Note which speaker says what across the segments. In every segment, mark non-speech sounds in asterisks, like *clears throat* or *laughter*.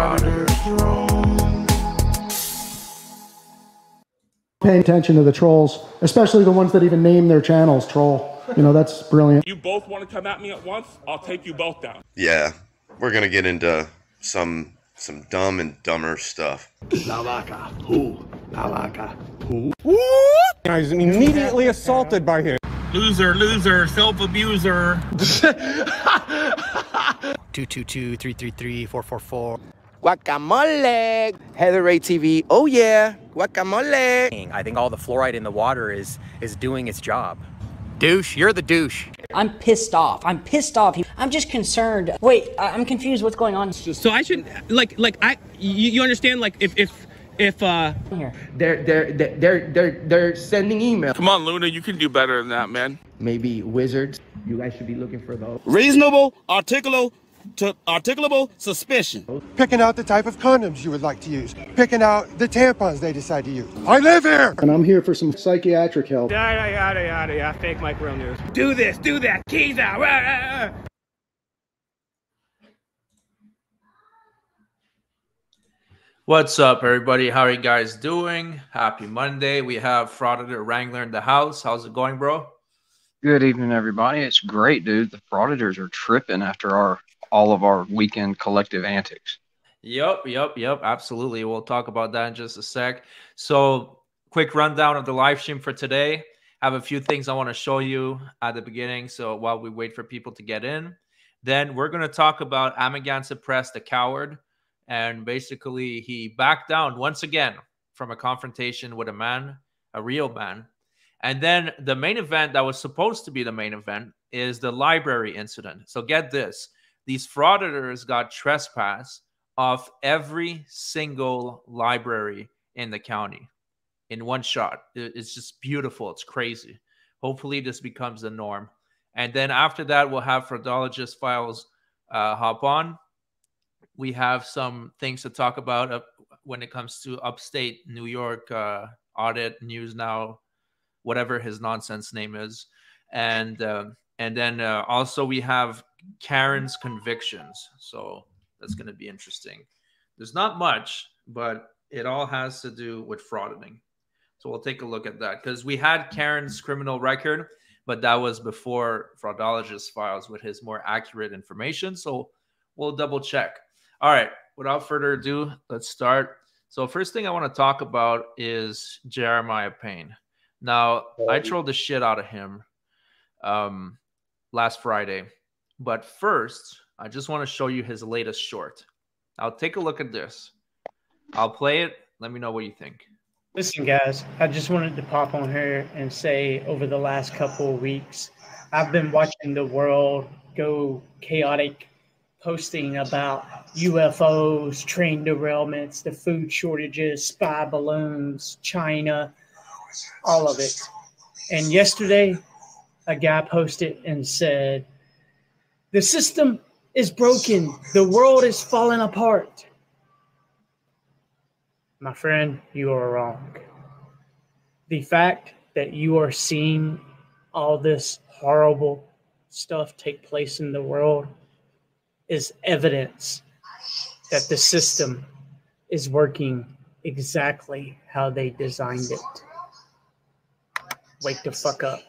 Speaker 1: frauditors roam.
Speaker 2: Paying attention to the trolls, especially the ones that even name their channels troll. You know, that's brilliant.
Speaker 3: You both want to come at me at once? I'll take you both down.
Speaker 4: Yeah, we're gonna get into some some dumb and dumber stuff.
Speaker 1: La vaca, who? La vaca, who?
Speaker 5: I was immediately assaulted by him.
Speaker 3: Loser, loser, self abuser.
Speaker 6: 222-333-444.
Speaker 7: Guacamole! Heather Ray TV, oh yeah, guacamole!
Speaker 6: I think all the fluoride in the water is is doing its job. Douche, you're the douche.
Speaker 8: I'm pissed off. I'm pissed off. I'm just concerned. Wait, I- I'm confused. What's going on
Speaker 9: So I should like like I you, you understand like if if if uh
Speaker 8: here?
Speaker 7: They're, they're, they're, they're, they're, they're sending email.
Speaker 3: Come on, Luna, you can do better than that, man.
Speaker 7: Maybe wizards. You guys should be looking for those.
Speaker 5: Reasonable, articulable, to articulable suspicion.
Speaker 10: Picking out the type of condoms you would like to use. Picking out the tampons they decide to use. I live here!
Speaker 2: And I'm here for some psychiatric help.
Speaker 9: yada yada yada yada fake Mike real news. Do this, do that, keys out. ah, ah, ah.
Speaker 11: What's up, everybody? How are you guys doing? Happy Monday. We have Frauditor Wrangler in the house. How's it going, bro?
Speaker 12: Good evening, everybody. It's great, dude. The frauditors are tripping after our all of our weekend collective antics.
Speaker 11: Yep, yep, yep. Absolutely. We'll talk about that in just a sec. So, quick rundown of the live stream for today. I have a few things I want to show you at the beginning. So, while we wait for people to get in, then we're going to talk about Amagansett Press the Coward. And basically, he backed down once again from a confrontation with a man, a real man. And then the main event that was supposed to be the main event is the library incident. So, get this these frauditors got trespass of every single library in the county in one shot. It's just beautiful. It's crazy. Hopefully, this becomes the norm. And then after that, we'll have fraudologist files uh, hop on. We have some things to talk about uh, when it comes to upstate New York uh, audit news now, whatever his nonsense name is, and um and then uh, also we have Karen's convictions. So that's going to be interesting. There's not much, but it all has to do with frauding. So we'll take a look at that because we had Karen's criminal record, but that was before fraudologist files with his more accurate information. So we'll double check. All right, without further ado, let's start. So first thing I want to talk about is Jeremiah Payne. Now I trolled the shit out of him um, last Friday, but first I just want to show you his latest short. Now take a look at this. I'll play it. Let me know what you think.
Speaker 13: Listen, guys, I just wanted to pop on here and say over the last couple of weeks, I've been watching the world go chaotic, posting about UFOs, train derailments, the food shortages, spy balloons, China, all of it. And yesterday, a guy posted and said, The system is broken, the world is falling apart. My friend, you are wrong. The fact that you are seeing all this horrible stuff take place in the world is evidence that the system is working exactly how they designed it. Wake the fuck up.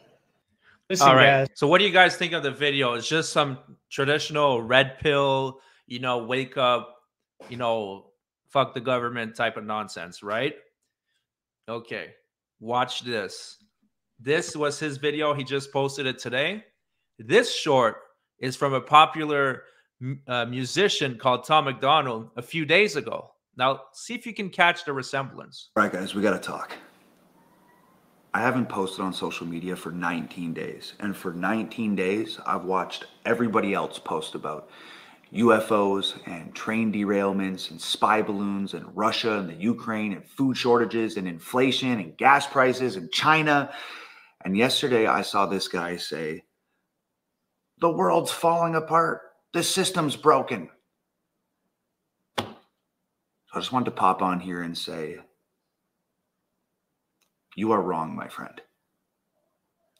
Speaker 13: Listen,
Speaker 11: All right.
Speaker 13: guys.
Speaker 11: So, what do you guys think of the video? It's just some traditional red pill, you know, wake up, you know, fuck the government type of nonsense, right? Okay. Watch this. This was his video. He just posted it today. This short is from a popular uh, musician called Tom MacDonald a few days ago. Now, see if you can catch the resemblance.
Speaker 14: All right, guys, we got to talk. I haven't posted on social media for 19 days. And for 19 days, I've watched everybody else post about UFOs and train derailments and spy balloons and Russia and the Ukraine and food shortages and inflation and gas prices and China. And yesterday I saw this guy say, The world's falling apart. The system's broken. So I just wanted to pop on here and say, You are wrong, my friend.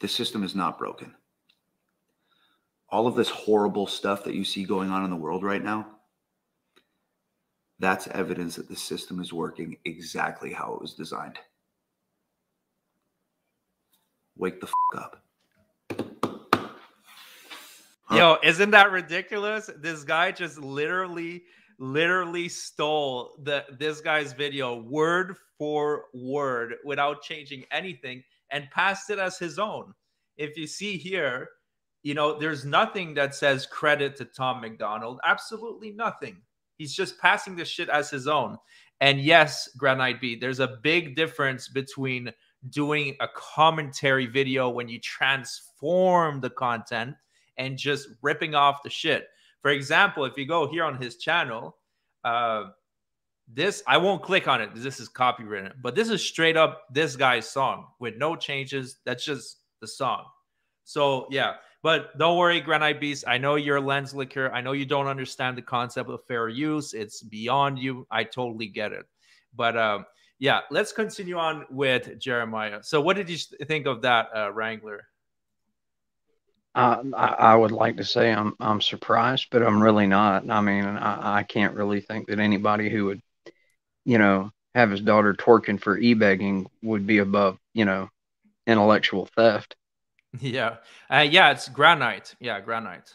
Speaker 14: The system is not broken. All of this horrible stuff that you see going on in the world right now, That's evidence that the system is working exactly how it was designed. Wake the up.
Speaker 11: Yo, isn't that ridiculous? This guy just literally, literally stole the this guy's video word for word without changing anything and passed it as his own. If you see here, you know, there's nothing that says credit to Tom MacDonald. Absolutely nothing. He's just passing this shit as his own. And yes, Granite B, there's a big difference between doing a commentary video when you transform the content and just ripping off the shit. For example, if you go here on his channel, uh, this I won't click on it this is copywritten, but this is straight up this guy's song with no changes. That's just the song. So yeah, but don't worry, Granite Beast. I know you're a lens licker. I know you don't understand the concept of fair use. It's beyond you. I totally get it. But um, yeah, let's continue on with Jeremiah. So, what did you think of that, uh, Wrangler?
Speaker 12: I, I would like to say I'm I'm surprised, but I'm really not. I mean, I, I can't really think that anybody who would, you know, have his daughter twerking for e-begging would be above, you know, intellectual theft. *laughs*
Speaker 11: Yeah, uh, yeah, it's granite. Yeah, granite.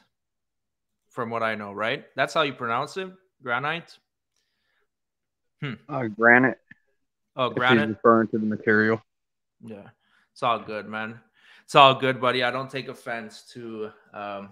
Speaker 11: From what I know, right? That's how you pronounce it, granite.
Speaker 12: Hmm. Uh, granite.
Speaker 11: Oh, granite.
Speaker 12: referring to the material.
Speaker 11: Yeah, it's all good, man it's all good, buddy. I don't take offense to. Um,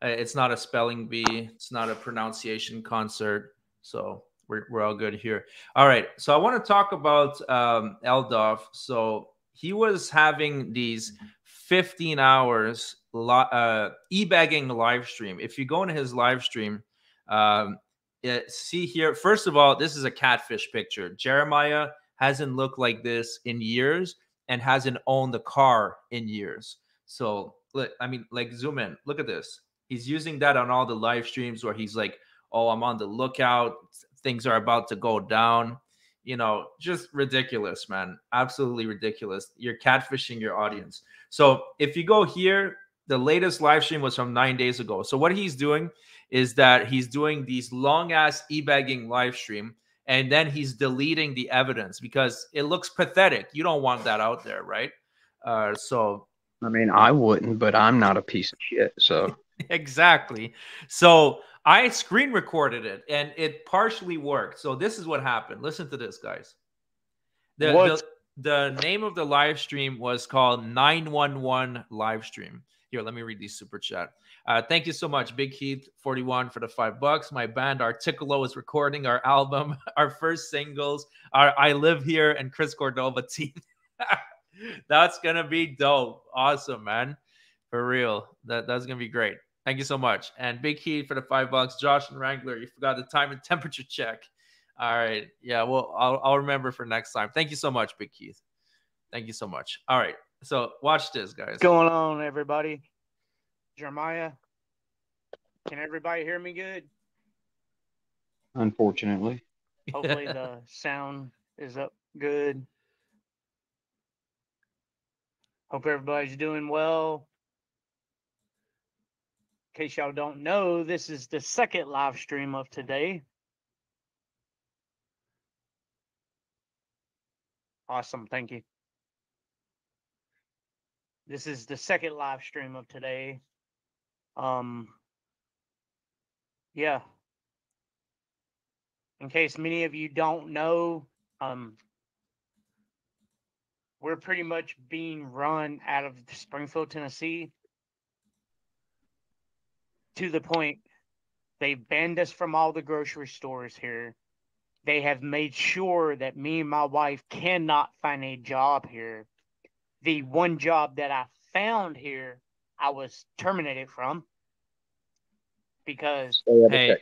Speaker 11: it's not a spelling bee. It's not a pronunciation concert. So we're we're all good here. All right. So I want to talk about um, Eldof. So he was having these 15 hours uh, e-bagging live stream. If you go into his live stream, um, it, see here. First of all, this is a catfish picture. Jeremiah hasn't looked like this in years and hasn't owned the car in years. So, I mean, like, zoom in. Look at this. He's using that on all the live streams where he's like, "Oh, I'm on the lookout. Things are about to go down." You know, just ridiculous, man. Absolutely ridiculous. You're catfishing your audience. So, if you go here, the latest live stream was from nine days ago. So, what he's doing is that he's doing these long ass e-bagging live stream and then he's deleting the evidence because it looks pathetic. You don't want that out there, right? Uh, so,
Speaker 12: I mean, I wouldn't, but I'm not a piece of shit. So, *laughs*
Speaker 11: exactly. So, I screen recorded it and it partially worked. So, this is what happened. Listen to this, guys. The, the, the name of the live stream was called 911 live stream. Here, let me read these super chat. Uh, thank you so much, Big Heath 41 for the five bucks. My band Articolo is recording our album, *laughs* our first singles, our I Live Here and Chris Cordova teeth. *laughs* that's gonna be dope. Awesome, man. For real. That that's gonna be great. Thank you so much. And Big Heat for the five bucks. Josh and Wrangler, you forgot the time and *laughs* temperature check. All right. Yeah, well, I'll, I'll remember for next time. Thank you so much, Big Keith. Thank you so much. All right. So watch this, guys. What's
Speaker 15: going on, everybody? Jeremiah, can everybody hear me good?
Speaker 12: Unfortunately.
Speaker 15: Hopefully *laughs* the sound is up good. Hope everybody's doing well. In case y'all don't know, this is the second live stream of today. Awesome. Thank you. This is the second live stream of today. Um, yeah. In case many of you don't know, um, we're pretty much being run out of Springfield, Tennessee to the point they've banned us from all the grocery stores here. They have made sure that me and my wife cannot find a job here. The one job that I found here I was terminated from because
Speaker 11: hey,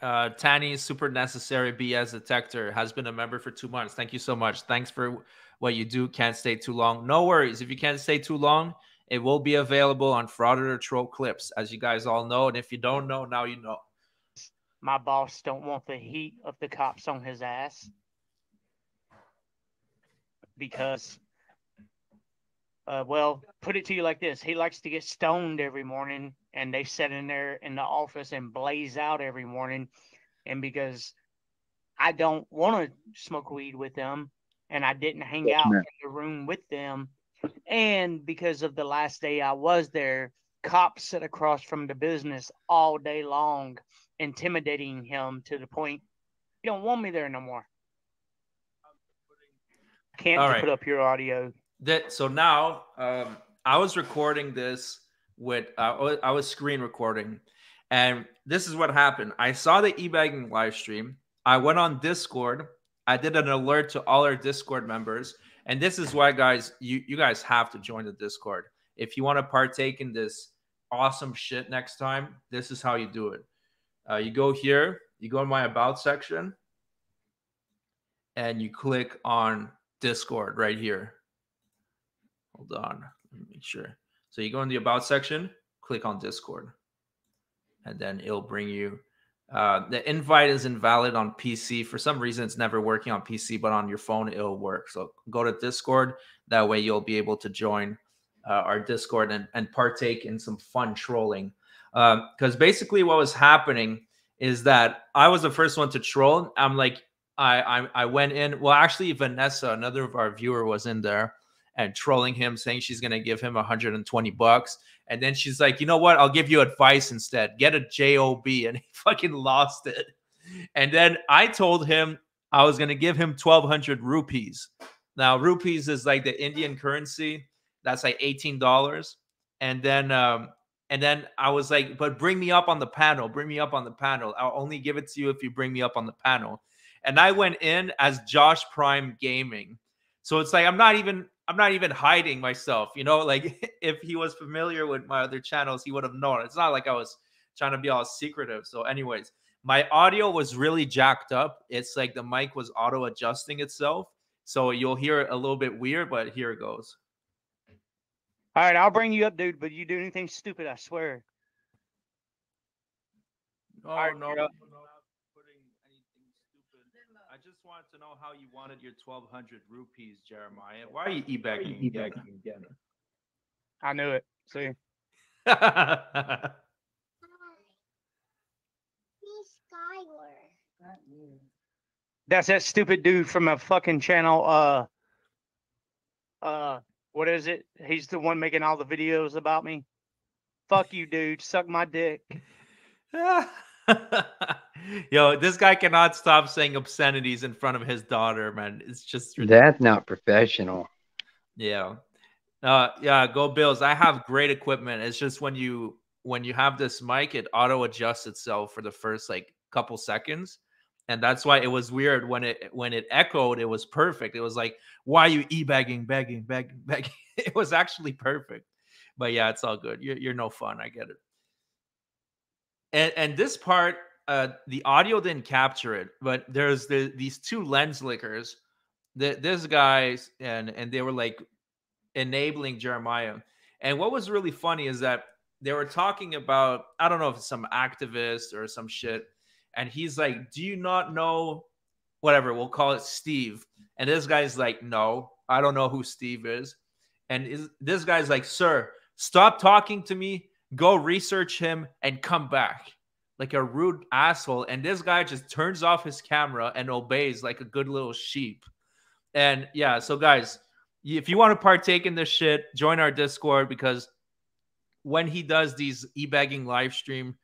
Speaker 11: uh, Tanny Super Necessary BS Detector has been a member for two months. Thank you so much. Thanks for what you do. Can't stay too long. No worries. If you can't stay too long, it will be available on Frauditor Troll Clips, as you guys all know. And if you don't know, now you know.
Speaker 15: My boss don't want the heat of the cops on his ass because uh, well, put it to you like this: he likes to get stoned every morning, and they sit in there in the office and blaze out every morning. And because I don't want to smoke weed with them, and I didn't hang out
Speaker 12: ma'am.
Speaker 15: in the room with them. And because of the last day I was there, cops sit across from the business all day long, intimidating him to the point you don't want me there no more. Can't
Speaker 11: right.
Speaker 15: put up your audio.
Speaker 11: That so now um, I was recording this with uh, I was screen recording, and this is what happened. I saw the e-bagging live stream. I went on Discord. I did an alert to all our Discord members, and this is why, guys, you you guys have to join the Discord if you want to partake in this awesome shit next time. This is how you do it. Uh, you go here, you go in my about section, and you click on Discord right here. Hold on. Let me make sure. So you go in the about section, click on Discord, and then it'll bring you. Uh, the invite is invalid on PC. For some reason, it's never working on PC, but on your phone, it'll work. So go to Discord. That way, you'll be able to join uh, our Discord and, and partake in some fun trolling. Because basically, what was happening is that I was the first one to troll. I'm like, I, I I went in. Well, actually, Vanessa, another of our viewer, was in there and trolling him, saying she's gonna give him 120 bucks. And then she's like, you know what? I'll give you advice instead. Get a job, *laughs* and he fucking lost it. And then I told him I was gonna give him 1,200 rupees. Now, rupees is like the Indian currency. That's like 18 dollars. And then um, and then I was like, but bring me up on the panel. Bring me up on the panel. I'll only give it to you if you bring me up on the panel. And I went in as Josh Prime Gaming. So it's like I'm not even I'm not even hiding myself, you know. Like *laughs* if he was familiar with my other channels, he would have known. It's not like I was trying to be all secretive. So, anyways, my audio was really jacked up. It's like the mic was auto adjusting itself, so you'll hear it a little bit weird. But here it goes.
Speaker 15: All right, I'll bring you up, dude. But you do anything stupid, I swear.
Speaker 11: Oh no, no, I just wanted to know how you wanted your 1,200 rupees, Jeremiah. Why are you e-bagging again?
Speaker 15: I knew it. See. *laughs* That's that stupid dude from a fucking channel. Uh, uh, what is it? He's the one making all the videos about me. Fuck you, dude. Suck my dick. *laughs* *laughs*
Speaker 11: Yo, this guy cannot stop saying obscenities in front of his daughter, man. It's just
Speaker 12: That's not professional.
Speaker 11: Yeah. Uh yeah, go Bills. I have great equipment. It's just when you when you have this mic, it auto adjusts itself for the first like couple seconds. And that's why it was weird when it when it echoed, it was perfect. It was like, why are you e-bagging, begging, begging, begging? *laughs* It was actually perfect. But yeah, it's all good. You're you're no fun. I get it. And and this part, uh, the audio didn't capture it, but there's the these two lens lickers. The, this guys and and they were like enabling Jeremiah. And what was really funny is that they were talking about I don't know if it's some activist or some shit, and he's like, "Do you not know whatever? We'll call it Steve." And this guy's like, "No, I don't know who Steve is." And is, this guy's like, "Sir, stop talking to me. Go research him and come back." Like a rude asshole. And this guy just turns off his camera and obeys like a good little sheep. And yeah, so guys, if you want to partake in this shit, join our Discord because when he does these e-bagging live stream,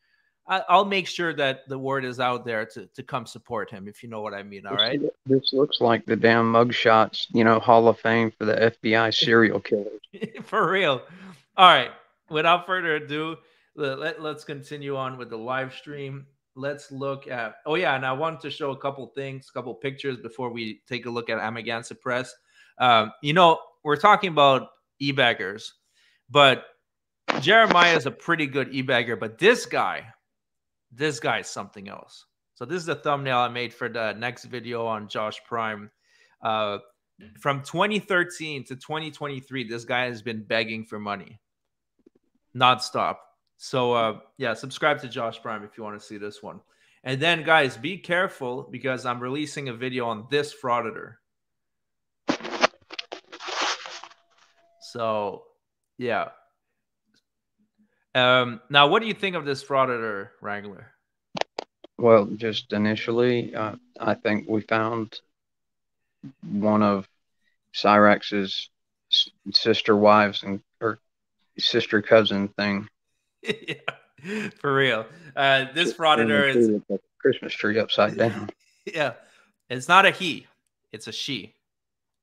Speaker 11: I'll make sure that the word is out there to, to come support him, if you know what I mean. All right.
Speaker 12: This looks like the damn mugshots, you know, Hall of Fame for the FBI serial killers. *laughs*
Speaker 11: For real. All right. Without further ado, let, let, let's continue on with the live stream. Let's look at. Oh yeah, and I wanted to show a couple things, a couple pictures before we take a look at Amagansett Press. Um, you know, we're talking about e-baggers, but Jeremiah is a pretty good e-bagger, but this guy, this guy is something else. So this is the thumbnail I made for the next video on Josh Prime. Uh, from 2013 to 2023, this guy has been begging for money, nonstop. So uh, yeah, subscribe to Josh Prime if you want to see this one. And then guys, be careful because I'm releasing a video on this frauditor. So yeah. Um, now, what do you think of this frauditor, Wrangler?
Speaker 12: Well, just initially, uh, I think we found one of Cyrex's sister wives and or sister cousin thing. *laughs*
Speaker 11: yeah, for real. Uh, this frauditor is
Speaker 12: the Christmas tree upside down. *laughs*
Speaker 11: yeah, it's not a he, it's a she.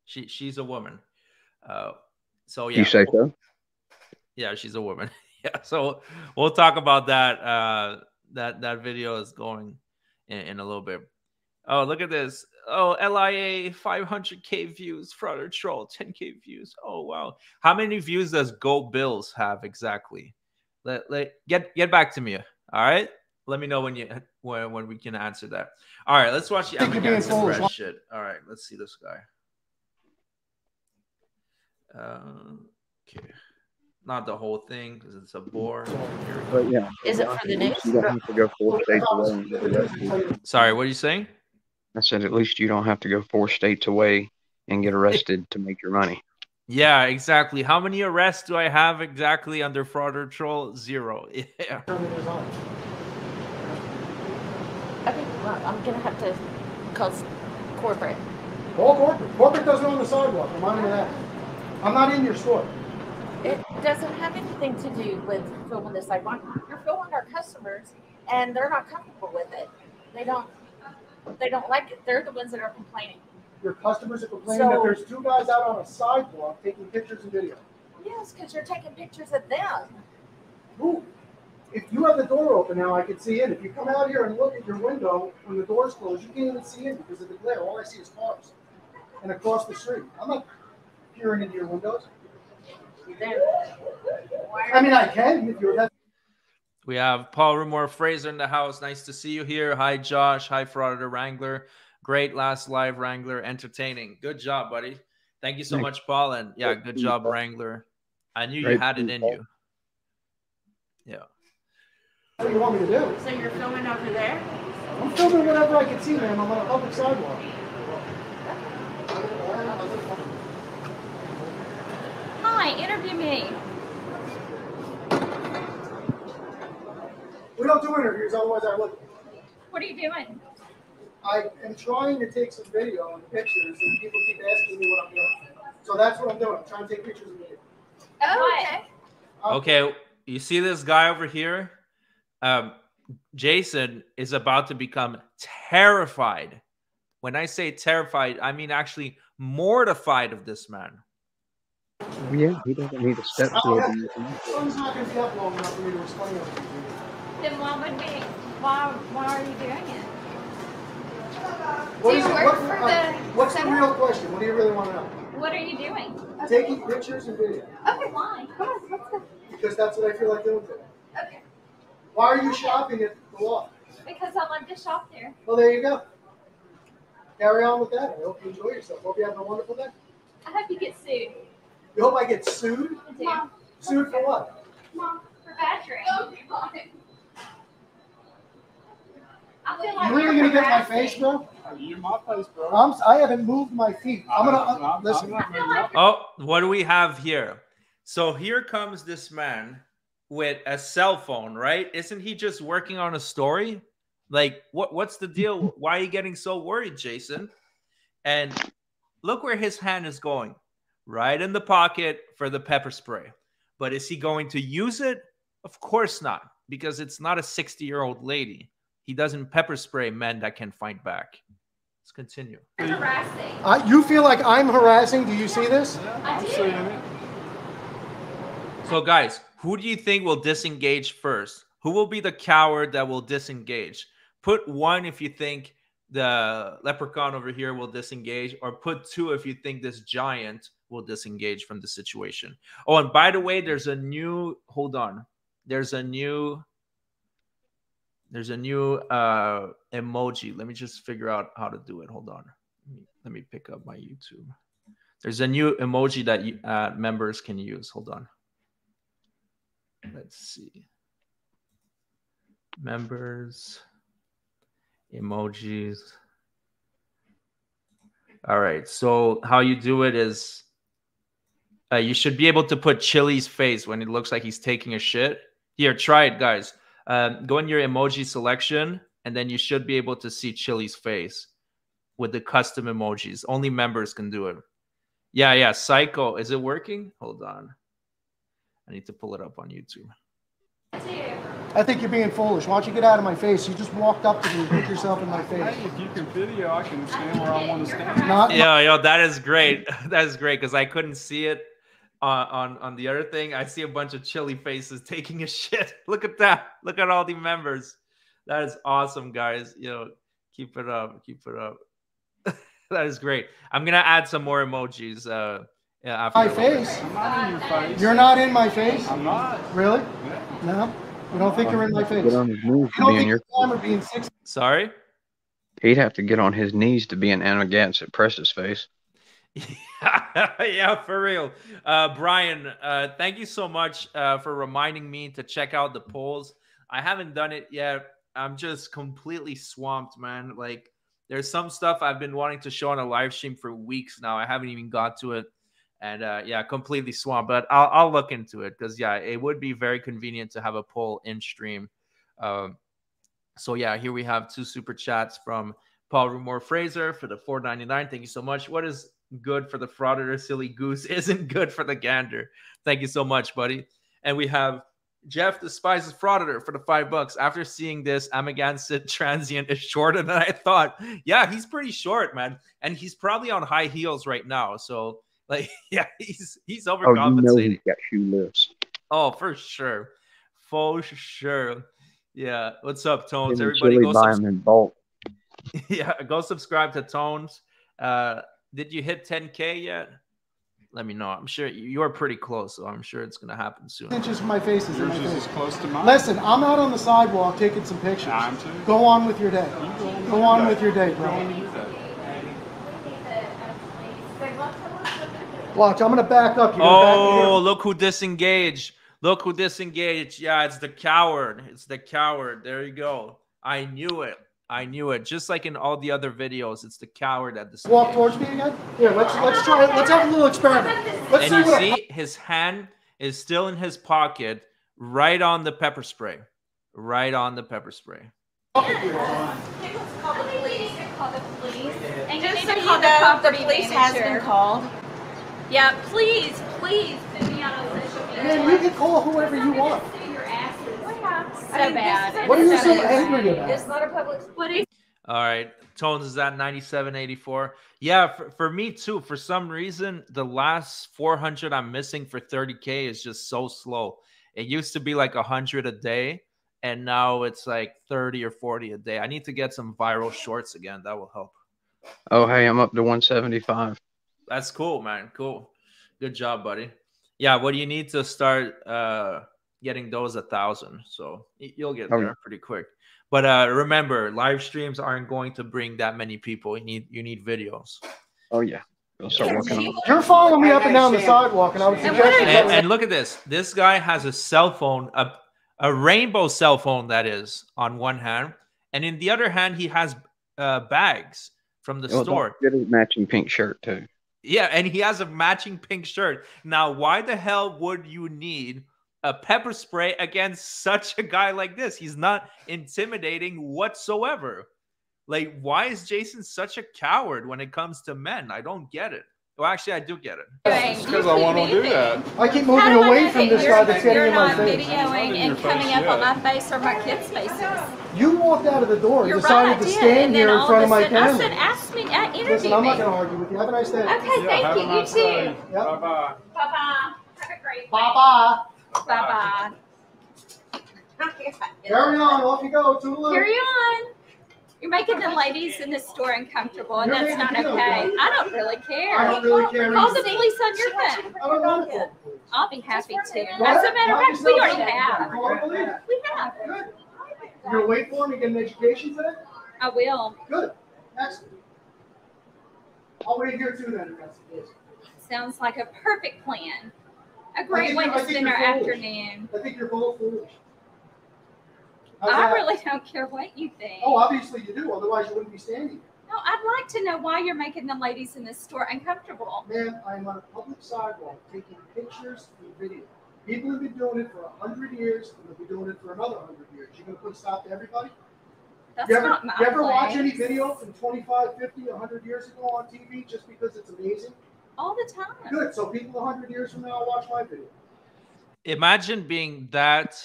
Speaker 11: She she's a woman. Uh, so yeah,
Speaker 12: You say so?
Speaker 11: yeah, she's a woman. *laughs* yeah, so we'll talk about that. Uh, that that video is going in, in a little bit. Oh, look at this. Oh, LIA 500k views, Frauditor Troll 10k views. Oh wow, how many views does Go Bills have exactly? Let, let get get back to me. All right, let me know when you when when we can answer that. All right, let's watch the
Speaker 2: Think you're being
Speaker 11: Amazon shit. All right, let's see this guy. Uh, okay, not the whole thing because it's a bore. Here we go.
Speaker 12: But yeah.
Speaker 16: Is it for the news?
Speaker 12: You don't have to go four states away. and get arrested.
Speaker 11: Sorry, what are you saying?
Speaker 12: I said at least you don't have to go four states away and get arrested to make your money.
Speaker 11: Yeah, exactly. How many arrests do I have exactly under Frauditor Troll? Zero. *laughs* Yeah.
Speaker 16: Okay, well, I'm gonna have to call s- corporate.
Speaker 2: All corporate. Corporate doesn't own the sidewalk. Remind me of that. I'm not in your store.
Speaker 16: It doesn't have anything to do with filming the sidewalk. You're filming our customers, and they're not comfortable with it. They don't. They don't like it. They're the ones that are complaining.
Speaker 2: Your customers are complaining that there's two guys out on a sidewalk taking pictures and video.
Speaker 16: Yes, because you're taking pictures of them.
Speaker 2: Who? If you have the door open now, I can see in. If you come out here and look at your window when the door's closed, you can't even see in because of the glare. All I see is cars. And across the street. I'm not peering into your windows. I mean, I can if you're that.
Speaker 11: We have Paul Rumor Fraser in the house. Nice to see you here. Hi, Josh. Hi, Frauditor Wrangler. Great last live Wrangler. Entertaining. Good job, buddy. Thank you so
Speaker 12: Thanks.
Speaker 11: much, Paul. And yeah,
Speaker 12: Great
Speaker 11: good job,
Speaker 12: you,
Speaker 11: Wrangler. I knew you had it in
Speaker 12: you,
Speaker 11: you. Yeah.
Speaker 2: What do you want me to do?
Speaker 16: So you're filming over there?
Speaker 2: I'm filming whatever I can see, ma'am. I'm on a public sidewalk.
Speaker 16: Hi, interview me.
Speaker 2: We don't do interviews, otherwise I would.
Speaker 16: What are you doing?
Speaker 2: I am trying to take some video and pictures, and people keep asking me what I'm doing. So that's what I'm doing. I'm trying to take pictures of video.
Speaker 16: Oh, okay.
Speaker 11: Okay, you see this guy over here? Um, Jason is about to become terrified. When I say terrified, I mean actually mortified of this man.
Speaker 12: Yeah, he doesn't need a step
Speaker 2: Oh, yeah.
Speaker 12: it.
Speaker 2: The sun's not going to be up long enough for me to explain everything.
Speaker 16: Then why would we? Why? Why are you doing it?
Speaker 2: What
Speaker 16: Do
Speaker 2: is
Speaker 16: you
Speaker 2: it?
Speaker 16: work
Speaker 2: What-
Speaker 16: for
Speaker 2: uh,
Speaker 16: the
Speaker 2: What's the
Speaker 16: center?
Speaker 2: real question? What do you really want to know?
Speaker 16: What are you doing?
Speaker 2: Taking pictures and video.
Speaker 16: Okay, why? Come on, let's go.
Speaker 2: Because that's what I feel like doing today.
Speaker 16: Okay.
Speaker 2: Why are you shopping at the law?
Speaker 16: Because I love to shop there.
Speaker 2: Well, there you go. Carry on with that. I hope you enjoy yourself. Hope you have a wonderful day.
Speaker 16: I hope you get sued.
Speaker 2: You hope I get sued?
Speaker 16: Mom,
Speaker 2: Sued for what?
Speaker 16: Mom, for badgering. I feel like
Speaker 2: You really gonna get my face, bro?
Speaker 9: You my face, bro.
Speaker 2: I'm, I haven't moved my feet. I'm gonna uh,
Speaker 9: I'm-
Speaker 2: listen.
Speaker 9: I'm not.
Speaker 11: Oh, what do we have here? So here comes this man with a cell phone, right? Isn't he just working on a story? Like, what what's the deal? *laughs* Why are you getting so worried, Jason? And look where his hand is going. Right in the pocket for the pepper spray. But is he going to use it? Of course not, because it's not a 60-year-old lady. He doesn't pepper spray men that can fight back. Let's continue.
Speaker 16: Harassing.
Speaker 2: I, you feel like I'm harassing? Do you see this?
Speaker 16: I do.
Speaker 11: So, guys, who do you think will disengage first? Who will be the coward that will disengage? Put one if you think the leprechaun over here will disengage, or put two if you think this giant will disengage from the situation. Oh, and by the way, there's a new, hold on, there's a new. There's a new uh, emoji. Let me just figure out how to do it. Hold on. Let me, let me pick up my YouTube. There's a new emoji that you, uh, members can use. Hold on. Let's see. Members, emojis. All right. So how you do it is uh, you should be able to put Chili's face when it looks like he's taking a shit. Here, try it, guys. Um, go in your emoji selection and then you should be able to see Chili's face with the custom emojis. Only members can do it. Yeah, yeah. Psycho, is it working? Hold on. I need to pull it up on YouTube.
Speaker 2: I think you're being foolish. Why don't you get out of my face? You just walked up to me and put yourself in my face.
Speaker 17: Hey, if you can video, I can stand where I want to stand.
Speaker 2: Not
Speaker 11: Yo, yo, that is great. *laughs* that is great because I couldn't see it on, on on the other thing. I see a bunch of chili faces taking a *laughs* shit. Look at that. Look at all the members. That is awesome, guys. You know, keep it up. Keep it up. *laughs* that is great. I'm gonna add some more emojis. Uh, yeah, after
Speaker 2: my
Speaker 11: a little bit.
Speaker 2: face.
Speaker 17: I'm not in your face.
Speaker 2: You're not in my face?
Speaker 17: I'm not.
Speaker 2: Really? No? You don't think you're in my face?
Speaker 12: Get on his knees
Speaker 2: You
Speaker 12: to
Speaker 2: don't
Speaker 12: be in
Speaker 2: think
Speaker 12: your.
Speaker 2: the being six
Speaker 11: Sorry.
Speaker 12: He'd have to get on his knees to be in Amagansett Press's face.
Speaker 11: yeah, *laughs* *laughs* for real. Uh, Brian, uh, thank you so much uh, for reminding me to check out the polls. I haven't done it yet. I'm just completely swamped, man. Like, there's some stuff I've been wanting to show on a live stream for weeks now. I haven't even got to it. And uh, yeah, completely swamped. But I'll, I'll look into it because, yeah, it would be very convenient to have a poll in stream. Um, so yeah, here we have two super chats from Paul Rumor Fraser for the 499. Thank you so much. What is good for the frauditor, silly goose, *laughs* isn't good for the gander. Thank you so much, buddy. And we have Jeff despises frauditor for the five bucks. After seeing this, Amagansett *laughs* transient is shorter than I thought. Yeah, he's pretty short, man. And he's probably on high heels right now. So like, *laughs* yeah, he's he's
Speaker 12: Oh,
Speaker 11: overcompensating.
Speaker 12: you know got shoe lifts.
Speaker 11: Oh, for sure. For sure. Yeah. What's up, Tones? Everybody go
Speaker 12: buy
Speaker 11: subs-
Speaker 12: in bulk.
Speaker 11: yeah, go subscribe to Tones. Uh did you hit 10k yet? Let me know. I'm sure you are pretty close, so I'm sure it's gonna happen soon.
Speaker 2: inches from my face is in my
Speaker 17: Yours is
Speaker 2: face.
Speaker 17: close to mine.
Speaker 2: Listen, I'm out on the sidewalk taking some pictures.
Speaker 17: I'm too.
Speaker 2: Go on with your day. Go on with your day, bro. Watch, I'm gonna back up. You're gonna back
Speaker 11: Oh, look who disengaged. Look who disengaged. Yeah, it's the coward. It's the coward. There you go. I knew it. I knew it. Just like in all the other videos, it's the coward that disengaged.
Speaker 2: Walk towards me again. Here, let's let's try. it. Let's have a little experiment. Let's
Speaker 11: and
Speaker 2: see
Speaker 11: you see his hand is still in his pocket, right on the pepper spray. Right on the pepper spray.
Speaker 16: Oh, and
Speaker 18: Just
Speaker 16: just
Speaker 18: so
Speaker 16: so
Speaker 18: you
Speaker 16: you know,
Speaker 18: know,
Speaker 16: the
Speaker 18: the
Speaker 16: police has been called.
Speaker 18: Yeah, please, please send me out on social media.
Speaker 2: Man, you can call whoever you want.
Speaker 18: So bad.
Speaker 2: What are you
Speaker 18: It's
Speaker 2: so angry about?
Speaker 16: It's not a public.
Speaker 18: What is
Speaker 11: All right. Tones is at 9784. Yeah, for, for me too. For some reason, the last 400 I'm missing for 30K is just so slow. It used to be like 100 a day, and now it's like 30 or 40 a day. I need to get some viral shorts again. That will help.
Speaker 12: Oh, hey, I'm up to 175.
Speaker 11: That's cool, man. Cool. Good job, buddy. Yeah, what do you need to start uh getting those a thousand? So you'll get
Speaker 12: Oh,
Speaker 11: there
Speaker 12: yeah.
Speaker 11: pretty quick. But uh remember, live streams aren't going to bring that many people. You need you need videos.
Speaker 12: Oh, yeah. We'll start working on.
Speaker 2: You're following me up and down the sidewalk, and I would suggest
Speaker 11: And, and look at this. This guy has a cell phone, a, a rainbow cell phone that is on one hand, and in the other hand, he has uh, bags from the
Speaker 12: Oh,
Speaker 11: store.
Speaker 12: Get his matching pink shirt, too.
Speaker 11: Yeah, and he has a matching pink shirt. Now, why the hell would you need a pepper spray against such a guy like this? He's not intimidating whatsoever. Like, why is Jason such a coward when it comes to men? I don't get it. Well, actually, I do get it.
Speaker 17: It's because I want to do that.
Speaker 2: I keep moving
Speaker 18: I
Speaker 2: away from this guy that's getting
Speaker 18: you're
Speaker 2: in my
Speaker 18: not
Speaker 2: face.
Speaker 18: videoing and coming up on my face or my kids' faces.
Speaker 2: You walked out of the door and
Speaker 18: You're
Speaker 2: decided
Speaker 18: right,
Speaker 2: to stand here in front
Speaker 18: of
Speaker 2: of my
Speaker 18: sudden, I
Speaker 2: camera.
Speaker 18: said, ask me, uh, interview
Speaker 2: Listen, I'm
Speaker 18: me.
Speaker 2: not going to argue with you. Have a nice day.
Speaker 18: Okay, thank you.
Speaker 17: a
Speaker 18: You too.
Speaker 17: day.
Speaker 2: Yep.
Speaker 17: Bye-bye.
Speaker 18: Bye-bye. Have a great
Speaker 2: Bye bye. Carry on. Off you go. Toodaloo.
Speaker 18: Carry on. You're making the ladies in the store uncomfortable, and
Speaker 2: You're
Speaker 18: that's not okay. I don't really care.
Speaker 2: I don't really care
Speaker 18: Call the police on your phone.
Speaker 2: I don't want to.
Speaker 18: I'll be happy to.
Speaker 2: What?
Speaker 18: As a matter of fact, we
Speaker 2: yourself
Speaker 18: already
Speaker 2: out.
Speaker 18: have.
Speaker 2: Call the police.
Speaker 18: We have.
Speaker 2: Good. You're going to wait for him to get an education today?
Speaker 18: I will.
Speaker 2: Good. Excellent. I'll wait here too then. if that's the case.
Speaker 18: Sounds like a perfect plan. A great way to spend our afternoon.
Speaker 2: I think you're both foolish. How's
Speaker 18: I
Speaker 2: that?
Speaker 18: really don't care what you think.
Speaker 2: Oh, obviously you do. Otherwise, you wouldn't be standing.
Speaker 18: No, I'd like to know why you're making the ladies in this store uncomfortable.
Speaker 2: Man, I am on a public sidewalk taking pictures and video. People have been doing it for a hundred years, and they'll be doing it for another hundred years. You gonna put a stop to everybody?
Speaker 18: That's
Speaker 2: you ever,
Speaker 18: not my
Speaker 2: You ever watch any video from 25, 50, 100 years ago on TV just because it's amazing?
Speaker 18: All the time.
Speaker 2: Good. So people 100 years from now watch my video.
Speaker 11: Imagine being that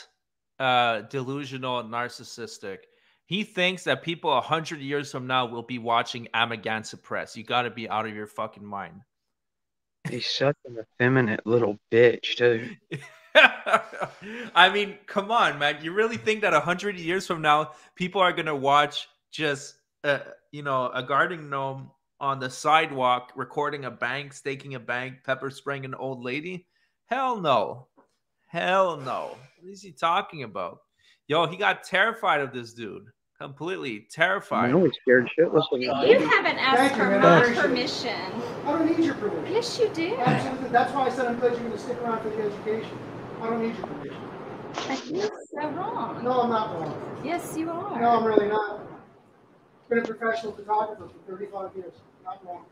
Speaker 11: uh, delusional and narcissistic. He thinks that people a hundred years from now will be watching Amagansett Press. You got to be out of your fucking mind.
Speaker 12: He's such an effeminate little bitch, too. *laughs*
Speaker 11: I mean, come on, man. You really think that a hundred years from now, people are gonna watch just, uh, you know, a gardening gnome on the sidewalk recording a bank, staking a bank, pepper spraying an old lady? Hell no, hell no. What is he talking about? Yo, he got terrified of this dude. Completely terrified.
Speaker 12: I know he's scared shitless of
Speaker 18: You haven't asked for my
Speaker 2: I
Speaker 18: permission.
Speaker 2: I don't need your permission.
Speaker 18: Yes, you do.
Speaker 2: Absolutely. That's why I said I'm glad you're going to stick around for the education. I don't need your permission.
Speaker 18: You're so wrong.
Speaker 2: No, I'm not wrong.
Speaker 18: Yes, you are.
Speaker 2: No, I'm really not. Been a professional photographer for 35 years. Not wrong.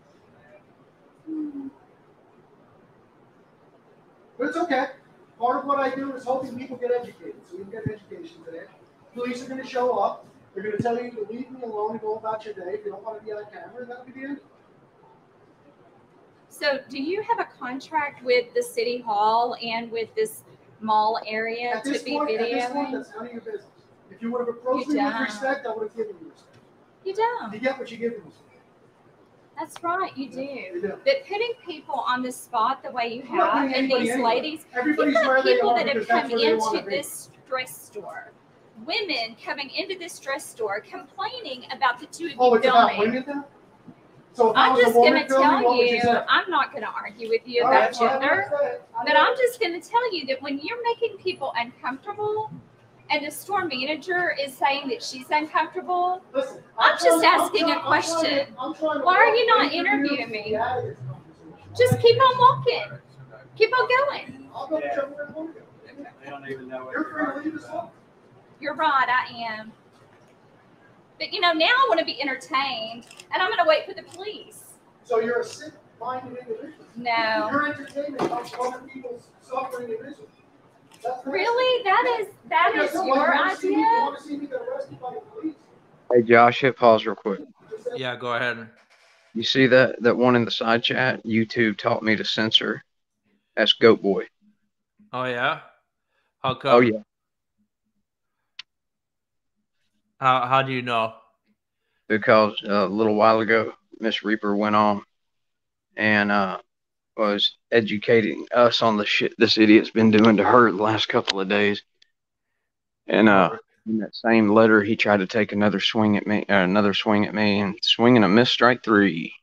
Speaker 2: But it's okay. Part of what I do is helping people get educated, so you can get education today. Police are going to show up. They're going to tell you to leave me alone and go about your day. If you don't want to be on camera, that'll be the end.
Speaker 18: So, do you have a contract with the city hall and with this mall area
Speaker 2: At
Speaker 18: to be
Speaker 2: point, at this point,
Speaker 18: videoing?
Speaker 2: that's none of your business. If you would have approached
Speaker 18: You
Speaker 2: me with
Speaker 18: don't.
Speaker 2: respect, I would have given you respect.
Speaker 18: You don't.
Speaker 2: You get what you give them.
Speaker 18: That's right, you do.
Speaker 2: You do.
Speaker 18: But putting people on the spot the way you
Speaker 2: I'm
Speaker 18: have, and these
Speaker 2: anywhere.
Speaker 18: ladies,
Speaker 2: Everybody's
Speaker 18: you've
Speaker 2: where
Speaker 18: got
Speaker 2: they
Speaker 18: people that have come
Speaker 2: where they wanna
Speaker 18: into this dress store, women coming into this dress store complaining about the two of you
Speaker 2: Oh, it's about women then? So
Speaker 18: I'm just going to tell
Speaker 2: would
Speaker 18: you. I'm not going to argue with you
Speaker 2: All
Speaker 18: about
Speaker 2: right,
Speaker 18: gender,
Speaker 2: right.
Speaker 18: But. I'm just going to tell you that when you're making people uncomfortable and the store manager is saying that she's uncomfortable,
Speaker 2: Listen,
Speaker 18: I'm
Speaker 2: I'm
Speaker 18: just
Speaker 2: trying- I'm
Speaker 18: asking
Speaker 2: trying-
Speaker 18: a
Speaker 2: I'm trying
Speaker 18: question.
Speaker 2: I'm trying to
Speaker 18: Why are you not
Speaker 2: interview
Speaker 18: interviewing me?
Speaker 2: to get out of this conversation.
Speaker 18: Just keep on walking. Keep on going.
Speaker 2: I'll go whichever way I want to go.
Speaker 17: They don't even know what
Speaker 2: You're free to leave as well.
Speaker 18: You're right, I am. But you know, now I want to be entertained and I'm going to wait for the police.
Speaker 2: So you're a sick-minded individual.
Speaker 18: No.
Speaker 2: Your entertainment comes from other people's suffering and misery. That's crazy.
Speaker 18: Really? That is that
Speaker 2: Yeah,
Speaker 18: is
Speaker 2: so why
Speaker 18: your
Speaker 2: you wanna see me- you
Speaker 18: idea?
Speaker 2: wanna see me get arrested by the police?
Speaker 12: Hey, Josh, hit pause real quick.
Speaker 11: Yeah, go ahead.
Speaker 12: You see that that one in the side chat? YouTube taught me to censor. That's Goat Boy.
Speaker 11: Oh yeah. How come?
Speaker 12: Oh yeah,
Speaker 11: How how do you know?
Speaker 12: because uh, a little while ago, Miss Reaper went on and uh, was educating us on the shit this idiot's been doing to her the last couple of days. And uh, in that same letter, he tried to take another swing at me, uh, another swing at me, and swinging a miss strike three.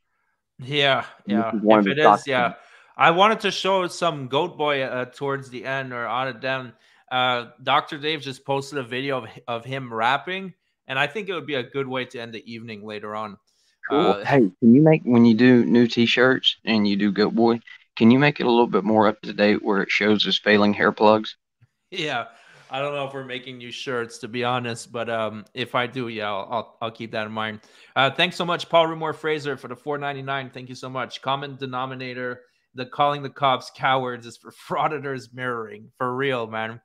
Speaker 11: Yeah, yeah. If it
Speaker 12: the
Speaker 11: yeah. I wanted to show some goat boy uh, towards the end or out it them. Uh, Dr. Dave just posted a video of, of him rapping, and I think it would be a good way to end the evening later on.
Speaker 12: Cool.
Speaker 11: Uh,
Speaker 12: hey, can you make when you do new T-shirts and you do Goat Boy? Can you make it a little bit more up to date where it shows us failing hair plugs?
Speaker 11: Yeah, I don't know if we're making new shirts to be honest, but um, if I do, yeah, I'll I'll, I'll keep that in mind. Uh, thanks so much, Paul Rumor Fraser, for the four ninety nine. Thank you so much. Common denominator: the calling the cops cowards is for *laughs* frauditors mirroring for real, man.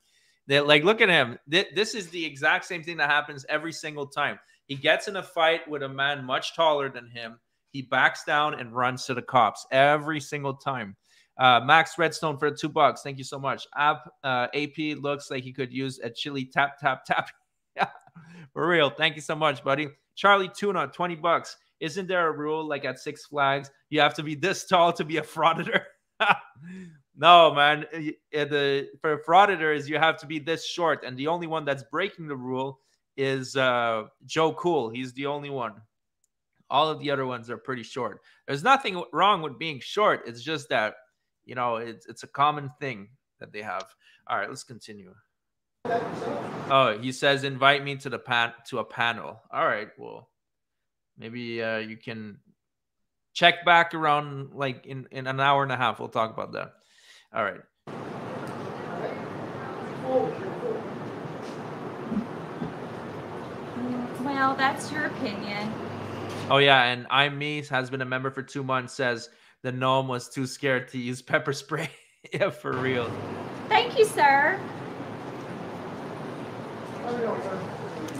Speaker 11: They like look at him. Th- This is the exact same thing that happens every single time. He gets in a fight with a man much taller than him. He backs down and runs to the cops every single time. Uh, Max Redstone for two bucks. Thank you so much. Uh, AP looks like he could use a chili tap tap tap. *laughs* For real. Thank you so much, buddy. Charlie Tuna, twenty bucks. Isn't there a rule like at Six Flags you have to be this tall to be a frauditor? *laughs* no, man. Uh, The for frauditors you have to be this short, and the only one that's breaking the rule is uh, Joe Cool. He's the only one. All of the other ones are pretty short. There's nothing wrong with being short. It's just that you know it's it's a common thing that they have. All right, let's continue. Oh, he says invite me to the pan to a panel. All right, well, maybe uh, you can check back around like in in an hour and a half. We'll talk about that. All right.
Speaker 18: Well, that's your opinion.
Speaker 11: Oh yeah, and I'm me has been a member for two months. Says the gnome was too scared to use pepper spray. *laughs* yeah, for real.
Speaker 18: Thank you, sir.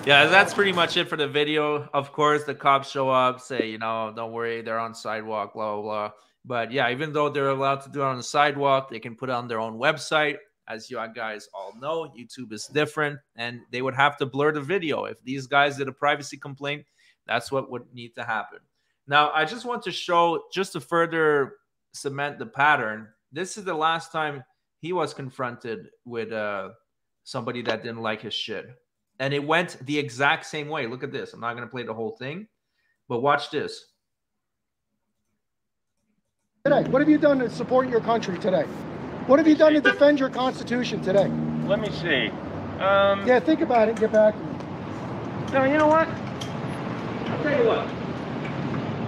Speaker 11: Yeah, that's pretty much it for the video. Of course, the cops show up, say, you know, don't worry, they're on sidewalk, blah blah blah. But yeah, even though they're allowed to do it on the sidewalk, they can put it on their own website. As you guys all know, YouTube is different, and they would have to blur the video. If these guys did a privacy complaint, that's what would need to happen. Now, I just want to show, just to further cement the pattern, this is the last time he was confronted with uh, somebody that didn't like his shit. And it went the exact same way. Look at this. I'm not going to play the whole thing, but watch this.
Speaker 2: Today, what have you done to support your country today? What have you done to defend your Constitution today?
Speaker 19: Let me see. Um,
Speaker 2: Yeah, think about it and get back to me.
Speaker 19: no, you know what? I'll tell you what.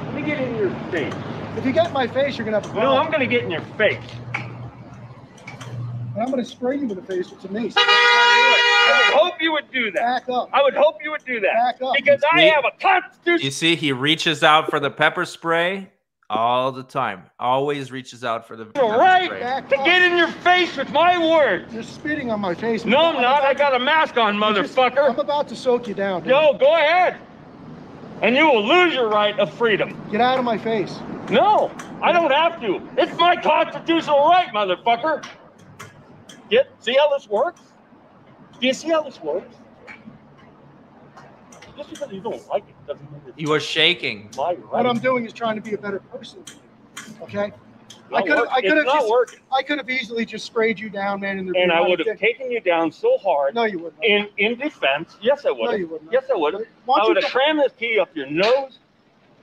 Speaker 19: Let me get in your face.
Speaker 2: If you get in my face, you're gonna have a
Speaker 19: No. I'm gonna get in your face.
Speaker 2: And I'm gonna spray you in the face with some mace.
Speaker 19: I would hope you would do that.
Speaker 2: Back up.
Speaker 19: I would hope you would do that.
Speaker 2: Back up.
Speaker 19: Because I have a constitution.
Speaker 11: You see, he reaches out for the pepper spray all the time. Always reaches out for the pepper
Speaker 19: right
Speaker 11: spray.
Speaker 19: to get in your face with my words.
Speaker 2: You're spitting on my face.
Speaker 19: No, I'm not. I got a mask on, motherfucker.
Speaker 2: I'm about to soak you down. dude.
Speaker 19: No, go ahead. And you will lose your right of freedom.
Speaker 2: Get out of my face.
Speaker 19: No, I don't have to. It's my constitutional right, motherfucker. Get see how this works? Do you see how this works? Just because you don't like it doesn't mean it's
Speaker 11: He was shaking.
Speaker 19: my
Speaker 2: What. I'm doing is trying to be a better person. Okay. I could have. I could
Speaker 19: it's
Speaker 2: have
Speaker 19: not
Speaker 2: just.
Speaker 19: working.
Speaker 2: I could have easily just sprayed you down, man. And, there'd
Speaker 19: And I
Speaker 2: not a
Speaker 19: would have
Speaker 2: dick.
Speaker 19: taken you down so hard.
Speaker 2: No, you wouldn't.
Speaker 19: In in defense, yes, I would.
Speaker 2: No,
Speaker 19: have.
Speaker 2: you wouldn't.
Speaker 19: Yes, I would have.
Speaker 2: Why
Speaker 19: I
Speaker 2: don't
Speaker 19: would
Speaker 2: you
Speaker 19: have
Speaker 2: go-
Speaker 19: crammed this key up your nose,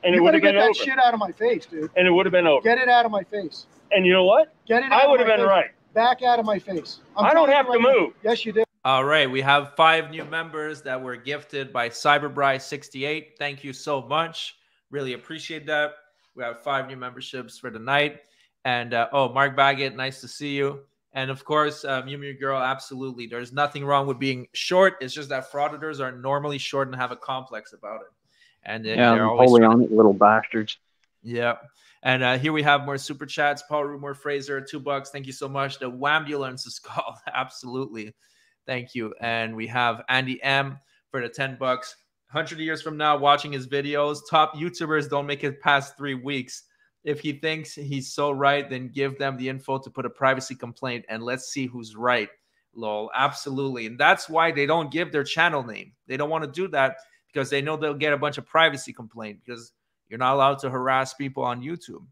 Speaker 19: and it
Speaker 2: you
Speaker 19: would
Speaker 2: better
Speaker 19: have
Speaker 2: get
Speaker 19: been
Speaker 2: that
Speaker 19: over.
Speaker 2: shit out of my face, dude.
Speaker 19: And it would have been over.
Speaker 2: Get it out of my face.
Speaker 19: And you know what?
Speaker 2: Get it.
Speaker 19: I
Speaker 2: out of
Speaker 19: would have
Speaker 2: my
Speaker 19: been
Speaker 2: face.
Speaker 19: right.
Speaker 2: Back out of my face. I'm
Speaker 19: I don't
Speaker 2: telling
Speaker 19: have
Speaker 2: you
Speaker 19: to
Speaker 2: right now.
Speaker 19: move.
Speaker 2: Yes, you did.
Speaker 11: All right, we have five new members that were gifted by CyberBry68. Thank you so much. Really appreciate that. We have five new memberships for the night. And uh, oh, Mark Baggett, nice to see you. And of course, uh, Mew Mew Girl, absolutely. There's nothing wrong with being short. It's just that frauditors are normally short and have a complex about it. And they-
Speaker 12: Yeah,
Speaker 11: they're always to
Speaker 12: Napoleonic little bastards.
Speaker 11: yeah. And uh, here we have more super chats. Paul Rumor Fraser, two bucks. Thank you so much. The Wambulance is *laughs* called. Absolutely. Thank you. And we have Andy M for the 10 bucks. 100 years from now, watching his videos, top YouTubers don't make it past three weeks. If he thinks he's so right, then give them the info to put a privacy complaint and let's see who's right. Lol. Absolutely. And that's why they don't give their channel name. They don't want to do that because they know they'll get a bunch of privacy complaint because you're not allowed to harass people on YouTube.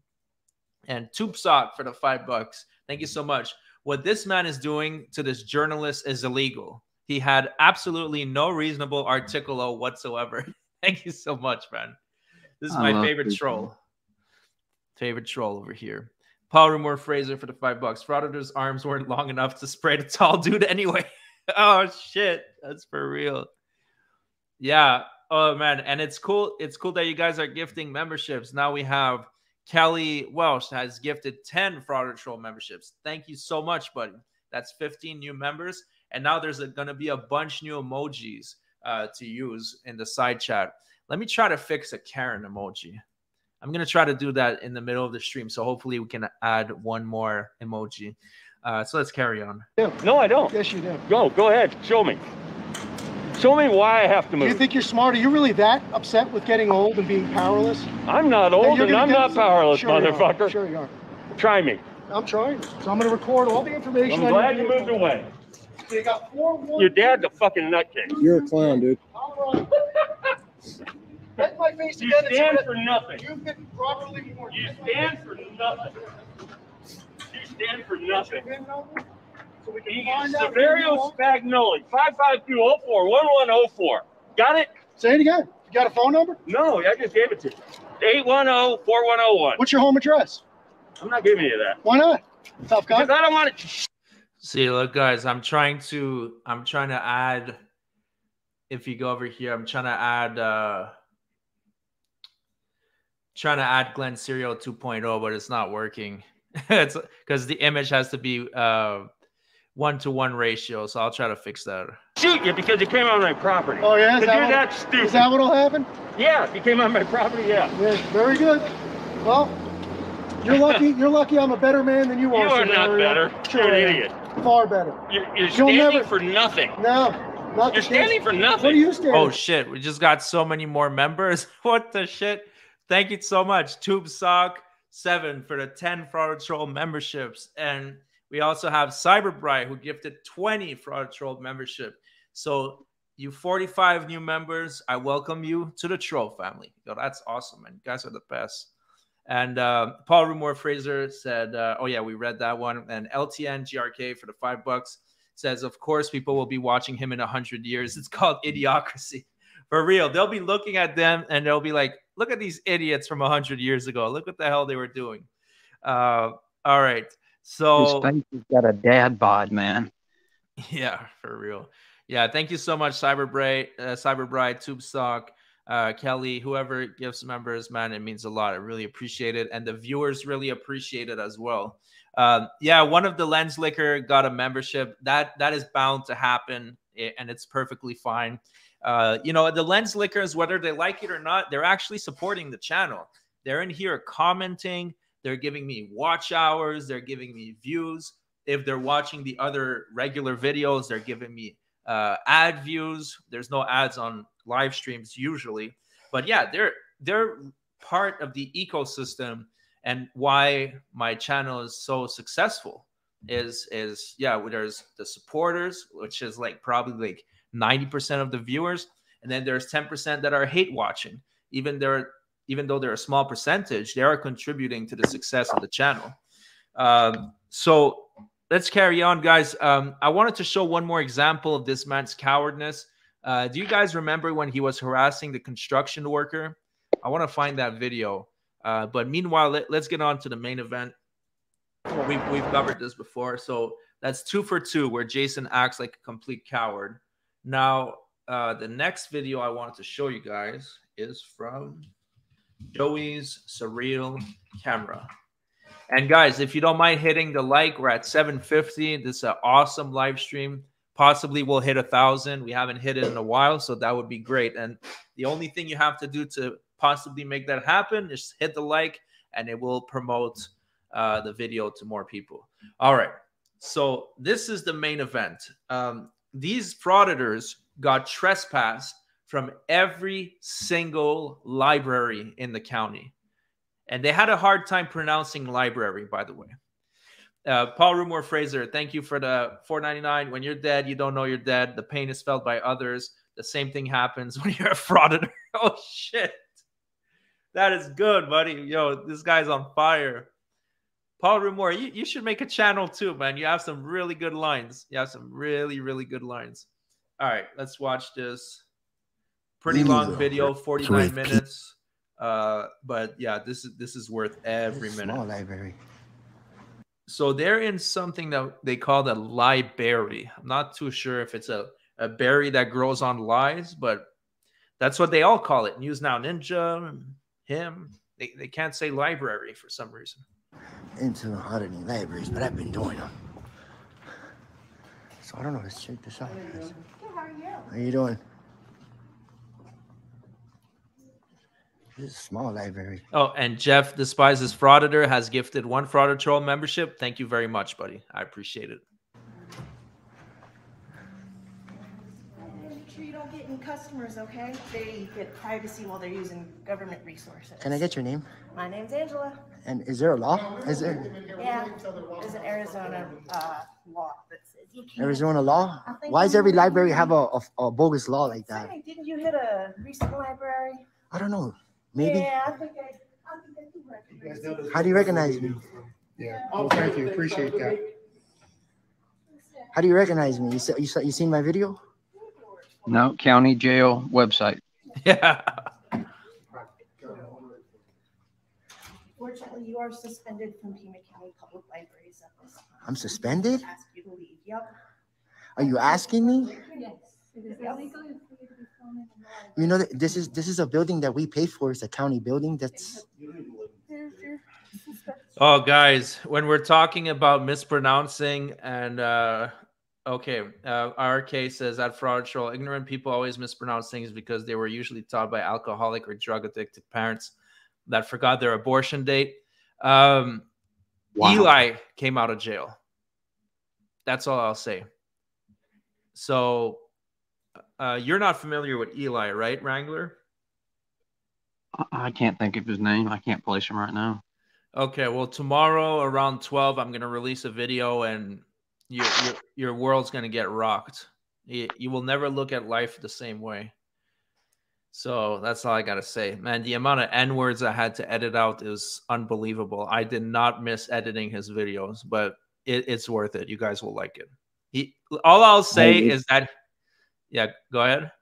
Speaker 11: And Tubsock for the five bucks. Thank you so much. What this man is doing to this journalist is illegal. He had absolutely no reasonable articulo whatsoever. *laughs* Thank you so much, man. This is
Speaker 12: I
Speaker 11: my favorite
Speaker 12: people.
Speaker 11: troll. Favorite troll over here. Paul Rumor Fraser for the five bucks. Frauditor's arms weren't long enough to spray the tall dude anyway. *laughs* oh shit. That's for real. Yeah. Oh man. And it's cool. It's cool that you guys are gifting memberships. Now we have Kelly Welsh has gifted 10 Frauditor Troll memberships. Thank you so much, buddy. That's 15 new members. And now there's going to be a bunch new emojis uh, to use in the side chat. Let me try to fix a Karen emoji. I'm going to try to do that in the middle of the stream. So hopefully we can add one more emoji. Uh, so let's carry on.
Speaker 19: No, I don't.
Speaker 2: Yes, you do.
Speaker 19: Go, go ahead. Show me. Show me why I have to
Speaker 2: Do
Speaker 19: move.
Speaker 2: you think you're smart? Are you really that upset with getting old and being powerless?
Speaker 19: I'm not old and I'm not powerless,
Speaker 2: Sure you
Speaker 19: motherfucker.
Speaker 2: Sure you are.
Speaker 19: Try me.
Speaker 2: I'm trying. So I'm going to record all the information.
Speaker 19: I'm
Speaker 2: I
Speaker 19: glad
Speaker 2: need
Speaker 19: you
Speaker 2: to-
Speaker 19: moved away.
Speaker 2: So you got four one.
Speaker 19: Your dad's a fucking nutcase.
Speaker 10: You're a clown, dude.
Speaker 2: All right. Get my face
Speaker 19: You
Speaker 2: again. It's
Speaker 19: stand for nothing.
Speaker 2: You've been properly warned.
Speaker 19: You stand for nothing. You stand for nothing.
Speaker 2: So we can
Speaker 19: He
Speaker 2: find
Speaker 19: is
Speaker 2: out
Speaker 19: Severio. Spagnoli, 552-04-1104. Got it?
Speaker 2: Say it again. You got a phone number?
Speaker 19: No, I just gave it to you. 810-4101.
Speaker 2: What's your home address?
Speaker 19: I'm not giving you that.
Speaker 2: Why not? Tough guy.
Speaker 19: Because I don't want it
Speaker 11: See, look, guys, I'm trying to I'm trying to add if you go over here, I'm trying to add uh trying to add Glenn Cerio 2.0, but it's not working. *laughs* it's because the image has to be uh one to one ratio, so I'll try to fix that.
Speaker 19: shoot you because you came on my property.
Speaker 2: Oh, yeah? Is that
Speaker 19: you're
Speaker 2: what-
Speaker 19: that stupid.
Speaker 2: Is that what'll happen?
Speaker 19: Yeah, if you came on my property, yeah.
Speaker 2: Yeah, very good. Well, you're lucky. *laughs* You're lucky. I'm a better man than you are.
Speaker 19: You
Speaker 2: are.
Speaker 19: are not better.
Speaker 2: Sure
Speaker 19: You're an idiot.
Speaker 2: Far better.
Speaker 19: You're, you're
Speaker 2: You'll
Speaker 19: standing
Speaker 2: never-
Speaker 19: for nothing.
Speaker 2: No, Not
Speaker 19: You're standing
Speaker 2: kids.
Speaker 19: for nothing.
Speaker 2: What are you standing?
Speaker 11: Oh shit, we just got so many more members. *laughs* what the shit? Thank you so much. Tube Sock 7 for the 10 Fraud Troll memberships. And we also have Cyberbright who gifted 20 Fraud Troll membership. So you 45 new members, I welcome you to the Troll family. Yo, that's awesome, man. You guys are the best. And uh, Paul Rumor Fraser said, uh, "Oh yeah, we read that one." And LTN GRK for the five bucks says, "Of course, people will be watching him in a hundred years. It's called idiocracy, for real. They'll be looking at them and they'll be like, look at these idiots from a hundred years ago. Look what the hell they were doing." Uh, all right, so
Speaker 12: His face has got a dad bod, man. *laughs*
Speaker 11: yeah, for real. Yeah, thank you so much, Cyberbright, uh, Cyberbright, TubeStock, uh, Kelly, whoever gives members, man, it means a lot. I really appreciate it, and the viewers really appreciate it as well. Um, yeah, one of the Lens Licker got a membership. That that is bound to happen, and it's perfectly fine. Uh, you know, the Lens Lickers, whether they like it or not, they're actually supporting the channel. They're in here commenting. They're giving me watch hours. They're giving me views. If they're watching the other regular videos, they're giving me uh, ad views. There's no ads on live streams usually, but yeah, they're they're part of the ecosystem. And why my channel is so successful is is yeah, there's the supporters, which is like probably like 90% of the viewers, and then there's 10% that are hate watching. Even they're even though they're a small percentage, they are contributing to the success of the channel. Um, so let's carry on, guys. Um, I wanted to show one more example of this man's cowardness. Uh, do you guys remember when he was harassing the construction worker? I want to find that video. Uh, but meanwhile, let, us get on to the main event. We've, we've covered this before. So that's two for two, where Jason acts like a complete coward. Now, uh, the next video I wanted to show you guys is from Joey's Surreal Camera. And guys, if you don't mind hitting the like, we're at 750. This is an awesome live stream. Possibly we'll hit a thousand. We haven't hit it in a while, so that would be great. And the only thing you have to do to possibly make that happen is hit the like, and it will promote uh, the video to more people. All right. So this is the main event. Um, these frauditors got trespassed from every single library in the county. And they had a hard time pronouncing library by the way. Uh, paul rumor fraser thank you for the 499 when you're dead you don't know you're dead. The pain is felt by others. The same thing happens *laughs* when you're a frauditor. *laughs* Oh shit. That is good buddy. Yo this guy's on fire. Paul rumor you, you should make a channel too man. You have some really good lines. You have some really really good lines. All right let's watch this pretty long video 49 minutes uh, but yeah, this is this is worth every minute.
Speaker 7: Small library.
Speaker 11: So they're in something that they call the library. I'm not too sure if it's a, a berry that grows on lies, but that's what they all call it. News Now Ninja, him. They, they can't say library for some reason.
Speaker 7: Into hardly libraries, but I've been doing them. So I don't know. Let's check this out. How are you doing? This is a small library.
Speaker 11: Oh, and Jeff despises frauditor has gifted one frauditor troll membership. Thank you very much, buddy. I appreciate it.
Speaker 20: Make sure you don't get any customers, okay? They get privacy while they're using government resources.
Speaker 7: Can I get your name?
Speaker 20: My name's Angela.
Speaker 7: And is there a law? Is there
Speaker 20: Yeah, there's an Arizona uh, law that says you can't.
Speaker 7: Arizona law? Why does every library have a, a, a bogus law like that?
Speaker 20: Say, didn't you hit a recent library?
Speaker 7: I don't know. Maybe.
Speaker 20: Yeah, I think I, I think I do recognize you.
Speaker 7: How do you recognize me?
Speaker 2: Yeah. Well, thank you. Appreciate that.
Speaker 7: How do you recognize me? You saw, you saw, you seen my video?
Speaker 12: No, county jail website.
Speaker 11: Yeah.
Speaker 20: Fortunately, you are suspended from Pima County Public Libraries at this time.
Speaker 7: I'm suspended?
Speaker 20: Ask you to leave. Yep.
Speaker 7: Are you asking me?
Speaker 20: Yes. It is illegal for you to be filming in the
Speaker 7: You know that this is this is a building that we pay for. It's a county building. That's
Speaker 20: There's your suspect-
Speaker 11: Oh, guys, when we're talking about mispronouncing and uh okay, uh RK says that fraud troll ignorant people always mispronounce things because they were usually taught by alcoholic or drug addicted parents that forgot their abortion date. Um
Speaker 12: Wow.
Speaker 11: Eli came out of jail. That's all I'll say. So uh, you're not familiar with Eli, right, Wrangler?
Speaker 12: I, can't think of his name. I can't place him right now.
Speaker 11: Okay, well, tomorrow around 12, I'm going to release a video and your, your, your world's going to get rocked. You, you will never look at life the same way. So that's all I got to say. Man, the amount of N words I had to edit out is unbelievable. I did not miss editing his videos, but it, it's worth it. You guys will like it. He, all I'll say
Speaker 12: Hey,
Speaker 11: is that, yeah, go ahead.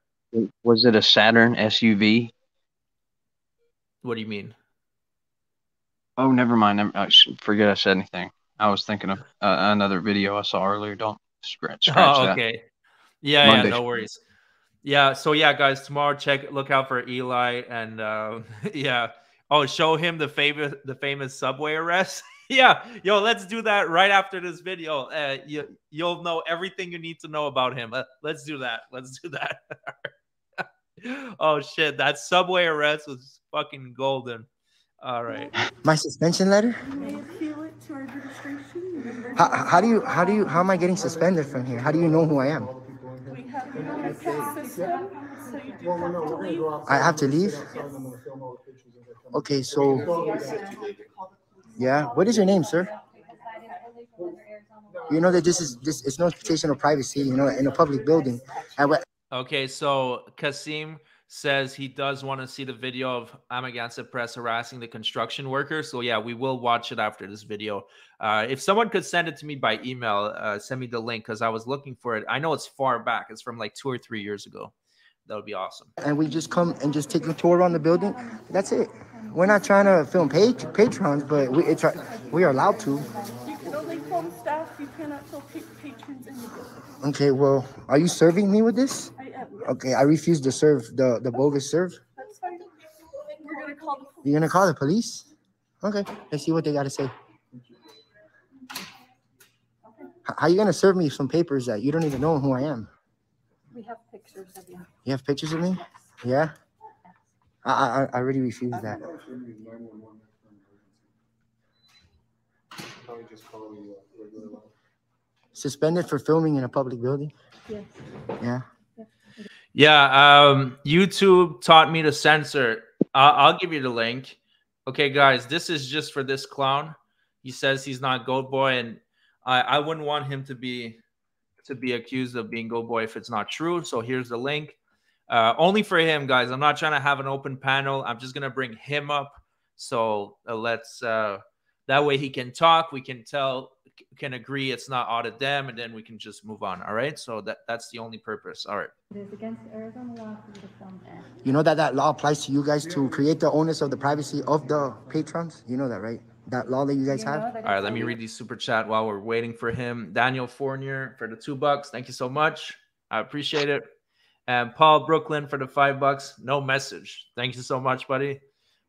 Speaker 12: Was it a Saturn SUV?
Speaker 11: What do you mean?
Speaker 12: Oh, never mind. Never, I forget I said anything. I was thinking of uh, another video I saw earlier. Don't scratch, *laughs* scratch
Speaker 11: Oh,
Speaker 12: that.
Speaker 11: okay. Yeah,
Speaker 12: Monday.
Speaker 11: yeah, no worries. Yeah, so yeah, guys, tomorrow check look out for Eli and uh *laughs* yeah. Oh, show him the famous the famous subway arrest. *laughs* yeah, yo, let's do that right after this video. Uh you you'll know everything you need to know about him. Uh, let's do that. Let's do that. *laughs* oh shit, that subway arrest was fucking golden. All right.
Speaker 7: My suspension letter? How, how do you how do you how am I getting suspended from here? How do you know who I am? I have to leave. Okay, so yeah, what is your name, sir? You know that this is this it's no expectation of privacy. You know, in a public building.
Speaker 11: Okay, so Kasim says he does want to see the video of Amagansett Press harassing the construction workers. So yeah, we will watch it after this video. Uh, if someone could send it to me by email, uh, send me the link because I was looking for it. I know it's far back; it's from like two or three years ago. That would be awesome.
Speaker 7: and we just come and just take a tour around the building. That's it. We're not trying to film pat- patrons, but we it's, we are allowed to.
Speaker 20: You can only film staff, you cannot film pa- patrons in the building.
Speaker 7: Okay, well, are you serving me with this?
Speaker 20: I am.
Speaker 7: Okay, I refuse to serve the the bogus serve.
Speaker 20: That's fine. We're gonna call the police.
Speaker 7: You're gonna call the police? Okay, let's see what they gotta say. H- How you gonna serve me some papers that you don't even know who I am?
Speaker 20: We have pictures of you.
Speaker 7: You have pictures of me? Yeah. I I I- I really refuse that. Suspended for filming in a public building.
Speaker 20: Yes.
Speaker 7: Yeah.
Speaker 11: Yeah, um, YouTube taught me to censor. I'll, I'll give you the link. Okay, guys, this is just for this clown. He says he's not Goat Boy, and I, I wouldn't want him to be to be accused of being Goat Boy if it's not true. So here's the link. Uh, only for him, guys. I'm not trying to have an open panel. I'm just gonna bring him up. So uh, let's uh, that way he can talk. We can tell, can agree it's not audit them, and then we can just move on. All right. So that that's the only purpose. All right.
Speaker 20: It is against Arizona law you to film there.
Speaker 7: You know that that law applies to you guys to create the onus of the privacy of the patrons. You know that, right? That law that you guys have.
Speaker 11: All right, let me read the super chat while we're waiting for him. Daniel Fournier for the two bucks. Thank you so much. I appreciate it. And Paul Brooklyn for the five bucks. No message. Thank you so much, buddy.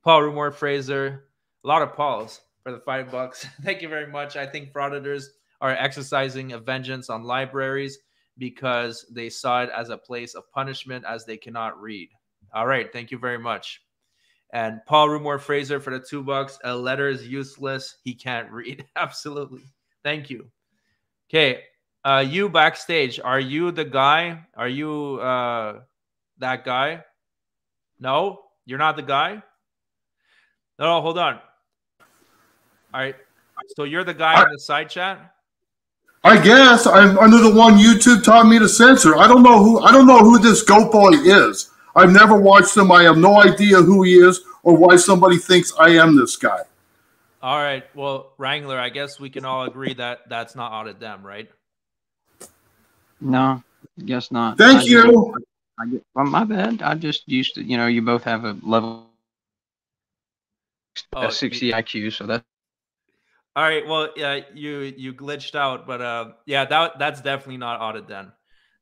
Speaker 11: Paul Rumor Fraser. A lot of Pauls for the five bucks. *laughs* Thank you very much. I think frauditors are exercising a vengeance on libraries because they saw it as a place of punishment as they cannot read. All right. Thank you very much. And Paul Rumor Fraser for the two bucks. A letter is useless. He can't read. *laughs* Absolutely. Thank you. Okay. Uh, you backstage, are you the guy? Are you uh that guy? No, you're not the guy. No, no, hold on. All right. So you're the guy in the side chat.
Speaker 1: I guess I'm under the one YouTube taught me to censor. I don't know who I don't know who this goat boy is. I've never watched him. I have no idea who he is or why somebody thinks I am this guy.
Speaker 11: All right. Well, Wrangler, I guess we can all agree that that's not out of them, right?
Speaker 12: No, guess not.
Speaker 1: Thank
Speaker 12: I
Speaker 1: you.
Speaker 12: Just, I get, well, my bad. I just used to, you know, you both have a level
Speaker 11: Oh,
Speaker 12: a 60 IQ, so that
Speaker 11: All right. Well, yeah, you you glitched out, but uh, yeah, that that's definitely not audit then.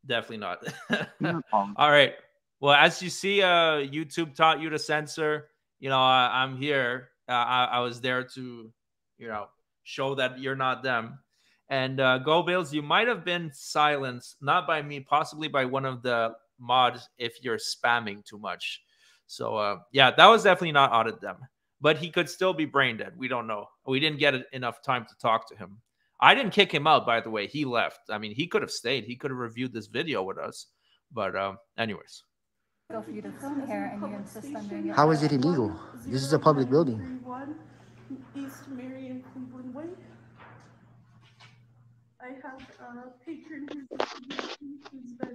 Speaker 11: Definitely not. *laughs*
Speaker 12: no.
Speaker 11: All right. Well, as you see, uh, YouTube taught you to censor. You know, I, I'm here. Uh, I, I was there to, you know, show that you're not them. And uh, Go Bills, you might have been silenced, not by me, possibly by one of the mods if you're spamming too much. So uh, yeah, that was definitely not audit them. But he could still be brain dead. We don't know. We didn't get enough time to talk to him. I didn't kick him out, by the way. He left. I mean, he could have stayed. He could have reviewed this video with us. But um, anyways,
Speaker 21: Go for you to film here and you insist on doing it.
Speaker 7: How is it illegal? This is a public building.
Speaker 20: East Marion, Cleveland Way. I have a patron who's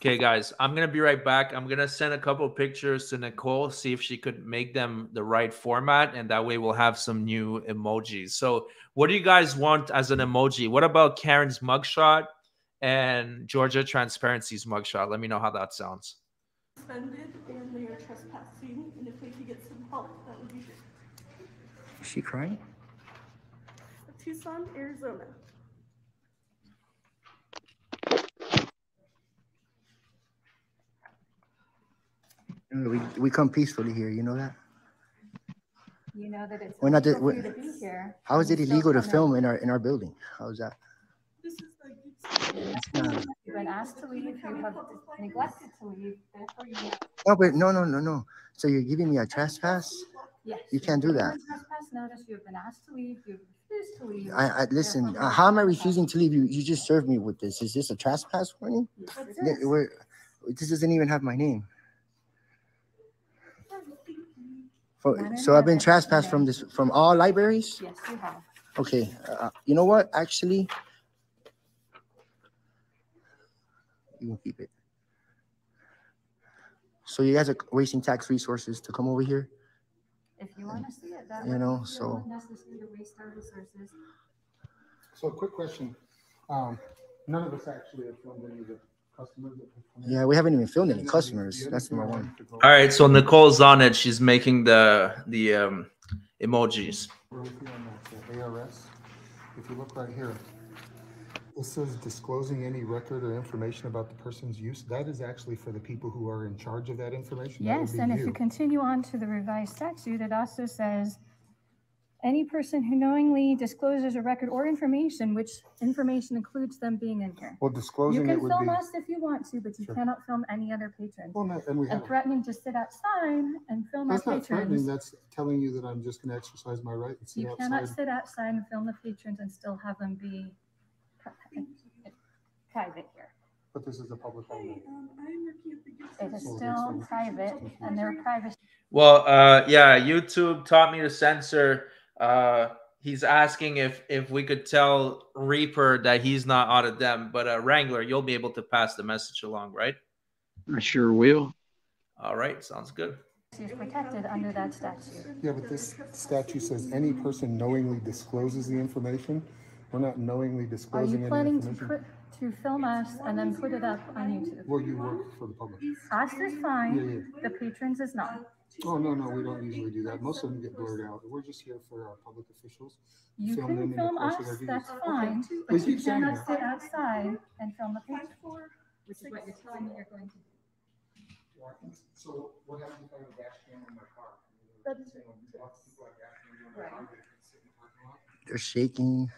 Speaker 11: okay, guys, I'm gonna be right back. I'm gonna send a couple pictures to Nicole, see if she could make them the right format, and that way we'll have some new emojis. So, what do you guys want as an emoji? What about Karen's mugshot and Georgia Transparency's mugshot? Let me know how that sounds.
Speaker 20: suspended and they are trespassing, and if we could get some help, that would be good.
Speaker 7: Is she crying?
Speaker 20: Tucson, Arizona.
Speaker 7: We, we come peacefully here, you know that?
Speaker 21: You know that it's
Speaker 7: We're not
Speaker 21: illegal
Speaker 7: di-
Speaker 21: for you
Speaker 7: we're-
Speaker 21: to be here.
Speaker 7: How is it illegal to
Speaker 21: come in.
Speaker 7: film in our in our building? How is that? not.
Speaker 21: You've been asked to leave, you have neglected to leave, therefore you.
Speaker 7: No, but no, no, no, no. So you're giving me a trespass?
Speaker 21: Yes.
Speaker 7: You can't do that.
Speaker 21: Trespass notice, you've been asked to leave, you've refused to leave.
Speaker 7: I, I listen. Uh, how am I refusing to leave you? You just served me with this. Is this a trespass warning?
Speaker 21: What's this?
Speaker 7: we're- this doesn't even have my name. For, so I've been
Speaker 21: anymore.
Speaker 7: trespassed from this from all libraries.
Speaker 21: Yes, you have.
Speaker 7: Okay. Uh, you know what? Actually, you can keep it. So you guys are wasting tax resources to come over here.
Speaker 21: If you want to see it that
Speaker 7: You know, so-
Speaker 21: don't necessarily to waste our resources.
Speaker 22: So quick question. Um, none of us actually have filmed any of the customers that have come in.
Speaker 7: Yeah, we haven't even filmed any customers. That's number one.
Speaker 11: All right, so Nicole's on it. She's making the the um, emojis.
Speaker 22: We're looking on that, ARS. If you look right here, it says disclosing any record or information about the person's use. That is actually for the people who are in charge of that information.
Speaker 21: Yes,
Speaker 22: be
Speaker 21: and if you continue on to the revised statute, it also says, any person who knowingly discloses a record or information, which information includes them being in here.
Speaker 22: Well,
Speaker 21: You
Speaker 22: disclosing it
Speaker 21: can
Speaker 22: would
Speaker 21: film
Speaker 22: be.
Speaker 21: us if you want to, but you
Speaker 22: Sure.
Speaker 21: cannot film any other patrons.
Speaker 22: Well, no, and we
Speaker 21: And
Speaker 22: have.
Speaker 21: threatening to sit outside and film our
Speaker 22: That's not threatening.
Speaker 21: patrons.
Speaker 22: That's telling you that I'm just going to exercise my right and sit
Speaker 21: You cannot
Speaker 22: outside.
Speaker 21: sit outside and film the patrons and still have them be pri- private here.
Speaker 22: But this is a public holiday.
Speaker 21: It is
Speaker 22: So
Speaker 21: still
Speaker 22: that's-
Speaker 21: private and their privacy.
Speaker 11: Well, uh, yeah, YouTube taught me to censor. Uh, he's asking if if we could tell Reaper that he's not out of them, but uh, Wrangler, you'll be able to pass the message along, right?
Speaker 12: I sure will.
Speaker 11: All right, sounds good.
Speaker 21: is protected under that statute.
Speaker 22: Yeah, but this statute says any person knowingly discloses the information. We're not knowingly disclosing.
Speaker 21: Are
Speaker 22: disclosing
Speaker 21: you
Speaker 22: any
Speaker 21: planning to
Speaker 22: information.
Speaker 21: put, to film us and then put it up on YouTube?
Speaker 22: Well, you work for the public.
Speaker 21: Us is
Speaker 22: Yeah,
Speaker 21: fine, the patrons is not.
Speaker 22: Oh, no, no, we don't usually do that. Most of them get blurred out. We're just here for our public officials.
Speaker 21: You
Speaker 22: Film
Speaker 21: can
Speaker 22: them in the course
Speaker 21: us,
Speaker 22: of their duties.
Speaker 21: that's
Speaker 22: Okay.
Speaker 21: fine,
Speaker 22: We
Speaker 21: but you
Speaker 22: keep saying
Speaker 21: cannot
Speaker 22: that.
Speaker 21: sit outside and film the patrons, which is what you're telling me you're going to do.
Speaker 22: So what happens if I have a dash cam in my car?
Speaker 7: They're shaking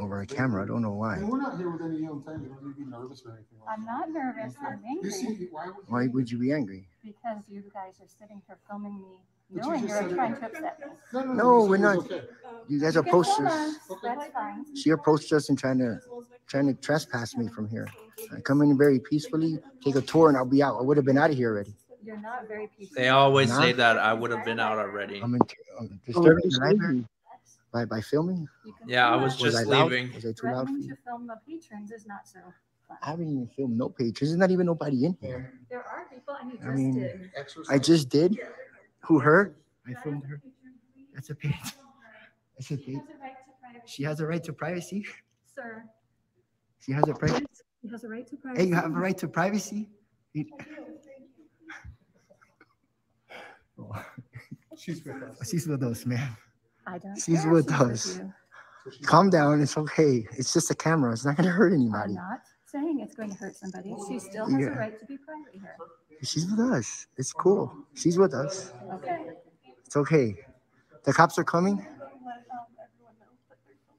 Speaker 7: over a camera. I don't know why.
Speaker 22: And we're not here with any ill intent. You don't need to be nervous or anything. like
Speaker 21: I'm not nervous, I'm
Speaker 22: You see,
Speaker 21: angry,
Speaker 22: why would
Speaker 7: Why would you be angry?
Speaker 21: because you guys are sitting here filming me,
Speaker 22: But you
Speaker 21: knowing
Speaker 22: just
Speaker 21: you're trying to upset me.
Speaker 22: No, no,
Speaker 7: No,
Speaker 22: you
Speaker 7: we're not.
Speaker 22: okay.
Speaker 7: You guys are
Speaker 21: can
Speaker 7: posters.
Speaker 21: us, That's fine.
Speaker 7: She approached us and trying to trying to trespass me from here. I come in very peacefully, take a tour, and I'll be out. I would have been out of here already.
Speaker 21: You're not very peaceful.
Speaker 11: They always
Speaker 7: Nah.
Speaker 11: say that I would have been out already.
Speaker 7: I'm, in, I'm disturbing the library by by filming.
Speaker 11: Yeah, I was just
Speaker 7: I loud?
Speaker 11: leaving.
Speaker 7: Was I too loud for you?
Speaker 21: to film the patrons is not so fun.
Speaker 7: I haven't even filmed no pages. There's not even nobody in here.
Speaker 21: There are people, and you
Speaker 7: I mean,
Speaker 21: did.
Speaker 7: I just did. Who her? I filmed her. That's a page. That's a page. She has a right to privacy.
Speaker 21: Sir,
Speaker 7: She has a right.
Speaker 21: he has a right to privacy.
Speaker 7: Hey, you have a right to privacy. *laughs* You- oh. *laughs*
Speaker 22: She's with us.
Speaker 7: She's with us, man.
Speaker 21: I don't
Speaker 7: She's
Speaker 21: care
Speaker 7: with us.
Speaker 21: you.
Speaker 7: Calm down. It's okay. It's just a camera. It's not gonna hurt
Speaker 21: I'm
Speaker 7: anybody.
Speaker 21: not saying it's going to hurt somebody. She still has a right to be private here.
Speaker 7: She's with us. It's cool. She's with us.
Speaker 21: Okay,
Speaker 7: It's okay. The cops are coming.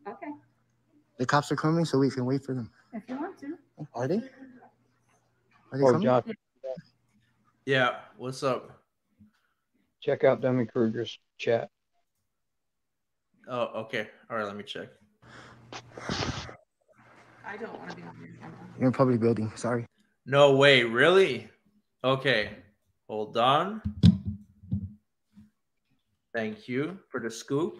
Speaker 21: okay,
Speaker 7: The cops are coming, so we can wait for them.
Speaker 21: if you want to.
Speaker 7: Are they? Are they
Speaker 12: Oh,
Speaker 7: coming?
Speaker 12: Josh,
Speaker 11: Yeah, what's up?
Speaker 12: check out Dummy Kruger's chat.
Speaker 11: Oh, okay. All right, let me check.
Speaker 23: I don't want to be on your camera.
Speaker 7: You're in public building. Sorry.
Speaker 11: No way, really? Okay, hold on. Thank you for the scoop.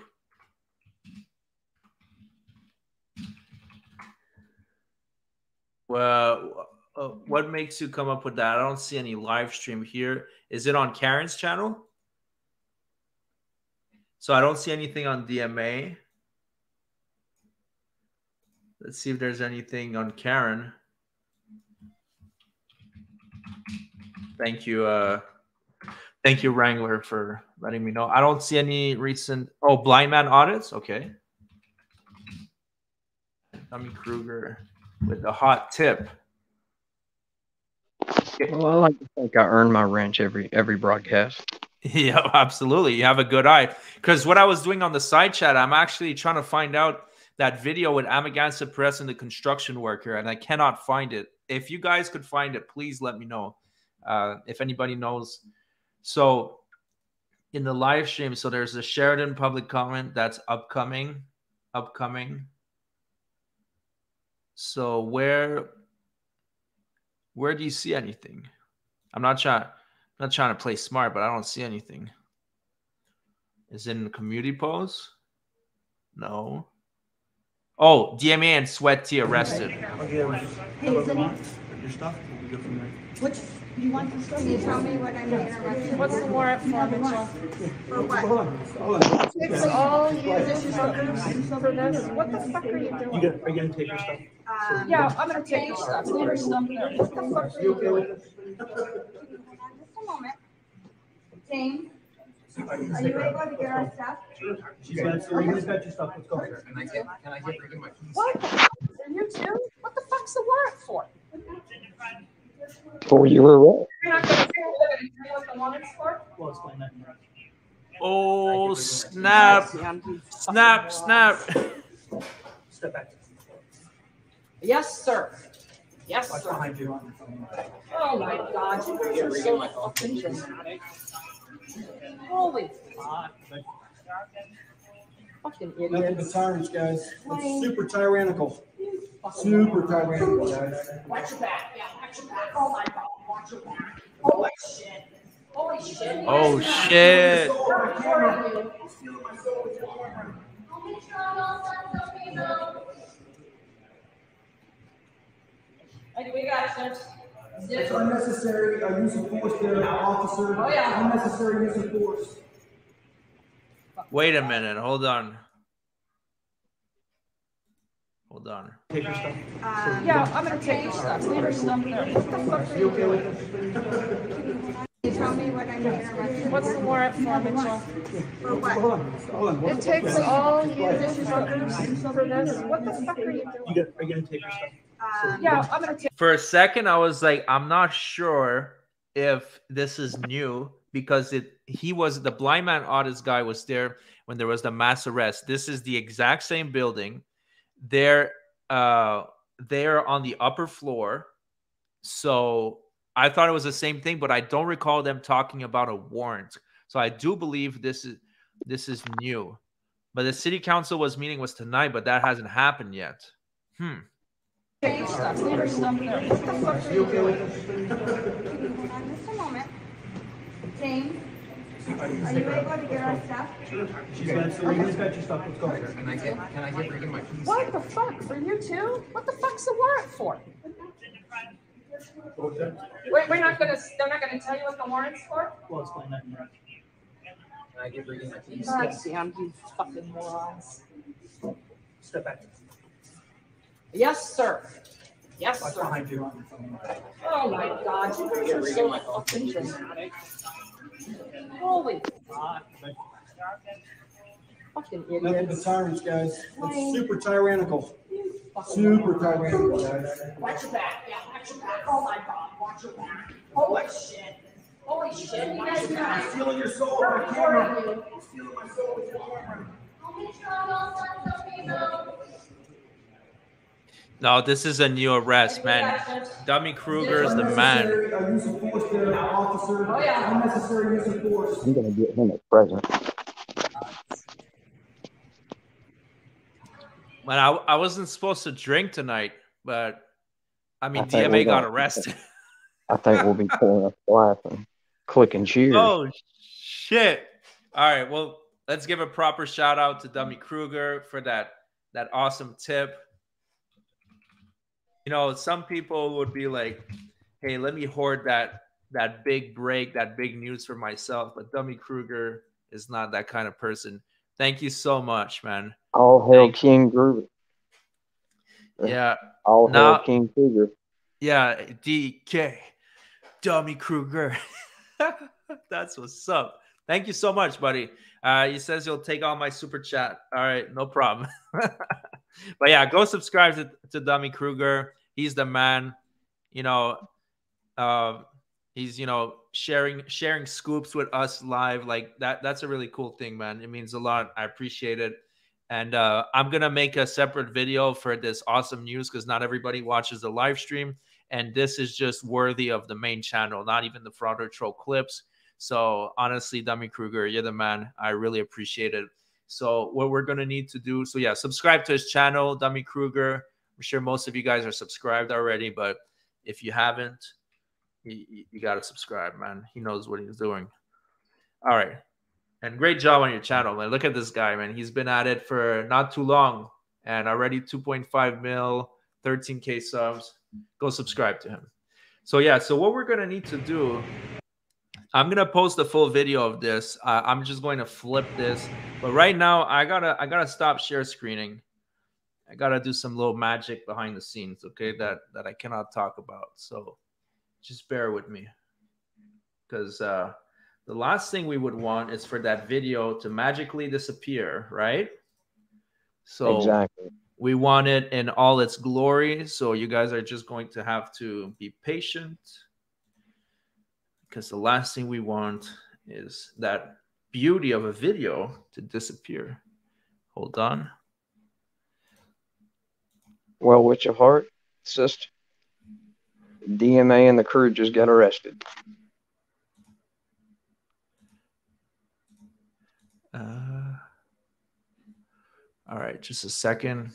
Speaker 11: Well, uh, what makes you come up with that? I don't see any live stream here. Is it on Karen's channel? So I don't see anything on DMA. Let's see if there's anything on Karen. Thank you, uh, thank you, Wrangler, for letting me know. I don't see any recent. Oh, blind man audits. Okay. Dummy Kruger with the hot tip.
Speaker 12: Well, I like to think I earn my wrench every every broadcast. *laughs*
Speaker 11: Yeah, absolutely. You have a good eye. Because what I was doing on the side chat, I'm actually trying to find out that video with Amagansett Press and the construction worker, and I cannot find it. If you guys could find it, please let me know. Uh, if anybody knows. So in the live stream, so there's a Sheridan public comment that's upcoming, upcoming. So where where do you see anything? I'm not trying I'm not trying to play smart, but I don't see anything. Is it in the community pose? No. Oh, DMA and Sweat T arrested.
Speaker 20: Hey, is it?
Speaker 17: Your stuff, we'll go from there.
Speaker 20: Which, you want the stuff? Can you tell me what I'm interested
Speaker 24: What's the warrant for, Mitchell?
Speaker 20: For what?
Speaker 17: Hold on, hold on.
Speaker 24: Fix all users for this. What the fuck are you
Speaker 17: You
Speaker 24: doing?
Speaker 17: get, are you gonna take your stuff?
Speaker 20: Um,
Speaker 24: Yeah, I'm gonna take your stuff. Leave your stuff there. What the fuck are
Speaker 17: You
Speaker 24: you
Speaker 17: okay with
Speaker 24: doing?
Speaker 17: it?
Speaker 20: Just a moment. James, are you able to get our stuff?
Speaker 17: She's got, Serena's got your stuff, let's go.
Speaker 20: Can I get,
Speaker 17: can I get, bring my keys?
Speaker 24: What? the? Are you too? What the fuck's the warrant for?
Speaker 12: For your arrest.
Speaker 24: You're not gonna say what the warrant's for?
Speaker 17: We'll explain that.
Speaker 11: Oh snap! Snap! Snap!
Speaker 17: Step back.
Speaker 24: Yes, sir. Yes,
Speaker 17: Watch
Speaker 24: sir.
Speaker 17: behind you.
Speaker 24: Oh my god, you guys are so fucking dramatic. Holy fuck. Fucking
Speaker 17: Nothing but
Speaker 24: idiots.
Speaker 17: tyrants, guys. It's super tyrannical. Super tyrannical, guys.
Speaker 24: Watch your back. Yeah, watch your back. Oh my god, watch your back. Holy shit. Holy shit.
Speaker 11: Oh shit!
Speaker 24: Like, we got this.
Speaker 17: It's unnecessary, uh, use of force there, officer.
Speaker 24: Oh, yeah.
Speaker 17: Unnecessary use of force.
Speaker 11: Wait a minute. Hold on. Hold on.
Speaker 17: Take your stuff.
Speaker 20: Um,
Speaker 24: Yeah, I'm gonna take your stuff. Leave your stuff there. What the fuck are
Speaker 17: You
Speaker 24: you
Speaker 17: okay with
Speaker 24: doing?
Speaker 17: it?
Speaker 20: Can you tell me what I'm interested
Speaker 24: What's the warrant for, Mitchell?
Speaker 20: For what?
Speaker 17: Hold on, hold on.
Speaker 24: It takes all users for this. What the fuck are you
Speaker 17: You
Speaker 24: doing?
Speaker 17: get, are you gonna take your stuff?
Speaker 20: Um,
Speaker 24: Yeah, I'm gonna take.
Speaker 11: For a second, I was like, I'm not sure if this is new because it he was the blind man artist guy was there when there was the mass arrest. This is the exact same building. They're uh they're on the upper floor. So I thought it was the same thing, but I don't recall them talking about a warrant. So I do believe this is this is new. But the city council was meeting was tonight, but that hasn't happened yet. Hmm.
Speaker 24: Take stuff. Leave stuff there. What the fuck are
Speaker 17: You
Speaker 24: you
Speaker 17: okay with
Speaker 24: doing?
Speaker 20: Just a moment. James, are you able to get our stuff?
Speaker 17: She's got, Serena's got your stuff, let's go.
Speaker 20: Can I get, can I get, bring my keys?
Speaker 24: What the fuck? For you too? What the fuck's the warrant for? Wait, we're not gonna, they're not gonna tell you what the warrant's for?
Speaker 17: We'll explain that.
Speaker 20: Can I get, bring my keys?
Speaker 24: God damn, you fucking morons.
Speaker 17: Step back.
Speaker 24: Yes, sir. Yes, sir.
Speaker 17: behind you.
Speaker 24: Oh my god, you guys are so fucking dramatic. Holy fuck. Fucking
Speaker 17: Nothing but
Speaker 24: idiots.
Speaker 17: tyrants, guys. It's super tyrannical. Super tyrannical, guys.
Speaker 24: Watch your back. Yeah, watch your back. Oh my god, watch your back. Holy shit. Holy shit. Watch your back.
Speaker 17: Feeling your soul on
Speaker 24: are
Speaker 17: camera.
Speaker 24: you?
Speaker 17: Feeling my soul with your camera.
Speaker 11: No, this is a new arrest, man. Dummy Kruger is the man.
Speaker 17: Unnecessary, use of force there, officer.
Speaker 24: Oh, yeah.
Speaker 17: Unnecessary use of force.
Speaker 12: I'm gonna get him a present.
Speaker 11: Man, I, I wasn't supposed to drink tonight, but I mean,
Speaker 12: I
Speaker 11: DMA
Speaker 12: we're
Speaker 11: got
Speaker 12: gonna-
Speaker 11: arrested. *laughs*
Speaker 12: I think we'll be pulling up laughing, clicking cheers.
Speaker 11: Oh shit! All right, well, let's give a proper shout out to Dummy Kruger for that that awesome tip. You know, some people would be like, "Hey, let me hoard that that big break, that big news for myself," but Dummy Kruger is not that kind of person. Thank you so much, man.
Speaker 12: All hail King Groove.
Speaker 11: Yeah.
Speaker 12: All hail King Kruger.
Speaker 11: Yeah, DK, Dummy Kruger. *laughs* That's what's up. Thank you so much, buddy. Uh, he says he'll take all my super chat. All right, no problem. *laughs* but yeah, go subscribe to, to Dummy Kruger. He's the man. You know, uh, he's you know sharing sharing scoops with us live like that. That's a really cool thing, man. It means a lot. I appreciate it. And uh, I'm gonna make a separate video for this awesome news because not everybody watches the live stream, and this is just worthy of the main channel, not even the Frauditor Troll clips. So honestly, Dummy Kruger, you're the man. I really appreciate it. So what we're gonna need to do, so yeah, subscribe to his channel, Dummy Kruger. I'm sure most of you guys are subscribed already, but if you haven't, you, you- gotta subscribe, man. He knows what he's doing. All right. And great job on your channel, man. Look at this guy, man. He's been at it for not too long and already 2.5 mil, 13k subs. Go subscribe to him. So yeah, so what we're gonna need to do, I'm gonna post a full video of this. Uh, I'm just going to flip this, but right now I gotta I gotta stop share screening. I gotta do some little magic behind the scenes, okay? That that I cannot talk about. So just bear with me, because uh, the last thing we would want is for that video to magically disappear, right? So
Speaker 12: Exactly.
Speaker 11: we want it in all its glory. So you guys are just going to have to be patient because the last thing we want is that beauty of a video to disappear. Hold on.
Speaker 12: Well, with your heart, sister. DMA and the crew just got arrested.
Speaker 11: Uh, all right, just a second.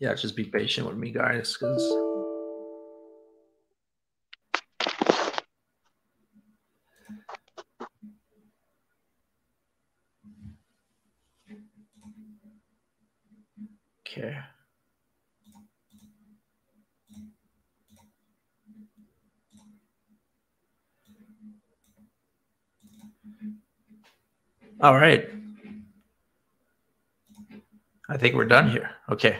Speaker 11: Yeah, just be patient with me, guys, because. Okay. All right. I think we're done here. Okay.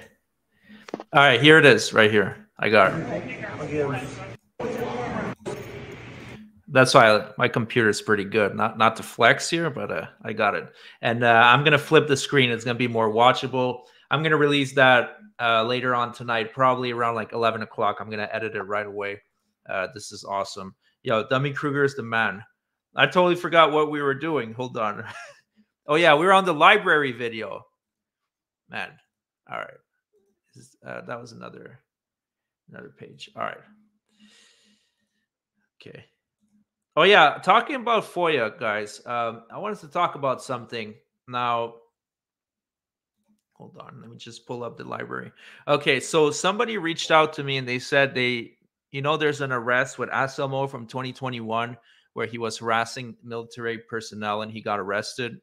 Speaker 11: All right, here it is, right here. I got it. That's why my computer is pretty good. Not not to flex here, but uh, I got it. And uh, I'm gonna flip the screen. It's gonna be more watchable. I'm gonna release that uh, later on tonight, probably around like 11 o'clock. I'm gonna edit it right away. Uh, this is awesome. Yo, Dummy Kruger is the man. I totally forgot what we were doing. Hold on. *laughs* oh yeah, we were on the library video. Man, all right. This- Uh, that was another another page. All right. Okay. Oh yeah, talking about FOIA, guys. Um, I wanted to talk about something now. Hold on, let me just pull up the library. Okay, so somebody reached out to me and they said they, you know, there's an arrest with Aselmo from 2021 where he was harassing military personnel and he got arrested.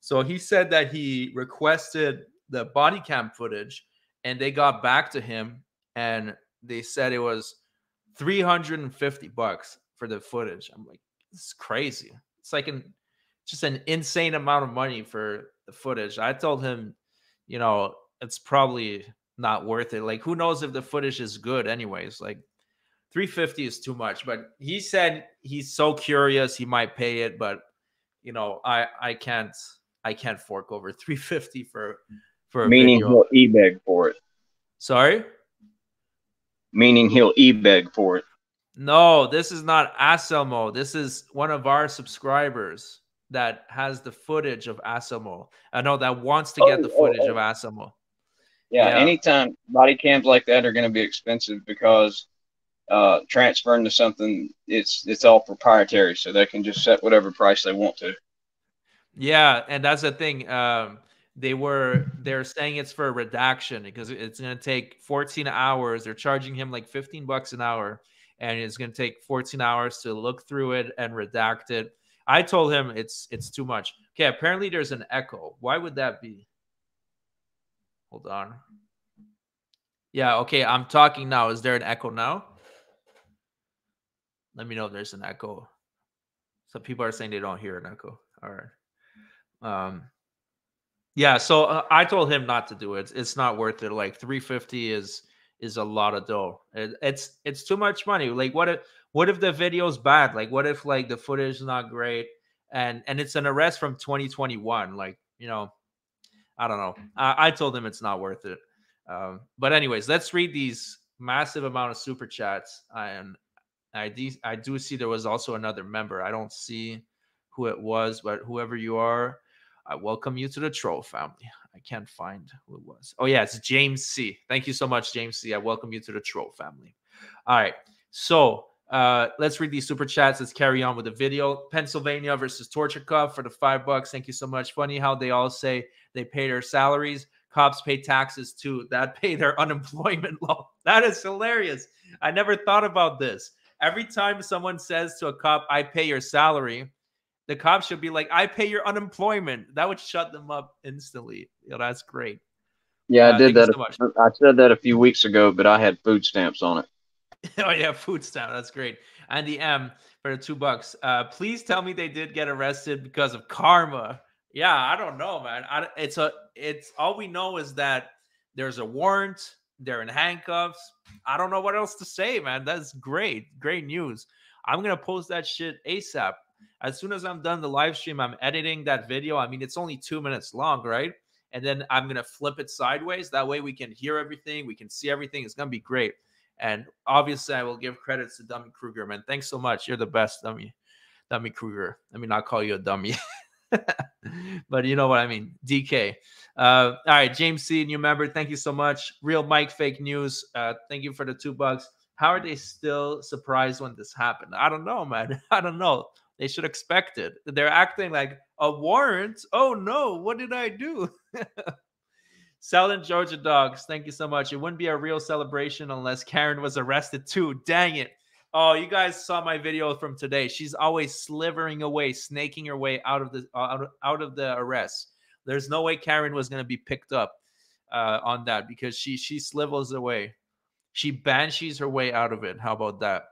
Speaker 11: So he said that he requested the body cam footage and they got back to him and they said it was 350 bucks for the footage. I'm like, this is crazy. It's like an just an insane amount of money for the footage. I told him, you know, it's probably not worth it. Like, who knows if the footage is good, anyways? Like, 350 is too much. But he said he's so curious he might pay it, but you know, I I can't I can't fork over *laughs* 350 for for a
Speaker 12: Meaning
Speaker 11: video.
Speaker 12: he'll e-beg for it.
Speaker 11: Sorry?
Speaker 12: Meaning he'll e-beg for it.
Speaker 11: No, this is not Aselmo. This is one of our subscribers that has the footage of Aselmo. I know that wants to get the
Speaker 12: Oh, oh,
Speaker 11: footage
Speaker 12: oh.
Speaker 11: of Aselmo.
Speaker 12: Yeah,
Speaker 11: Yeah.
Speaker 12: anytime body cams like that are going to be expensive because uh, transferring to something it's it's all proprietary, so they can just set whatever price they want to.
Speaker 11: Yeah, and that's the thing. Um, they were they're saying it's for redaction because it's going to take 14 hours. They're charging him like 15 bucks an hour, and it's going to take 14 hours to look through it and redact it. I told him it's it's too much. Okay, apparently there's an echo. Why would that be? Hold on. Yeah, okay, I'm talking now. Is there an echo now? Let me know if there's an echo. Some people are saying they don't hear an echo. All right. Um yeah, so uh, I told him not to do it. It's, it's not worth it. Like 350 is is a lot of dough. It, it's it's too much money. Like what if what if the video's bad? Like what if like the footage is not great and and it's an arrest from 2021? Like, you know, I don't know. I, I told him it's not worth it. Um, but anyways, let's read these massive amount of super chats. And I do, I do see there was also another member. I don't see who it was, but whoever you are, I welcome you to the troll family. I can't find who it was. Oh yeah, it's James C. Thank you so much, James C. I welcome you to the troll family. All right, so uh, let's read these super chats. Let's carry on with the video. Pennsylvania versus Torture Cup for the five bucks. Thank you so much. Funny how they all say they pay their salaries. Cops pay taxes too. That *laughs* pay their unemployment law. That is hilarious. I never thought about this. Every time someone says to a cop, I pay your salary, the cop should be like, I pay your unemployment. That would shut them up instantly. Know, that's great.
Speaker 12: Yeah, I
Speaker 11: Uh,
Speaker 12: did that.
Speaker 11: so
Speaker 12: I said that a few weeks ago, but I had food stamps on it. *laughs*
Speaker 11: oh yeah, food stamp. That's great. And the M for the two bucks. Uh, please tell me they did get arrested because of karma. Yeah, I don't know, man. I, it's a, it's all we know is that there's a warrant. They're in handcuffs. I don't know what else to say, man. That's great, great news. I'm gonna post that shit ASAP. As soon as I'm done the live stream, I'm editing that video. I mean, it's only two minutes long, right? And then I'm gonna flip it sideways. That way we can hear everything, we can see everything. It's gonna be great. And obviously, I will give credits to Dummy Kruger, man. Thanks so much. You're the best, Dummy. Dummy Kruger. Let me not call you a dummy. *laughs* but you know what I mean. DK. Uh, all right, James C, new member. Thank you so much. Real Mike Fake News. Uh, thank you for the two bucks. How are they still surprised when this happened? I don't know, man. *laughs* I don't know. They should expect it. They're acting like a warrant. Oh no, what did I do? *laughs* Selling Georgia dogs. Thank you so much. It wouldn't be a real celebration unless Karen was arrested too. Dang it. Oh, you guys saw my video from today. She's always slivering away, snaking her way out of the out of, out of the arrest. There's no way Karen was going to be picked up uh, on that because she she slivers away. She banshees her way out of it. How about that?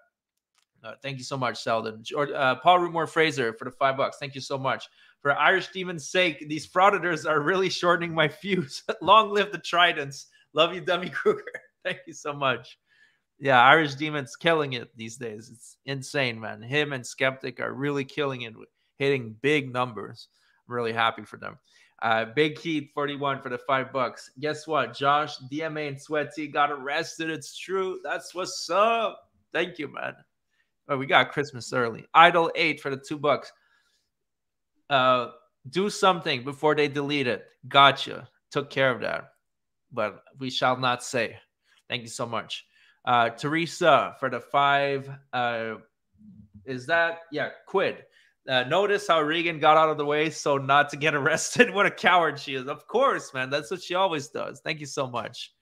Speaker 11: Uh, thank you so much, Seldon. Or uh, Paul Rumor Fraser for the five bucks. Thank you so much. For Irish Demon's sake, these frauditors are really shortening my fuse. *laughs* Long live the Tridents. Love you, Dummy *laughs* Kruger. Thank you so much. Yeah, Irish Demon's killing it these days. It's insane, man. Him and Skeptic are really killing it, hitting big numbers. I'm really happy for them. Uh, Big Keith 41 for the five bucks. Guess what? Josh, DMA, and Sweaty got arrested. It's true. That's what's up. Thank you, man. Oh, we got Christmas early. Idol 8 for the two bucks. Uh, do something before they delete it. Gotcha. Took care of that. But we shall not say. Thank you so much. Uh, Teresa for the five. Uh, is that, yeah, quid. Uh, notice how Regan got out of the way so not to get *laughs* arrested. what a coward she is. Of course, man. That's what she always does. Thank you so much.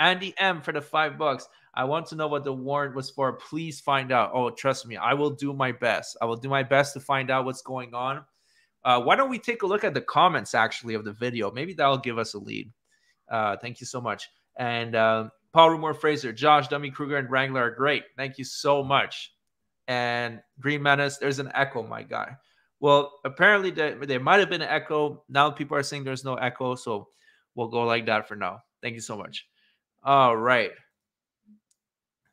Speaker 11: Andy M for the five bucks. I want to know what the warrant was for. Please find out. Oh, trust me, I will do my best. I will do my best to find out what's going on. Uh, why don't we take a look at the comments actually of the video? Maybe that'll give us a lead. Uh, thank you so much. And uh, Paul Rumor Fraser, Josh, Dummy Kruger, and Wrangler are great. Thank you so much. And Green Menace, there's an echo, my guy. Well, apparently there, there might have been an echo. Now people are saying there's no echo. So we'll go like that for now. Thank you so much. All right.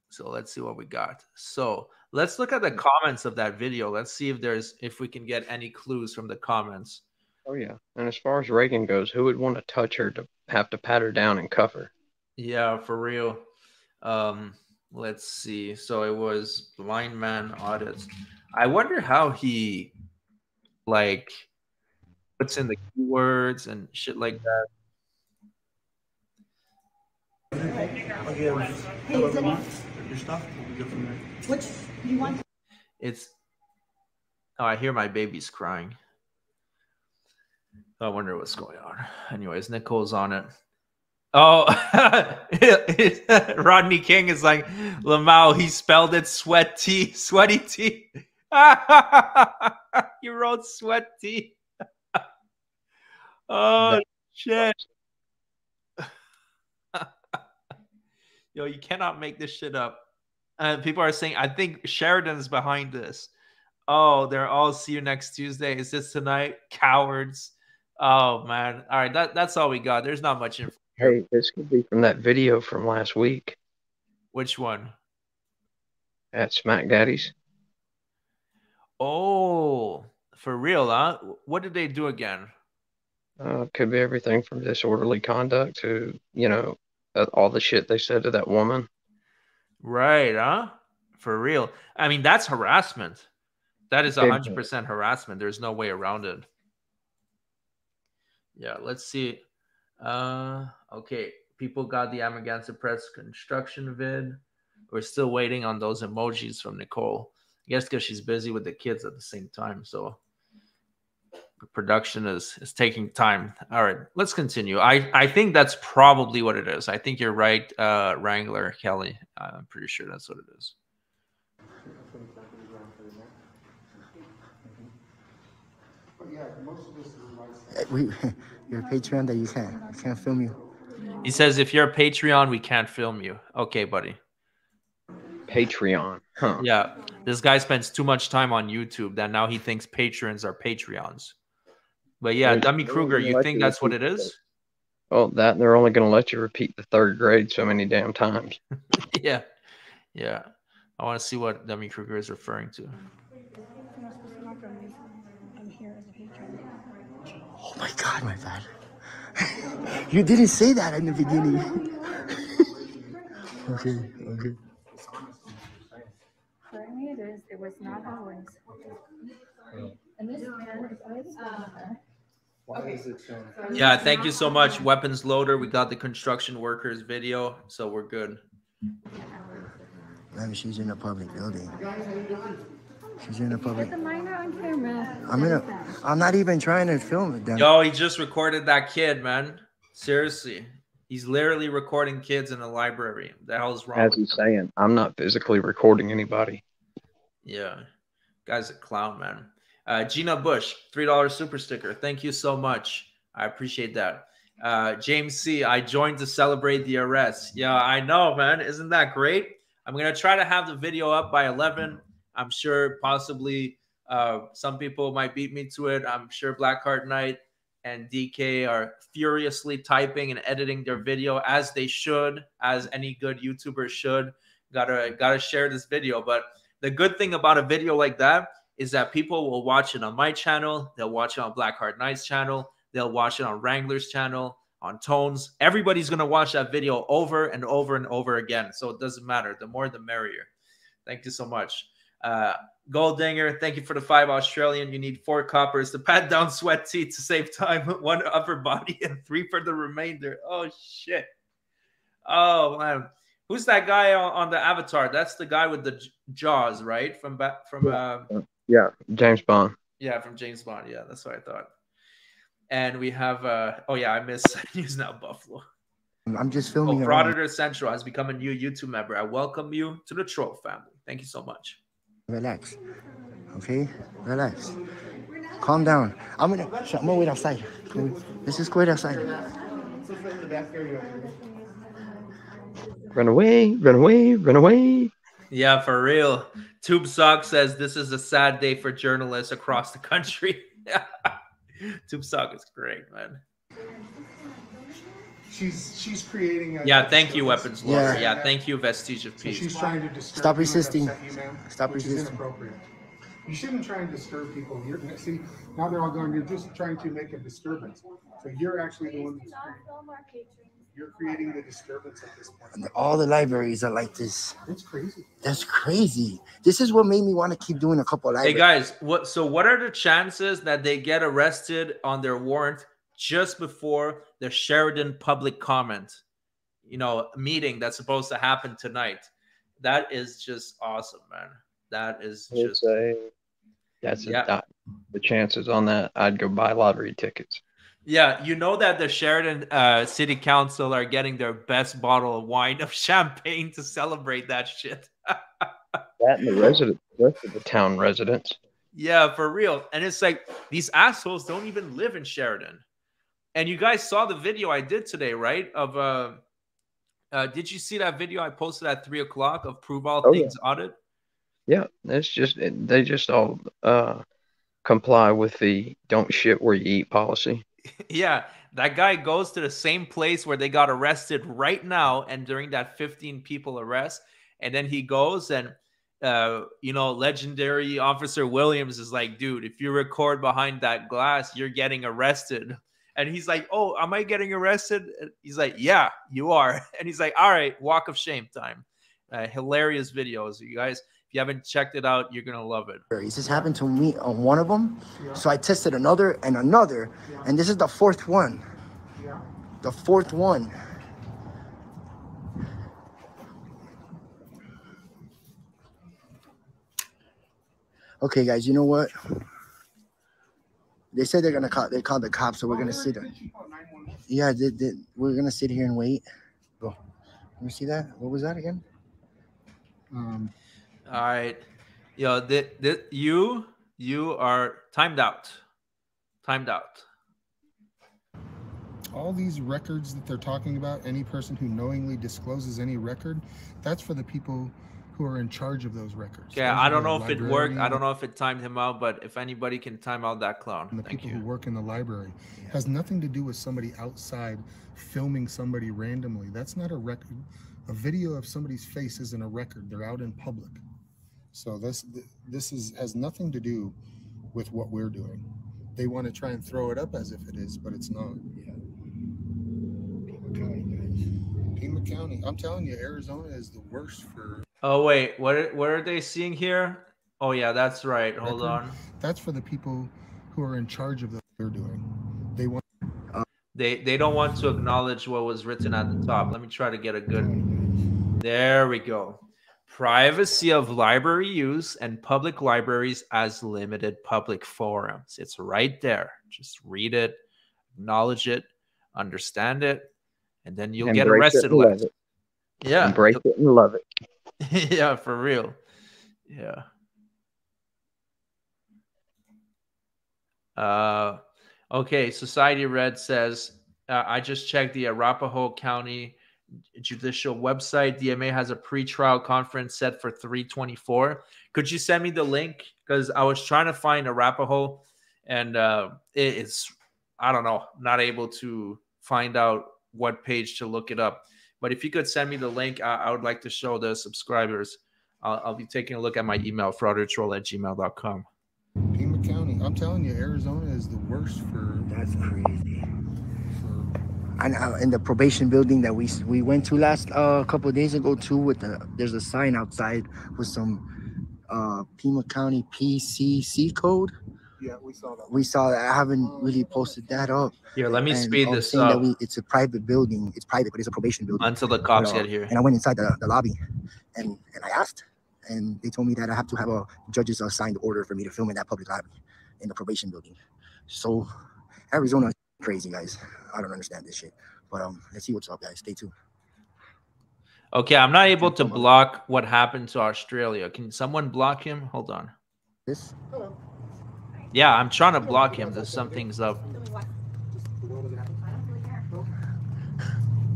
Speaker 11: So let's see what we got. So let's look at the comments of that video. Let's see if there's if we can get any clues from the comments.
Speaker 12: Oh yeah. And as far as Regan goes, who would want to touch her to have to pat her down and cuff her?
Speaker 11: Yeah, for real. Um, let's see. So it was blind man audits. I wonder how he like puts in the keywords and shit like that.
Speaker 17: Hey, is it your stuff? We'll go from there.
Speaker 20: Which you want?
Speaker 11: It's oh, I hear my baby's crying. I wonder what's going on. Anyways, Nicole's on it. Oh, *laughs* Rodney King is like Lamau. He spelled it sweaty, sweaty tea. *laughs* you wrote sweat tea. *laughs* oh shit! Yo, you cannot make this shit up. Uh, people are saying, I think Sheridan's behind this. Oh, they're all see you next Tuesday. Is this tonight? Cowards. Oh man. All right, that, that's all we got. There's not much info.
Speaker 12: Hey, this could be from that video from last week
Speaker 11: Which one?
Speaker 12: at Smack Daddy's.
Speaker 11: Oh, for real, huh? What did they do again?
Speaker 12: Uh, could be everything from disorderly conduct to, you know, uh, all the shit they said to that woman.
Speaker 11: Right, huh? For real. I mean, that's harassment. That is 100% harassment. There's no way around it. Yeah, let's see. Uh, okay. People got the Amagansett Press construction vid. We're still waiting on those emojis from Nicole. I guess because she's busy with the kids at the same time. So production is is taking time. All right, let's continue. I I think that's probably what it is. I think you're right, uh, Wrangler Kelly. I'm pretty sure that's what it is.
Speaker 7: We, *laughs* you're a Patreon that you can't, you can't film you.
Speaker 11: He says if you're a Patreon, we can't film you. Okay, buddy.
Speaker 12: Patreon. Huh.
Speaker 11: Yeah, this guy spends too much time on YouTube that now he thinks patrons are Patreons. But yeah,
Speaker 12: They're-
Speaker 11: Dummy
Speaker 12: they're
Speaker 11: Kruger, you think that's what it is?
Speaker 12: repeat
Speaker 11: is?
Speaker 12: Oh, that they're only going to let you repeat the third grade so many damn times. *laughs*
Speaker 11: yeah, yeah. I want to see what Dummy Kruger is referring to.
Speaker 7: Oh my God, my bad. *laughs* you didn't say that in the beginning. *laughs* okay, okay.
Speaker 21: Currently it is, it was not always. And this man is always
Speaker 22: Why is it showing?
Speaker 11: Yeah, thank you so much, Weapons Loader. We got the construction workers video, so we're good.
Speaker 7: Maybe she's in a public building. She's in a public.
Speaker 21: Put the minor on camera.
Speaker 7: I'm in a. I'm not even trying to film it. Damn.
Speaker 11: Yo, he just recorded that kid, man. Seriously. He's literally recording kids in a library. The hell's wrong?
Speaker 12: As he's saying, I'm not physically recording anybody.
Speaker 11: Yeah. Guy's a clown, man. Uh, Gina Bush, $3 super sticker. Thank you so much. I appreciate that. Uh, James C., I joined to celebrate the arrest. Yeah, I know, man. Isn't that great? I'm going to try to have the video up by 11. I'm sure possibly uh, some people might beat me to it. I'm sure Blackheart Knight and DK are furiously typing and editing their video as they should, as any good YouTuber should. Gotta gotta share this video. But the good thing about a video like that is that people will watch it on my channel, they'll watch it on Blackheart Knight's channel, they'll watch it on Wrangler's channel, on Tones. Everybody's gonna watch that video over and over and over again. So it doesn't matter. The more the merrier. Thank you so much. Uh, Goldinger, thank you for the five Australian. You need four coppers to pat down sweat tea to save time, *laughs* one upper body, and three for the remainder. Oh shit. Oh man. Who's that guy on, on the avatar? That's the guy with the jaws, right? From back from uh
Speaker 12: Yeah, James Bond.
Speaker 11: yeah, from James Bond. Yeah, that's what I thought. And we have uh oh yeah, I miss *laughs* he's now Buffalo.
Speaker 7: I'm just
Speaker 11: Oh,
Speaker 7: filming. around.
Speaker 11: Frauditor Central has become a new YouTube member. I welcome you to the troll family. Thank you so much.
Speaker 7: Relax. Okay? Relax. Calm down. I'm gonna I'm gonna wait outside. Can we- Let's just wait outside.
Speaker 12: Run away, run away, run away.
Speaker 11: Yeah, for real. Tube Sock says this is a sad day for journalists across the country. Tube Sock is great, man.
Speaker 22: She's she's creating. A
Speaker 11: Yeah, thank you, Weapons Lord.
Speaker 7: Yeah.
Speaker 11: Yeah, thank you, Vestige of
Speaker 22: So
Speaker 11: Peace.
Speaker 22: she's trying to disturb
Speaker 7: Stop resisting.
Speaker 22: you, ma'am,
Speaker 7: Stop
Speaker 22: which is
Speaker 7: resisting.
Speaker 22: inappropriate. You shouldn't try and disturb people. You're see now they're all going. You're just trying to make a disturbance. So you're actually the one. That's creating, you're creating the disturbance at this point.
Speaker 7: And all the libraries are like this.
Speaker 22: It's crazy.
Speaker 7: That's crazy. This is what made me want to keep doing a couple
Speaker 11: Hey
Speaker 7: libraries.
Speaker 11: guys, what so what are the chances that they get arrested on their warrant just before the Sheridan public comment, you know, meeting that's supposed to happen tonight? That is just awesome, man. That is just
Speaker 12: It's a, that's a
Speaker 11: Yeah.
Speaker 12: dot. The chances on that, I'd go buy lottery tickets.
Speaker 11: Yeah, you know that the Sheridan uh, City Council are getting their best bottle of wine of *laughs* champagne to celebrate that shit. *laughs*
Speaker 12: That and the resident, rest of the town residents.
Speaker 11: Yeah, for real. And it's like these assholes don't even live in Sheridan. And you guys saw the video I did today, right? Of uh, uh did you see that video I posted at three o'clock of Prove All
Speaker 12: Oh, yeah.
Speaker 11: Things Audit?
Speaker 12: Yeah, it's just they just all uh comply with the "don't shit where you eat" policy. *laughs*
Speaker 11: Yeah, that guy goes to the same place where they got arrested right now, and during that 15 people arrest, and then he goes and uh, you know, legendary Officer Williams is like, dude, if you record behind that glass, you're getting arrested. *laughs* And he's like, oh, am I getting arrested? He's like, yeah, you are. *laughs* And he's like, all right, walk of shame time. Uh, hilarious videos, you guys. If you haven't checked it out, you're gonna love it.
Speaker 7: This happened to me on one of them. So I tested another and another, and this is the fourth one. The fourth one. Okay, guys, you know what? They said they're gonna call. They called the cops, so we're gonna sit. There. Yeah, they, they, we're gonna sit here and wait. Go. Let me see that. What was that again? Um,
Speaker 11: All right. Yo, th- th- you you are timed out. Timed out.
Speaker 22: all these records that they're talking about, any person who knowingly discloses any record, that's for the people who are in charge of those records.
Speaker 11: Yeah,
Speaker 22: Those
Speaker 11: I don't know if it worked. I don't know if it timed him out, but if anybody can time out that clown,
Speaker 22: And the
Speaker 11: thank
Speaker 22: people
Speaker 11: you.
Speaker 22: who work in the library has nothing to do with somebody outside filming somebody randomly. That's not a record. A video of somebody's face isn't a record. They're out in public. So this this is has nothing to do with what we're doing. They want to try and throw it up as if it is, but it's not. Yeah. Pima County. Pima County. I'm telling you, Arizona is the worst for
Speaker 11: Oh wait, what are, what are they seeing here? Oh yeah, that's right. Hold
Speaker 22: record.
Speaker 11: on.
Speaker 22: That's for the people who are in charge of what they're doing. They want
Speaker 11: They they don't want to acknowledge what was written at the top. Let me try to get a good. There we go. Privacy of library use and public libraries as limited public forums. It's right there. Just read it, acknowledge it, understand it, and then you'll get
Speaker 12: Embrace it
Speaker 11: arrested
Speaker 12: love it.
Speaker 11: Yeah.
Speaker 12: Embrace it and love it. *laughs*
Speaker 11: yeah, for real. Yeah. Uh, okay. Society Red says, uh, I just checked the Arapahoe County Judicial website. DMA has a pre-trial conference set for 324. Could you send me the link? Because I was trying to find Arapahoe and uh, it's I don't know, not able to find out what page to look it up. But if you could send me the link, I, I would like to show the subscribers. I'll, I'll be taking a look at my email, fraudertroll at gmail.com.
Speaker 22: Pima County. I'm telling you, Arizona is the worst for.
Speaker 7: That's crazy. And uh, in the probation building that we we went to last uh, couple of days ago too, with the there's a sign outside with some uh, Pima County PCC code.
Speaker 22: Yeah, we saw that.
Speaker 7: We saw that. I haven't really posted that up.
Speaker 11: Here, let me
Speaker 7: And,
Speaker 11: speed this
Speaker 7: saying that
Speaker 11: up.
Speaker 7: we- it's a private building. It's private, but it's a probation building.
Speaker 11: Until the cops
Speaker 7: But, uh,
Speaker 11: get here.
Speaker 7: And I went inside the, the lobby, and and I asked, and they told me that I have to have a judge's signed order for me to film in that public lobby in the probation building. So Arizona is crazy, guys. I don't understand this shit. But um, let's see what's up, guys. Stay tuned.
Speaker 11: Okay, I'm not able to block what happened to Australia. Can someone block him? Hold on.
Speaker 7: This?
Speaker 11: Yeah, I'm trying to block him. There's something's up.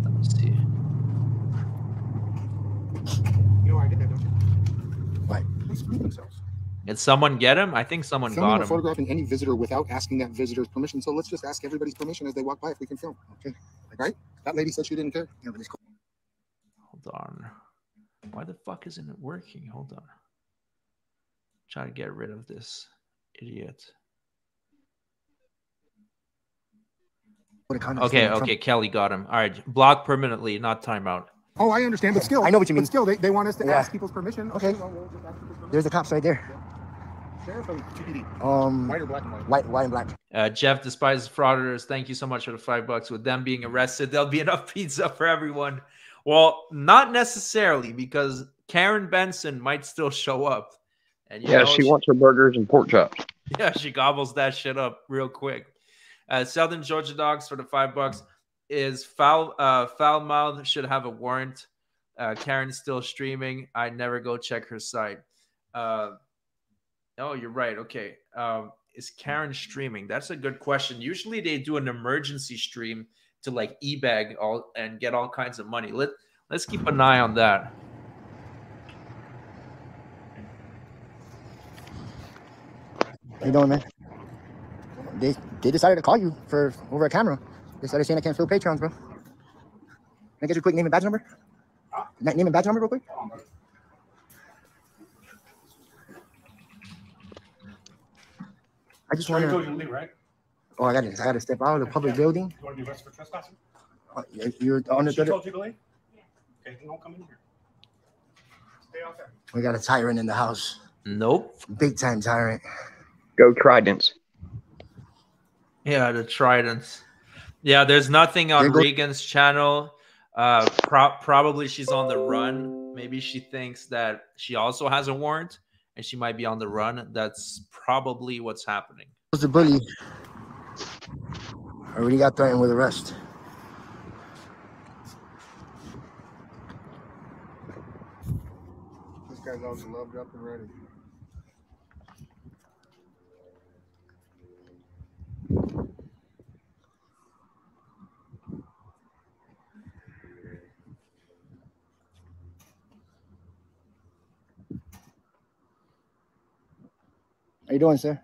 Speaker 11: Let me see.
Speaker 22: You know I did that, don't you?
Speaker 7: Why?
Speaker 22: They screwed themselves.
Speaker 11: Did someone get him? I think someone
Speaker 22: Filming
Speaker 11: got him.
Speaker 22: photographing any visitor without asking that visitor's permission. So let's just ask everybody's permission as they walk by if we can film.
Speaker 7: Okay.
Speaker 22: Right? That lady said she didn't care.
Speaker 7: Yeah, cool.
Speaker 11: Hold on. Why the fuck isn't it working? Hold on. Try to get rid of this idiot.
Speaker 7: What a kind of
Speaker 11: Okay,
Speaker 7: thing from-
Speaker 11: okay, Kelly got him. All right, block permanently, not timeout.
Speaker 22: Oh, I understand, but still,
Speaker 7: I know what you mean.
Speaker 22: But still, they, they want us to
Speaker 7: Yeah.
Speaker 22: ask people's permission.
Speaker 7: Okay.
Speaker 22: well, we'll just ask people's permission.
Speaker 7: There's the cops right there.
Speaker 22: Sheriff or GPD?
Speaker 7: Um,
Speaker 22: White or black and white?
Speaker 7: White, white and black.
Speaker 11: Uh, Jeff despises frauders. Thank you so much for the five bucks. With them being arrested, there'll be *laughs* enough pizza for everyone. Well, not necessarily because Karen Benson might still show up. And you
Speaker 12: Yeah,
Speaker 11: know,
Speaker 12: she wants her burgers and pork chops. *laughs*
Speaker 11: Yeah, she gobbles that shit up real quick. Uh, Southern Georgia dogs for the five bucks is foul. Uh, foul mouth should have a warrant. Uh, Karen's still streaming. I never go check her site. Uh, oh, you're right. Okay. Um, is Karen streaming? That's a good question. Usually they do an emergency stream to like ebag all and get all kinds of money. Let let's keep an eye on that.
Speaker 7: How you doing, man? They they decided to call you for over a camera. They started saying I can't fill Patreons, bro. Can I get your quick name and badge number? Name and badge number real quick. I just want
Speaker 17: told you
Speaker 7: to.
Speaker 17: to leave, right?
Speaker 7: Oh, I got to. I got to step out of the public building.
Speaker 17: You want to be arrested for trespassing?
Speaker 7: Uh, you- You're on the.
Speaker 17: She
Speaker 7: the.
Speaker 17: told you to leave? Okay, then don't come in here. Stay out there.
Speaker 7: We got a tyrant in the house.
Speaker 11: Nope.
Speaker 7: Big time tyrant.
Speaker 12: Go Tridents.
Speaker 11: Yeah, the Tridents. Yeah, there's nothing on
Speaker 7: There go-
Speaker 11: Regan's channel. Uh, pro- probably she's on the run. Maybe she thinks that she also has a warrant and she might be on the run. That's probably what's happening.
Speaker 7: was the bully. I Already got threatened with arrest.
Speaker 22: This guy's all gloved up and ready.
Speaker 7: How you doing, sir?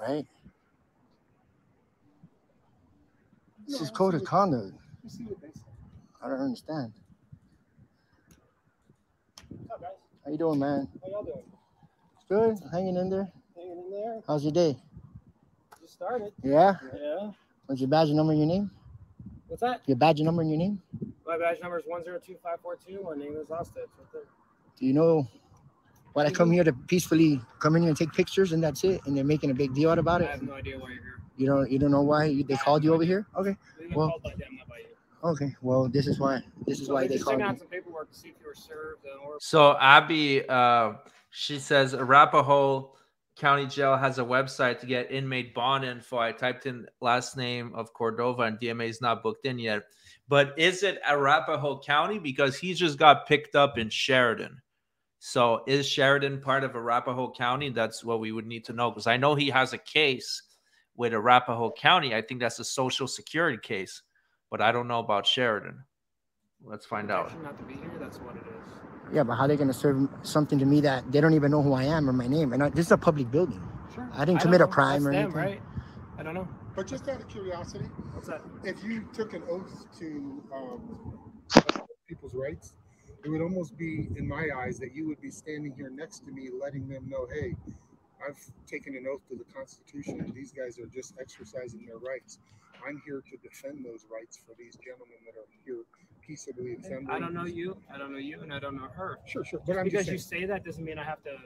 Speaker 7: Right? This is code of conduct. I don't understand.
Speaker 17: What's up, guys?
Speaker 7: How you doing, man?
Speaker 17: How y'all doing?
Speaker 7: Good? Hanging in there?
Speaker 17: Hanging in there?
Speaker 7: How's your day?
Speaker 17: Just started.
Speaker 7: Yeah?
Speaker 17: Yeah.
Speaker 7: What's your badge number your name?
Speaker 17: What's that?
Speaker 7: Your badge number and your name?
Speaker 17: My badge number is one zero two five four two. My name is Austin. Right.
Speaker 7: Do you know why I come here to peacefully come in here and take pictures and that's it? And they're making a big deal out about it?
Speaker 17: I have no idea why you're here.
Speaker 7: You don't you don't know why you, they called you over here? Okay.
Speaker 17: You got
Speaker 7: Well
Speaker 17: called by them, not by you.
Speaker 7: okay. Well this is why this is
Speaker 17: So
Speaker 7: why
Speaker 17: they're
Speaker 7: they
Speaker 17: just
Speaker 7: called
Speaker 17: checking
Speaker 7: you.
Speaker 17: out some paperwork to see if you were served and or
Speaker 11: So Abby, uh, she says Arapahoe County Jail has a website to get inmate bond info. I typed in last name of Cordova and DMA is not booked in yet. But is it Arapahoe County? Because he just got picked up in Sheridan. So is Sheridan part of Arapahoe County? That's what we would need to know. Because I know he has a case with Arapahoe County. I think that's a social security case, but I don't know about Sheridan. Let's find out.
Speaker 17: not to be here. That's what it is.
Speaker 7: Yeah, but how they gonna serve something to me that they don't even know who I am or my name? And I, this is a public building.
Speaker 17: Sure.
Speaker 7: I didn't commit a crime
Speaker 17: That's
Speaker 7: or
Speaker 17: them,
Speaker 7: anything.
Speaker 17: right? I don't know.
Speaker 22: But just out of curiosity,
Speaker 17: What's that?
Speaker 22: if you took an oath to um, people's rights, it would almost be, in my eyes, that you would be standing here next to me, letting them know, hey, I've taken an oath to the Constitution, and these guys are just exercising their rights. I'm here to defend those rights for these gentlemen that are here peaceably assembling.
Speaker 17: I don't know you. I don't know you, and I don't know her.
Speaker 22: Sure, sure. But I'm
Speaker 17: because
Speaker 22: just
Speaker 17: you say that doesn't mean I have to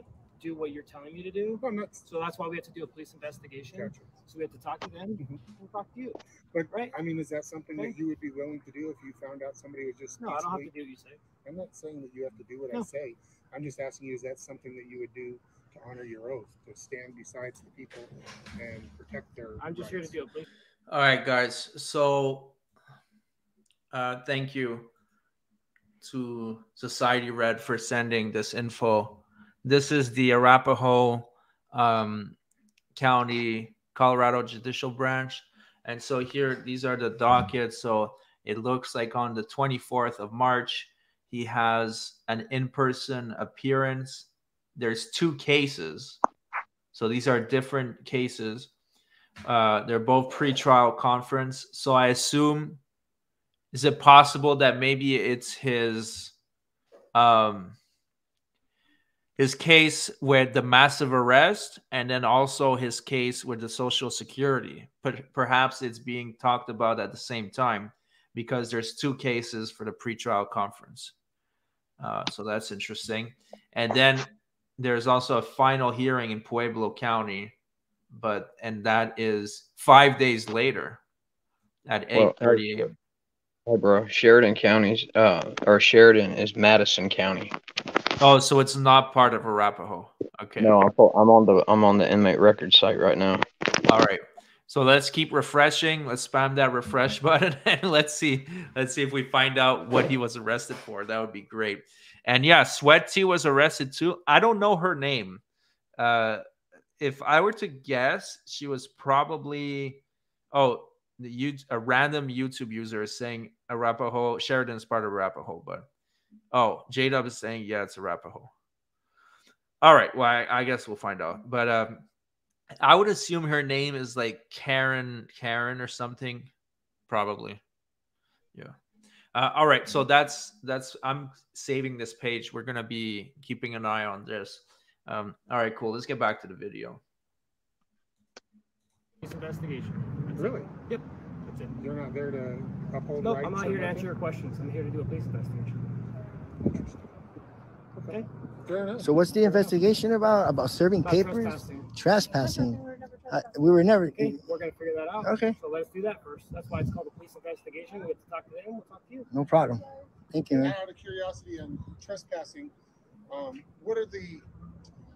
Speaker 17: do what you're telling me to do.
Speaker 22: I'm not.
Speaker 17: So that's why we have to do a police investigation.
Speaker 22: Gotcha.
Speaker 17: So we have to talk to them mm-hmm. and talk to you.
Speaker 22: But
Speaker 17: Right.
Speaker 22: I mean, is that something
Speaker 17: Okay.
Speaker 22: that you would be willing to do if you found out somebody was just?
Speaker 17: No, I don't have to do what you say.
Speaker 22: I'm not saying that you have to do what I say. I'm just asking you, is that something that you would do to honor your oath, to stand beside the people and protect their?
Speaker 17: I'm just here to do a police.
Speaker 11: All right, guys. So, uh, thank you to Society Red for sending this info. This is the Arapahoe um, County, Colorado Judicial Branch. And so here, these are the dockets. So it looks like on the 24th of March, he has an in person appearance. There's two cases. So these are different cases. Uh, they're both pre-trial conference. So I assume, is it possible that maybe it's his um his case with the massive arrest and then also his case with the social security? But perhaps it's being talked about at the same time because there's two cases for the pretrial conference. Uh, so that's interesting. And then there's also a final hearing in pueblo county but and that is five days later at 8 well,
Speaker 12: Oh, bro, Sheridan County's uh, or Sheridan is Madison County.
Speaker 11: Oh, so it's not part of Arapahoe. Okay.
Speaker 12: No, I'm, I'm on the I'm on the inmate record site right now.
Speaker 11: All right. So let's keep refreshing. Let's spam that refresh *laughs* button and let's see let's see if we find out what he was arrested for. That would be great. And yeah, Sweaty was arrested too. I don't know her name. Uh, if I were to guess, she was probably oh you a random YouTube user is saying Arapahoe. Sheridan's part of Arapahoe, but oh, J Dub is saying yeah, it's Arapahoe. All right, well, I, I guess we'll find out. But um, I would assume her name is like Karen, Karen or something, probably. Yeah. Uh, all right, so that's that's. I'm saving this page. We're gonna be keeping an eye on this. Um, all right, cool. Let's get back to the video.
Speaker 9: Investigation. That's it.
Speaker 22: Really?
Speaker 9: Yep. That's it.
Speaker 22: You're not there to uphold
Speaker 9: Nope,
Speaker 22: rights.
Speaker 9: I'm not here to
Speaker 22: nothing?
Speaker 9: answer your questions. I'm here to do a police investigation. Interesting. Okay.
Speaker 22: Fair enough.
Speaker 7: So what's the investigation about? About serving
Speaker 9: About
Speaker 7: papers?
Speaker 9: trespassing.
Speaker 7: Trespassing. I, we were never.
Speaker 9: Okay, we're gonna figure that out.
Speaker 7: Okay.
Speaker 9: So let's do that first. That's why it's called a police investigation. We have to talk to them. We'll talk to you.
Speaker 7: No problem. Thank you, man.
Speaker 22: Out of curiosity and trespassing, um, what are the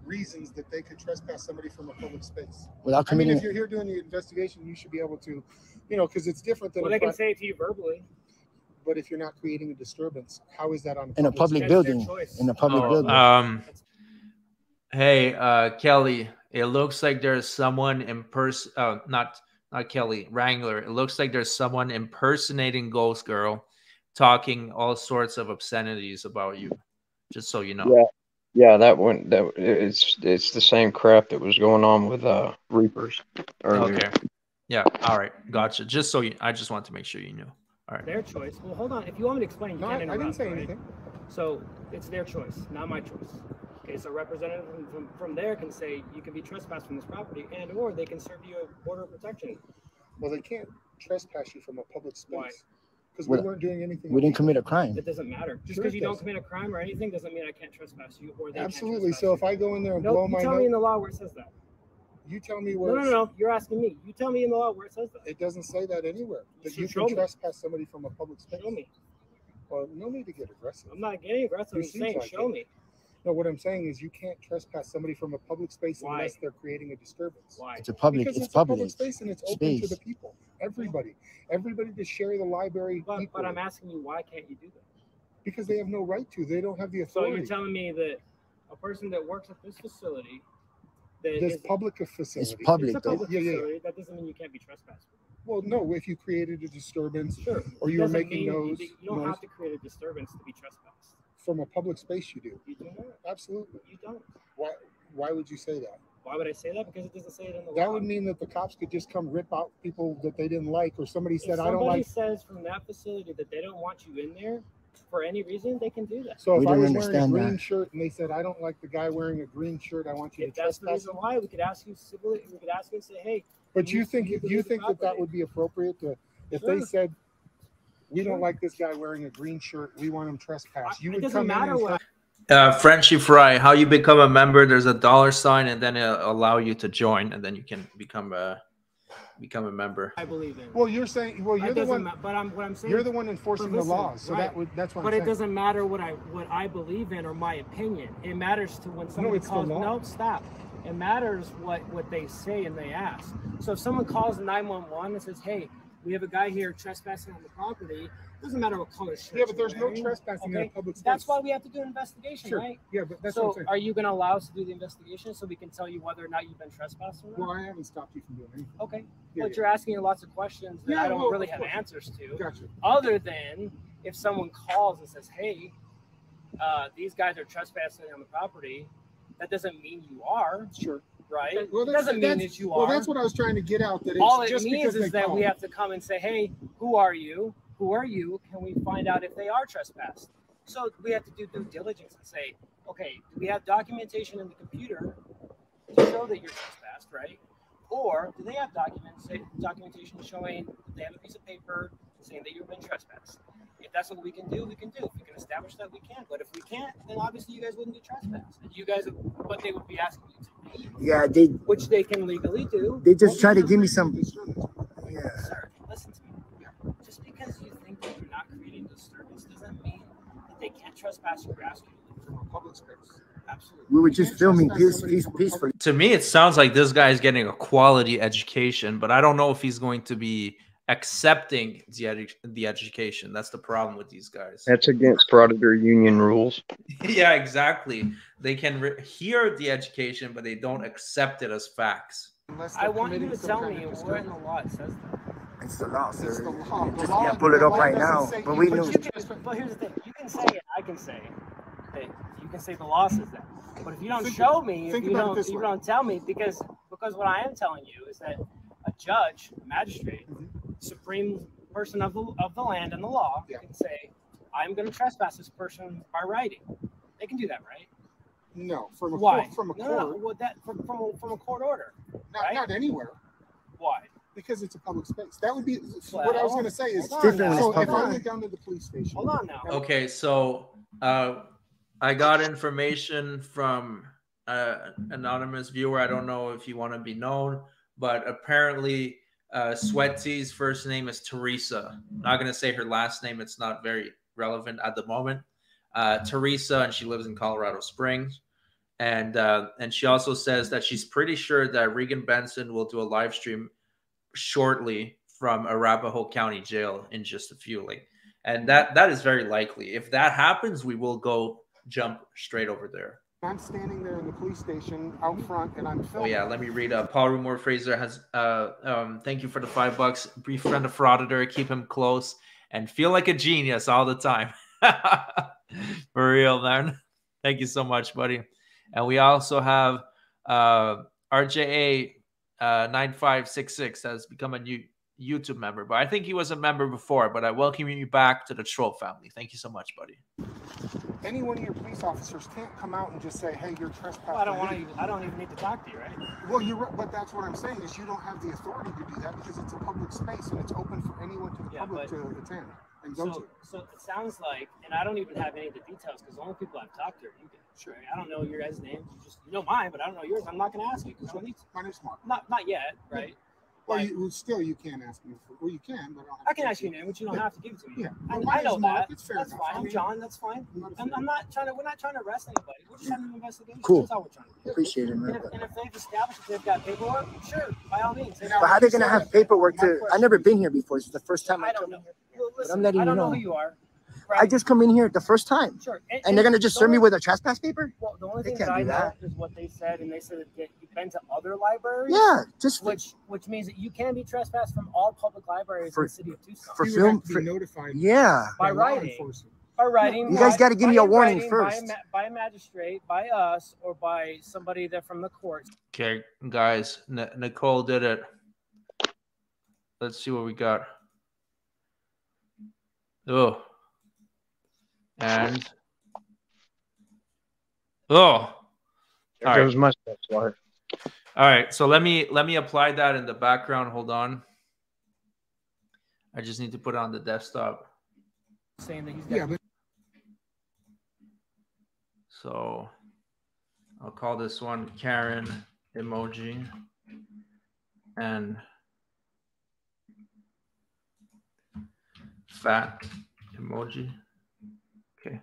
Speaker 22: reasons that they could trespass somebody from a public space?
Speaker 7: Without
Speaker 22: I mean, if you're here doing the investigation, you should be able to, you know, because it's different than.
Speaker 9: Well, they can
Speaker 22: pri-
Speaker 9: say it to you verbally.
Speaker 22: But if you're not creating a disturbance, how is that on
Speaker 7: In a public
Speaker 22: space?
Speaker 7: building. In a public
Speaker 11: Oh,
Speaker 7: building.
Speaker 11: Um, hey, uh, Kelly, it looks like there's someone in person. Oh, not not Kelly Wrangler. It looks like there's someone impersonating Ghost Girl, talking all sorts of obscenities about you. Just so you know.
Speaker 12: Yeah, yeah, that one. That it's it's the same crap that was going on with uh Reapers earlier.
Speaker 11: Okay. Yeah. All right. Gotcha. Just so you, I just want to make sure you knew. All right.
Speaker 9: Their choice. Well, hold on. If you want me to explain, you
Speaker 22: No,
Speaker 9: can't
Speaker 22: I- I didn't say
Speaker 9: right?
Speaker 22: anything.
Speaker 9: So it's their choice, not my choice. Okay, so a representative from, from, from there can say you can be trespassed from this property, and or they can serve you a order of protection.
Speaker 22: Well, they can't trespass you from a public
Speaker 9: Why?
Speaker 22: Space because we
Speaker 7: Well,
Speaker 22: weren't doing anything.
Speaker 7: We didn't commit a crime.
Speaker 9: It doesn't matter. Just because
Speaker 22: it
Speaker 9: you don't commit a crime or anything doesn't mean I can't trespass you or they
Speaker 22: Absolutely.
Speaker 9: Can't
Speaker 22: So if I go in there and
Speaker 9: nope,
Speaker 22: blow
Speaker 9: you
Speaker 22: my
Speaker 9: tell me in the law where it says that.
Speaker 22: you tell me where.
Speaker 9: no, no, no. You're asking me. You tell me in the law where it says that.
Speaker 22: It doesn't say that anywhere. That
Speaker 9: So
Speaker 22: you
Speaker 9: show
Speaker 22: can
Speaker 9: me.
Speaker 22: trespass somebody from a public space.
Speaker 9: Show me.
Speaker 22: Well, no need to get aggressive.
Speaker 9: I'm not getting aggressive.
Speaker 22: You
Speaker 9: I'm saying,
Speaker 22: like
Speaker 9: show
Speaker 22: it.
Speaker 9: me.
Speaker 22: No, what I'm saying is you can't trespass somebody from a public space
Speaker 9: Why?
Speaker 22: unless they're creating a disturbance.
Speaker 9: Why?
Speaker 7: It's a public.
Speaker 22: Because
Speaker 7: It's
Speaker 22: it's, a public
Speaker 7: public.
Speaker 22: space and it's open to the people, everybody, everybody to share the library
Speaker 9: But, but. I'm asking you, why can't you do that?
Speaker 22: because they have no right to. They don't have the authority.
Speaker 9: So you're telling me that a person that works at this facility, that
Speaker 22: this
Speaker 9: is-
Speaker 22: public facility.
Speaker 7: public,
Speaker 9: it's a public
Speaker 22: Yeah, yeah, yeah.
Speaker 9: that doesn't mean you can't be trespassed.
Speaker 22: Well, no, if you created a disturbance
Speaker 9: Sure.
Speaker 22: or you were making
Speaker 9: mean
Speaker 22: noise,
Speaker 9: You, you don't
Speaker 22: noise
Speaker 9: have to create a disturbance to be trespassed.
Speaker 22: From a public space, you do.
Speaker 9: You do not.
Speaker 22: Absolutely.
Speaker 9: You don't.
Speaker 22: Why? Why would you say that?
Speaker 9: Why would I say that? Because it doesn't say it in the
Speaker 22: That
Speaker 9: law.
Speaker 22: would mean that the cops could just come rip out people that they didn't like, or somebody
Speaker 9: if
Speaker 22: said, "I don't like."
Speaker 9: Somebody says from that facility that they don't want you in there for any reason, they can do that.
Speaker 22: So if I
Speaker 7: don't
Speaker 22: was wearing a green
Speaker 7: that.
Speaker 22: shirt and they said, "I don't like the guy wearing a green shirt. I want you
Speaker 9: if
Speaker 22: to
Speaker 9: that's the
Speaker 22: trespass
Speaker 9: reason
Speaker 22: him,"
Speaker 9: why, we could ask you civilly. We could ask you and say, "Hey."
Speaker 22: but you think
Speaker 9: can
Speaker 22: you think that that would be appropriate to if they said, "We don't like this guy wearing a green shirt. We want him trespassed." You
Speaker 9: It
Speaker 22: would
Speaker 9: doesn't
Speaker 22: come in
Speaker 9: matter
Speaker 22: and
Speaker 9: what.
Speaker 11: Uh, Frenchy Fry, how you become a member? There's a dollar sign, and then it'll allow you to join, and then you can become a become a member.
Speaker 9: I believe in.
Speaker 22: Well, you're saying, well, you're the one.
Speaker 9: ma- but I'm what I'm saying.
Speaker 22: You're the one enforcing
Speaker 9: but
Speaker 22: the
Speaker 9: listen,
Speaker 22: laws, so that
Speaker 9: right.
Speaker 22: would that's what
Speaker 9: But
Speaker 22: I'm
Speaker 9: it
Speaker 22: saying.
Speaker 9: doesn't matter what I what I believe in or my opinion. It matters to when someone
Speaker 22: it's the
Speaker 9: calls.
Speaker 22: law.
Speaker 9: No, stop. It matters what what they say and they ask. So if someone calls 911 and says, "Hey, we have a guy here trespassing on the property," doesn't matter what color shirt.
Speaker 22: Yeah, but there's no trespassing in a
Speaker 9: okay?
Speaker 22: public
Speaker 9: That's why we have to do an investigation,
Speaker 22: Sure.
Speaker 9: right?
Speaker 22: Yeah, but that's
Speaker 9: so
Speaker 22: what I'm saying.
Speaker 9: are you going to allow us to do the investigation so we can tell you whether or not you've been trespassing?
Speaker 22: Well, I haven't stopped you from doing anything.
Speaker 9: Okay.
Speaker 22: Yeah,
Speaker 9: but
Speaker 22: yeah.
Speaker 9: you're asking lots of questions that
Speaker 22: Yeah,
Speaker 9: I don't
Speaker 22: well,
Speaker 9: really have answers to.
Speaker 22: Gotcha.
Speaker 9: Other than if someone calls and says, "Hey, uh, these guys are trespassing on the property," that doesn't mean you are.
Speaker 22: Sure.
Speaker 9: Right.
Speaker 22: Well,
Speaker 9: it
Speaker 22: that's,
Speaker 9: doesn't mean that you are.
Speaker 22: well, that's what I was trying to get out. That it's
Speaker 9: All it
Speaker 22: just
Speaker 9: means is that we have to come and say, "Hey, who are you? Who are you?" Can we find out if they are trespassed? So we have to do due diligence and say, "Okay, do we have documentation in the computer to show that you're trespassed, right? Or do they have documents, documentation showing that they have a piece of paper saying that you've been trespassed? If that's what we can do, we can do. If we can establish that, we can. But if we can't, then obviously you guys wouldn't be trespassed. And you guys, what they would be asking you to leave,
Speaker 7: Yeah, they
Speaker 9: which they can legally do.
Speaker 7: they just try to give me some. Yeah.
Speaker 9: Sir, listen to me. Just because you think that you're not creating disturbance doesn't mean that they can't trespass your grass from a public space. Absolutely.
Speaker 7: We were just filming peace, peace, peacefully.
Speaker 11: To me, it sounds like this guy's getting a quality education, but I don't know if he's going to be accepting the, edu- the education. That's the problem with these guys.
Speaker 12: That's against Predator Union rules. *laughs*
Speaker 11: yeah, exactly. They can re- hear the education, but they don't accept it as facts.
Speaker 9: I want you to tell me where in the law it says that.
Speaker 7: It's the law, sir.
Speaker 22: It's the law. The
Speaker 7: Just
Speaker 22: law-
Speaker 7: can't pull it up right now.
Speaker 22: say
Speaker 7: But we
Speaker 22: can-
Speaker 7: knew.
Speaker 9: You can, but here's the thing: you can say it, I can say that you can say the law says that. But if you don't
Speaker 22: Think-
Speaker 9: show me, if you don't, if you
Speaker 22: way.
Speaker 9: don't tell me, because because what I am telling you is that a judge, a magistrate,
Speaker 22: Mm-hmm.
Speaker 9: Supreme person of the of the land and the law can say, "I'm going to trespass this person by writing." They can do that, right?
Speaker 22: No, from a
Speaker 9: Why?
Speaker 22: court, from a
Speaker 9: no, no, no.
Speaker 22: court.
Speaker 9: Well, that from from a, from a court order.
Speaker 22: Not, not anywhere.
Speaker 9: Why?
Speaker 22: Because it's a public space. That would be what I was going to say. Is
Speaker 9: hold on now.
Speaker 22: so if I went down to the police station.
Speaker 9: Hold on now.
Speaker 11: Okay, so uh, I got information from uh, anonymous viewer. I don't know if you want to be known, but apparently uh, Sweaty's first name is Teresa. I'm not gonna say her last name; it's not very relevant at the moment. Uh, Teresa, and she lives in Colorado Springs. And uh, and she also says that she's pretty sure that Regan Benson will do a live stream shortly from Arapahoe County Jail in just a few like and that that is very likely. If that happens, we will go jump straight over there.
Speaker 22: I'm standing there in the police station out front, and I'm
Speaker 11: Oh yeah, let me read. Uh, Paul Rumor Fraser has uh um thank you for the five bucks. Brief friend of frauditor, keep him close and feel like a genius all the time. *laughs* for real, man. Thank you so much, buddy. And we also have uh RJA uh 9566 has become a new YouTube member, but I think he was a member before. But I welcome you back to the Troll family. Thank you so much, buddy.
Speaker 22: Any one of your police officers can't come out and just say, "Hey, you're trespassing."
Speaker 9: Well, I don't want to. I don't even need to talk to you, right?
Speaker 22: Well, you're right, but that's what I'm saying is you don't have the authority to do that because it's a public space and it's open for anyone to the
Speaker 9: Yeah,
Speaker 22: public
Speaker 9: but-
Speaker 22: to attend and go
Speaker 9: So,
Speaker 22: to.
Speaker 9: so it sounds like, and I don't even have any of the details because the only people I've talked to are you guys. Sure. I don't know your guys' names. You just you know mine, but I don't know yours. I'm not going to ask you because you don't need to.
Speaker 22: My name's Mark.
Speaker 9: Not not yet, right?
Speaker 22: Well, you, well, still you can't ask me. For, well, you can, but I don't have
Speaker 9: I can
Speaker 22: to
Speaker 9: ask you your name, but you don't
Speaker 22: Yeah.
Speaker 9: have to give it to me.
Speaker 22: Yeah.
Speaker 9: I,
Speaker 22: Well, my
Speaker 9: I know
Speaker 22: name's Mark.
Speaker 9: that.
Speaker 22: It's fair
Speaker 9: That's
Speaker 22: enough.
Speaker 9: fine.
Speaker 22: I
Speaker 9: I'm John. That's fine. I'm, I'm not trying to. We're not trying to arrest anybody. We're just trying to investigate.
Speaker 7: Cool.
Speaker 9: That's all we're trying to do.
Speaker 7: Appreciate it,
Speaker 9: And
Speaker 7: man.
Speaker 9: if, and if they've established that they've got paperwork, sure, by all means.
Speaker 7: But how are they gonna have paperwork to? I never been here before. It's the first time I,
Speaker 9: I
Speaker 7: come
Speaker 9: don't know.
Speaker 7: in here.
Speaker 9: Well,
Speaker 7: But
Speaker 9: listen,
Speaker 7: I'm letting
Speaker 9: I
Speaker 7: you
Speaker 9: don't know
Speaker 7: know.
Speaker 9: who you are.
Speaker 7: I just come in here the first time.
Speaker 9: Sure.
Speaker 7: And they're gonna just serve me with a trespass paper?
Speaker 9: Well, the only
Speaker 7: They
Speaker 9: thing
Speaker 7: can't
Speaker 9: that I
Speaker 7: do
Speaker 9: know
Speaker 7: that.
Speaker 9: is what they said, and they said that they- you've been to other libraries.
Speaker 7: Yeah, just for-
Speaker 9: which which means that you can be trespassed from all public libraries
Speaker 7: For-
Speaker 9: in the city of Tucson.
Speaker 7: for You film- have to be for-
Speaker 22: notified
Speaker 7: Yeah.
Speaker 9: by
Speaker 22: by
Speaker 9: writing. By writing.
Speaker 7: You guys gotta give me a warning
Speaker 9: writing, by a
Speaker 7: first.
Speaker 9: By a magistrate, by us, or by somebody that from the courts.
Speaker 11: Okay, guys, N- Nicole did it. Let's see what we got. Oh, and oh, all
Speaker 12: There
Speaker 11: right.
Speaker 12: goes mustache life.
Speaker 11: All right, so let me let me apply that in the background. Hold on. I just need to put it on the desktop.
Speaker 9: saying that he's got
Speaker 22: Yeah, but
Speaker 11: So I'll call this one Karen emoji and fat emoji. Okay.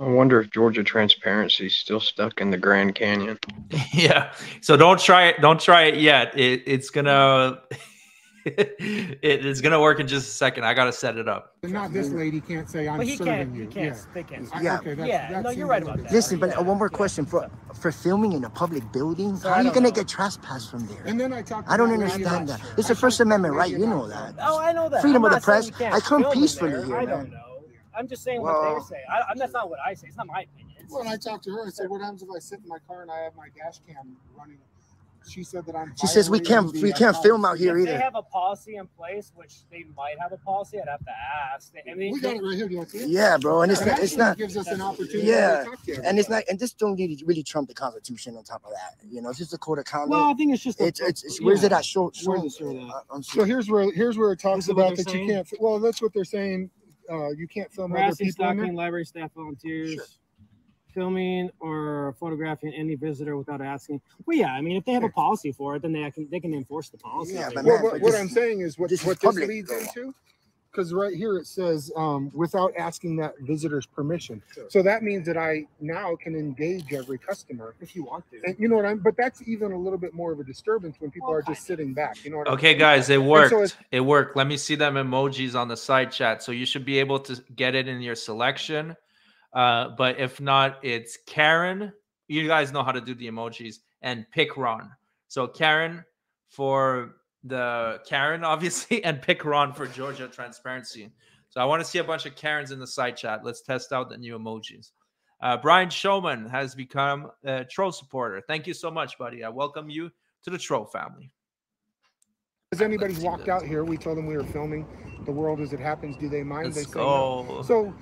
Speaker 12: I wonder if Georgia Transparency's still stuck in the Grand Canyon. *laughs*
Speaker 11: Yeah. So don't try it. Don't try it yet. It, it's gonna *laughs* it is gonna work in just a second. I gotta set it up.
Speaker 22: But not this lady can't say I'm
Speaker 9: But he
Speaker 22: serving
Speaker 9: can't.
Speaker 22: you.
Speaker 9: He can't.
Speaker 22: Yeah.
Speaker 9: They can't.
Speaker 22: I-
Speaker 7: Yeah.
Speaker 22: Okay, that,
Speaker 9: Yeah,
Speaker 22: that
Speaker 9: no, you're right about that.
Speaker 7: Listen, but uh, one more question for for filming in a public building.
Speaker 9: So
Speaker 7: how are you gonna
Speaker 9: know.
Speaker 7: get trespassed from there?
Speaker 22: And then I talked.
Speaker 7: I don't
Speaker 22: about
Speaker 7: understand that.
Speaker 22: about-
Speaker 7: It's the First Amendment right. You know that.
Speaker 9: Oh, I know that.
Speaker 7: Freedom
Speaker 9: I'm
Speaker 7: of the press. I come peacefully here,
Speaker 9: I
Speaker 7: man.
Speaker 9: Don't know. I'm just saying what they're saying. I, I'm, that's not what I say. It's not my opinion. It's
Speaker 22: Well, and I talked to her. I said, "What happens if I sit in my car and I have my dash cam running?" She said that I'm.
Speaker 7: She says we can't we can't film out here
Speaker 9: if they have a policy in place, which they might have a policy, I'd have to ask. I mean,
Speaker 22: We got it right here. Do you want to see it?
Speaker 7: Yeah, bro, and it's
Speaker 22: It
Speaker 7: not it's not.
Speaker 22: gives us an opportunity
Speaker 7: Yeah,
Speaker 22: to talk to you.
Speaker 7: and it's not and this don't really really trump the Constitution. On top of that, you know, it's just a code of conduct.
Speaker 9: Well, I think it's just. a-
Speaker 7: It's it's, it's where's it at? Show show.
Speaker 9: Where it show that?
Speaker 7: uh,
Speaker 22: So here's where here's where it talks
Speaker 9: This is what
Speaker 22: about that
Speaker 9: saying?
Speaker 22: you can't. Well, that's what they're saying. Uh, you can't film other
Speaker 9: harassing,
Speaker 22: people in
Speaker 9: stalking library staff, volunteers, filming or photographing any visitor without asking. Well, yeah, I mean, if they have a policy for it, then they can they can enforce the policy.
Speaker 7: Yeah, but
Speaker 22: Well,
Speaker 7: man,
Speaker 22: what,
Speaker 7: but
Speaker 22: what
Speaker 7: this-
Speaker 22: I'm saying is what
Speaker 7: this
Speaker 22: what this leads into because right here it says um, without asking that visitor's permission. So that means that I now can engage every customer
Speaker 17: if you want to.
Speaker 22: And you know what I'm. But that's even a little bit more of a disturbance when people are just sitting back. You know what?
Speaker 11: Okay,
Speaker 22: I mean?
Speaker 11: guys, it worked.
Speaker 22: so
Speaker 11: it worked. Let me see them emojis on the side chat. So you should be able to get it in your selection. Uh, but if not, it's Karen. You guys know how to do the emojis and pick Ron. So Karen for the Karen, obviously, *laughs* and pick Ron for Georgia transparency. So I want to see a bunch of Karens in the side chat. Let's test out the new emojis. Uh, Brian Showman has become a troll supporter. Thank you so much, buddy. I welcome you to the troll family.
Speaker 22: Has anybody walked out here? We told them we were filming the world as it happens. Do they mind?
Speaker 11: Let's
Speaker 22: they say no. So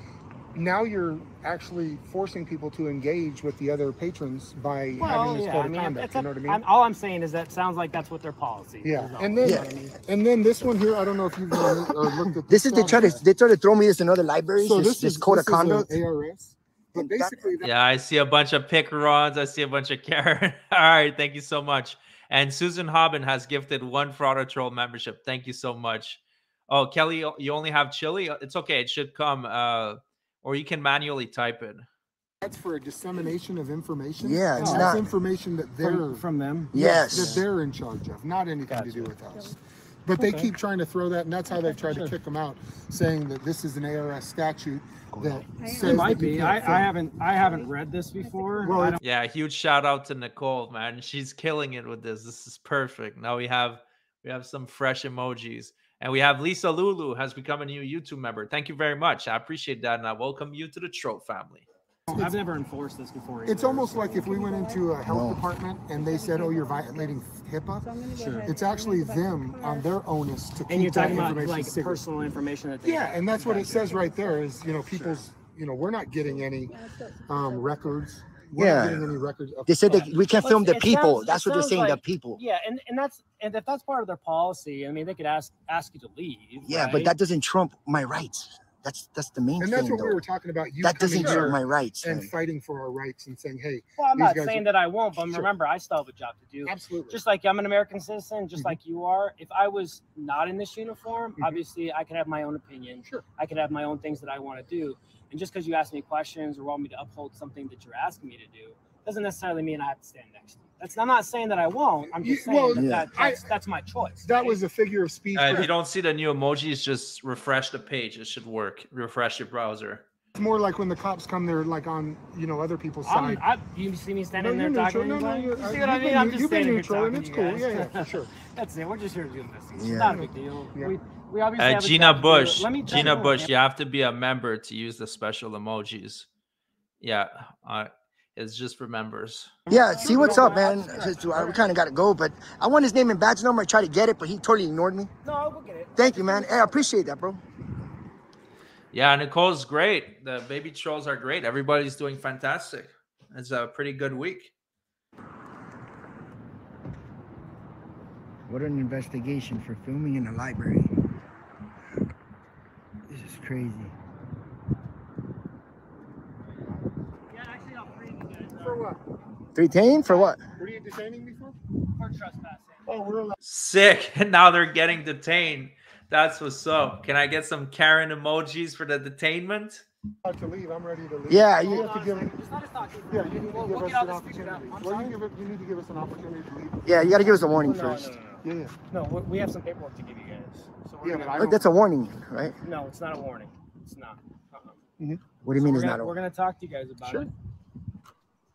Speaker 22: now you're actually forcing people to engage with the other patrons by
Speaker 9: Well,
Speaker 22: having this
Speaker 9: yeah,
Speaker 22: code
Speaker 9: I
Speaker 22: of
Speaker 9: mean,
Speaker 22: conduct. You
Speaker 9: up-
Speaker 22: know what I mean?
Speaker 9: I'm, all I'm saying is that sounds like that's what their policy. is,
Speaker 22: yeah,
Speaker 9: is
Speaker 22: and then
Speaker 9: You know I mean?
Speaker 22: and then this one here, I don't know if you've uh, looked at.
Speaker 7: This *coughs* is they try to they try to throw me this in other libraries.
Speaker 22: So
Speaker 7: this,
Speaker 22: this
Speaker 7: this
Speaker 22: is
Speaker 7: code
Speaker 22: this
Speaker 7: of
Speaker 22: is
Speaker 7: conduct.
Speaker 22: ARS, but basically
Speaker 11: Yeah, I see a bunch of pickerons. I see a bunch of *laughs* Karen. All right, thank you so much. And Susan Hobbin has gifted one Frauditor Troll membership. Thank you so much. Oh, Kelly, you only have chili. It's okay. It should come, uh, or you can manually type it.
Speaker 22: That's for a dissemination of information.
Speaker 7: Yeah,
Speaker 22: uh,
Speaker 7: it's
Speaker 22: that's
Speaker 7: not-
Speaker 22: information that they're
Speaker 9: From- from them?
Speaker 22: Yes,
Speaker 7: Yes.
Speaker 22: that they're in charge of, not anything to do with us. But they keep trying to throw that, and that's how they've tried to kick them out, saying that this is an ARS statute that says
Speaker 9: It might
Speaker 22: that
Speaker 9: be. I. I haven't I haven't read this before.
Speaker 22: Well,
Speaker 9: I
Speaker 11: Yeah, huge shout out to Nicole, man. She's killing it with this. This is perfect. Now we have we have some fresh emojis. And we have Lisa Lulu has become a new YouTube member. Thank you very much. I appreciate that. And I welcome you to the Trope family.
Speaker 9: I've never enforced this before.
Speaker 22: It's almost like if we went into a health
Speaker 7: No.
Speaker 22: department and they said, "Oh, you're violating HIPAA."
Speaker 9: Sure.
Speaker 22: It's actually them on their onus to keep
Speaker 9: and you're
Speaker 22: that
Speaker 9: talking about
Speaker 22: information
Speaker 9: like
Speaker 22: secret.
Speaker 9: personal information that they
Speaker 22: Yeah, and that's what it says right there. Is you know people's you know we're not getting any um, records. We're
Speaker 7: Yeah.
Speaker 22: not getting any records. Of
Speaker 7: They said that we can't film the people.
Speaker 9: sounds-
Speaker 7: That's what they're
Speaker 9: sounds
Speaker 7: saying. the people.
Speaker 9: Yeah, and, and that's and if that's part of their policy, I mean, they could ask ask you to leave.
Speaker 7: Yeah, but that doesn't trump my rights. That's that's the main
Speaker 22: and
Speaker 7: thing.
Speaker 22: that's what we were talking about. You
Speaker 7: That doesn't trump my rights.
Speaker 22: and
Speaker 7: man.
Speaker 22: fighting for our rights and saying, "Hey,
Speaker 9: Well, I'm
Speaker 22: these
Speaker 9: not
Speaker 22: guys
Speaker 9: saying
Speaker 22: are-
Speaker 9: that I won't, but
Speaker 22: Sure.
Speaker 9: remember, I still have a job to do.
Speaker 22: Absolutely.
Speaker 9: Just like I'm an American citizen, just
Speaker 22: Mhm.
Speaker 9: like you are. If I was not in this uniform,
Speaker 22: Mhm.
Speaker 9: obviously I could have my own opinion.
Speaker 22: Sure.
Speaker 9: I could have my own things that I want to do. And just because you ask me questions or want me to uphold something that you're asking me to do, doesn't necessarily mean I have to stand next to you. That's I'm not saying that I won't. I'm just saying
Speaker 22: well,
Speaker 9: that,
Speaker 7: Yeah.
Speaker 9: that that's, that's my choice.
Speaker 22: That
Speaker 9: right?
Speaker 22: was a figure of speech.
Speaker 11: Uh, if you don't see the new emojis, just refresh the page. It should work. Refresh your browser.
Speaker 22: It's more like when the cops come, they're like on you know other people's
Speaker 9: I'm,
Speaker 22: side.
Speaker 9: I, you see me standing
Speaker 22: you're
Speaker 9: there
Speaker 22: neutral.
Speaker 9: talking.
Speaker 22: No, no,
Speaker 9: to
Speaker 22: you're,
Speaker 9: you
Speaker 22: uh,
Speaker 9: see what I mean?
Speaker 22: been,
Speaker 9: I'm
Speaker 22: neu-
Speaker 9: just
Speaker 22: you've been neutral, and it's cool. Yeah,
Speaker 9: guys.
Speaker 22: yeah, for sure. *laughs*
Speaker 9: That's it. We're just here to do investigation.
Speaker 22: Yeah.
Speaker 9: It's not a big deal.
Speaker 22: Yeah.
Speaker 9: We, we obviously
Speaker 11: Uh, Gina
Speaker 9: job to do.
Speaker 11: Bush.
Speaker 9: Let me
Speaker 11: Gina
Speaker 9: you,
Speaker 11: Bush, you have to be a member to use the special emojis. Yeah, uh, it's just for members.
Speaker 7: Yeah, see what's up, man. Just- uh, We kind of got to go, but I want his name and badge number. I tried to get it, but he totally ignored me.
Speaker 9: No, we'll get it.
Speaker 7: Thank you, man. Hey, I appreciate that, bro.
Speaker 11: Yeah, Nicole's great. The baby trolls are great. Everybody's doing fantastic. It's a pretty good week.
Speaker 7: What an investigation for filming in a library. This is crazy.
Speaker 9: Yeah, actually, I'll free you guys.
Speaker 22: For what?
Speaker 7: Detain for what?
Speaker 22: What are you detaining me for?
Speaker 9: For trespassing.
Speaker 22: Oh, we're allowed.
Speaker 11: Sick. *laughs* And now they're getting detained. That's what's up. Can I get some Karen emojis for the detainment?
Speaker 22: to leave. I'm ready to leave.
Speaker 7: Yeah,
Speaker 22: you
Speaker 7: you-
Speaker 22: have to give.
Speaker 9: Just let us talk.
Speaker 22: Yeah, you need to
Speaker 9: We'll-
Speaker 22: give
Speaker 9: we'll
Speaker 22: us
Speaker 9: get all
Speaker 22: an
Speaker 9: this figured
Speaker 22: opportunity.
Speaker 9: out. I'm
Speaker 22: Well,
Speaker 9: sorry?
Speaker 22: you give it. You need to give us an opportunity to leave.
Speaker 7: Yeah, you got to give us a warning
Speaker 9: No,
Speaker 7: first.
Speaker 9: No, no, no,
Speaker 22: Yeah, yeah.
Speaker 9: no. No, we- we have some paperwork to give you guys. So we're
Speaker 22: Yeah,
Speaker 9: gonna,
Speaker 22: but I
Speaker 7: Look, that's a warning, right?
Speaker 9: no, it's not a warning. It's not. Uh-uh.
Speaker 7: What do you mean
Speaker 9: we're
Speaker 7: it's
Speaker 9: gonna,
Speaker 7: not a
Speaker 9: We're gonna talk to you guys about
Speaker 22: Sure.
Speaker 9: it.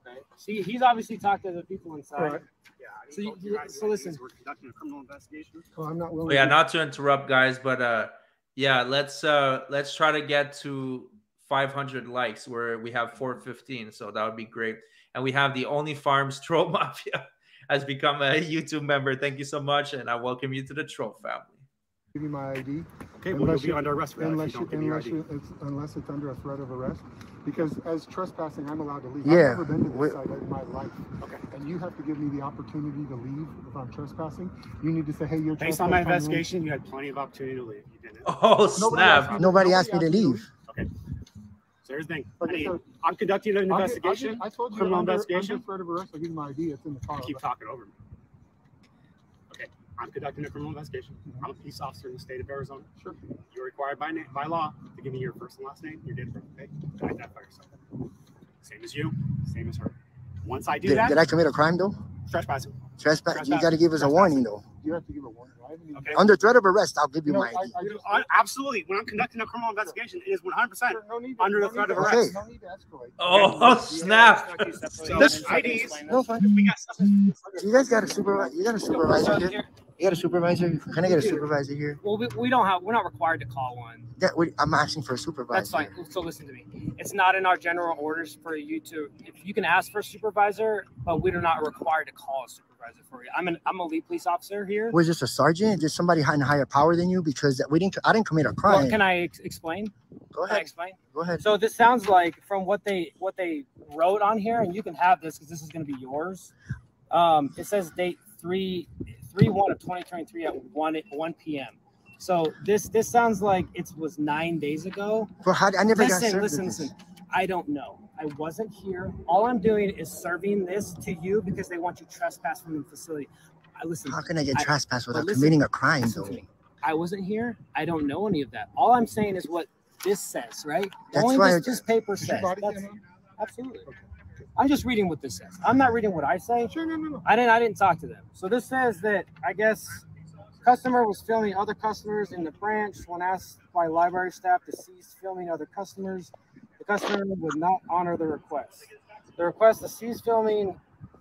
Speaker 9: Okay. See, he's obviously talked to the people inside.
Speaker 22: Right.
Speaker 17: Yeah, I
Speaker 9: So you-
Speaker 17: told
Speaker 9: you-
Speaker 17: guys
Speaker 9: so
Speaker 17: that
Speaker 9: listen.
Speaker 17: We're conducting a criminal investigation.
Speaker 22: Well, I'm not willing.
Speaker 11: Well, yeah,
Speaker 22: to-
Speaker 11: not to interrupt, guys, but uh, yeah, let's uh, let's try to get to 500 likes where we have 415. So that would be great. And we have the Only Farms Troll *laughs* Mafia has become a YouTube member. Thank you so much, and I welcome you to the Troll family.
Speaker 22: Give you my ID.
Speaker 17: Okay, well, you'll be under arrest for that if
Speaker 22: unless
Speaker 17: you don't give me your
Speaker 22: unless
Speaker 17: ID.
Speaker 22: you- it's, unless it's under a threat of arrest. Because as trespassing, I'm allowed to leave.
Speaker 7: Yeah,
Speaker 22: I've never been to
Speaker 7: we-
Speaker 22: this site in my life. Okay. And you have to give me the opportunity to leave if I'm trespassing. You need to say, hey, you're trespassing.
Speaker 17: Based on my
Speaker 22: trespassing, leave.
Speaker 17: investigation, you had plenty of opportunity to leave. You didn't. *laughs*
Speaker 11: Oh,
Speaker 22: Nobody asked
Speaker 11: snap.
Speaker 22: me to-
Speaker 7: Nobody asked me to leave.
Speaker 17: Okay. So here's the thing.
Speaker 22: Like I
Speaker 17: Hey,
Speaker 22: said,
Speaker 17: I'm conducting an
Speaker 22: I'll get- I'll
Speaker 17: investigation.
Speaker 22: I told you
Speaker 17: criminal
Speaker 22: under,
Speaker 17: investigation.
Speaker 22: Under threat of arrest, I'll give you my ID. It's in the car.
Speaker 17: You keep talking over me. Okay.
Speaker 25: I'm conducting a criminal investigation. Mm-hmm. I'm a peace officer in the state of Arizona. Sure. You're required by name, by law to give me your first and last name, your date of birth, okay? To identify yourself. Same as you, same as her. Once I do
Speaker 7: Did,
Speaker 25: that,
Speaker 7: did I commit a crime though?
Speaker 25: trespassing.
Speaker 7: Trespass. You got to give us a warning though.
Speaker 2: You have to give a warning. I haven't even-
Speaker 25: Okay.
Speaker 7: Under threat of arrest, I'll give you
Speaker 2: You know,
Speaker 7: my ID.
Speaker 2: I- I just-
Speaker 25: absolutely. When I'm conducting a criminal investigation, it is 100% under the threat of
Speaker 7: Okay.
Speaker 25: arrest.
Speaker 2: No need to escalate.
Speaker 11: Oh, *laughs* snap.
Speaker 25: So
Speaker 7: This-
Speaker 25: IDs.
Speaker 7: No, fun.
Speaker 25: We got stuff.
Speaker 7: You guys got a supervisor. You got a supervisor here. You got a supervisor. Can I get a supervisor here?
Speaker 9: Well, we, we don't have. We're not required to call one.
Speaker 7: Yeah, wait, I'm asking for a supervisor.
Speaker 9: That's fine. So listen to me. It's not in our general orders for you to. If you can ask for a supervisor, but we're not required to call a supervisor for you. I'm an I'm a lead police officer here.
Speaker 7: Was this a sergeant? Did somebody in higher power than you? Because we didn't. I didn't commit a crime.
Speaker 9: Well, can I ex- explain?
Speaker 7: Go
Speaker 9: Can I
Speaker 7: ahead.
Speaker 9: explain?
Speaker 7: Go ahead.
Speaker 9: So this sounds like from what they what they wrote on here, and you can have this because this is going to be yours. Um, it says date three three one of twenty twenty three at one at one p.m. So this this sounds like it was nine days ago.
Speaker 7: Well, how, I never got
Speaker 9: listen,
Speaker 7: served
Speaker 9: listen,
Speaker 7: with
Speaker 9: listen. I don't know. I wasn't here. All I'm doing is serving this to you because they want you trespass from the facility. I listen.
Speaker 7: How can I get
Speaker 9: I-
Speaker 7: trespassed without
Speaker 9: listen-
Speaker 7: committing a crime,
Speaker 9: listen
Speaker 7: though?
Speaker 9: I wasn't here. I don't know any of that. All I'm saying is what this says, right?
Speaker 7: That's
Speaker 9: Only
Speaker 7: why
Speaker 9: this,
Speaker 7: I-
Speaker 9: this paper says.
Speaker 2: body
Speaker 9: That's-
Speaker 2: cam on?
Speaker 9: I'm just reading what this says. I'm not reading what I say.
Speaker 2: Sure, no, no, no.
Speaker 9: I didn't. I didn't talk to them. So this says that I guess customer was filming other customers in the branch when asked by library staff to cease filming other customers. The customer would not honor the request. The request to cease filming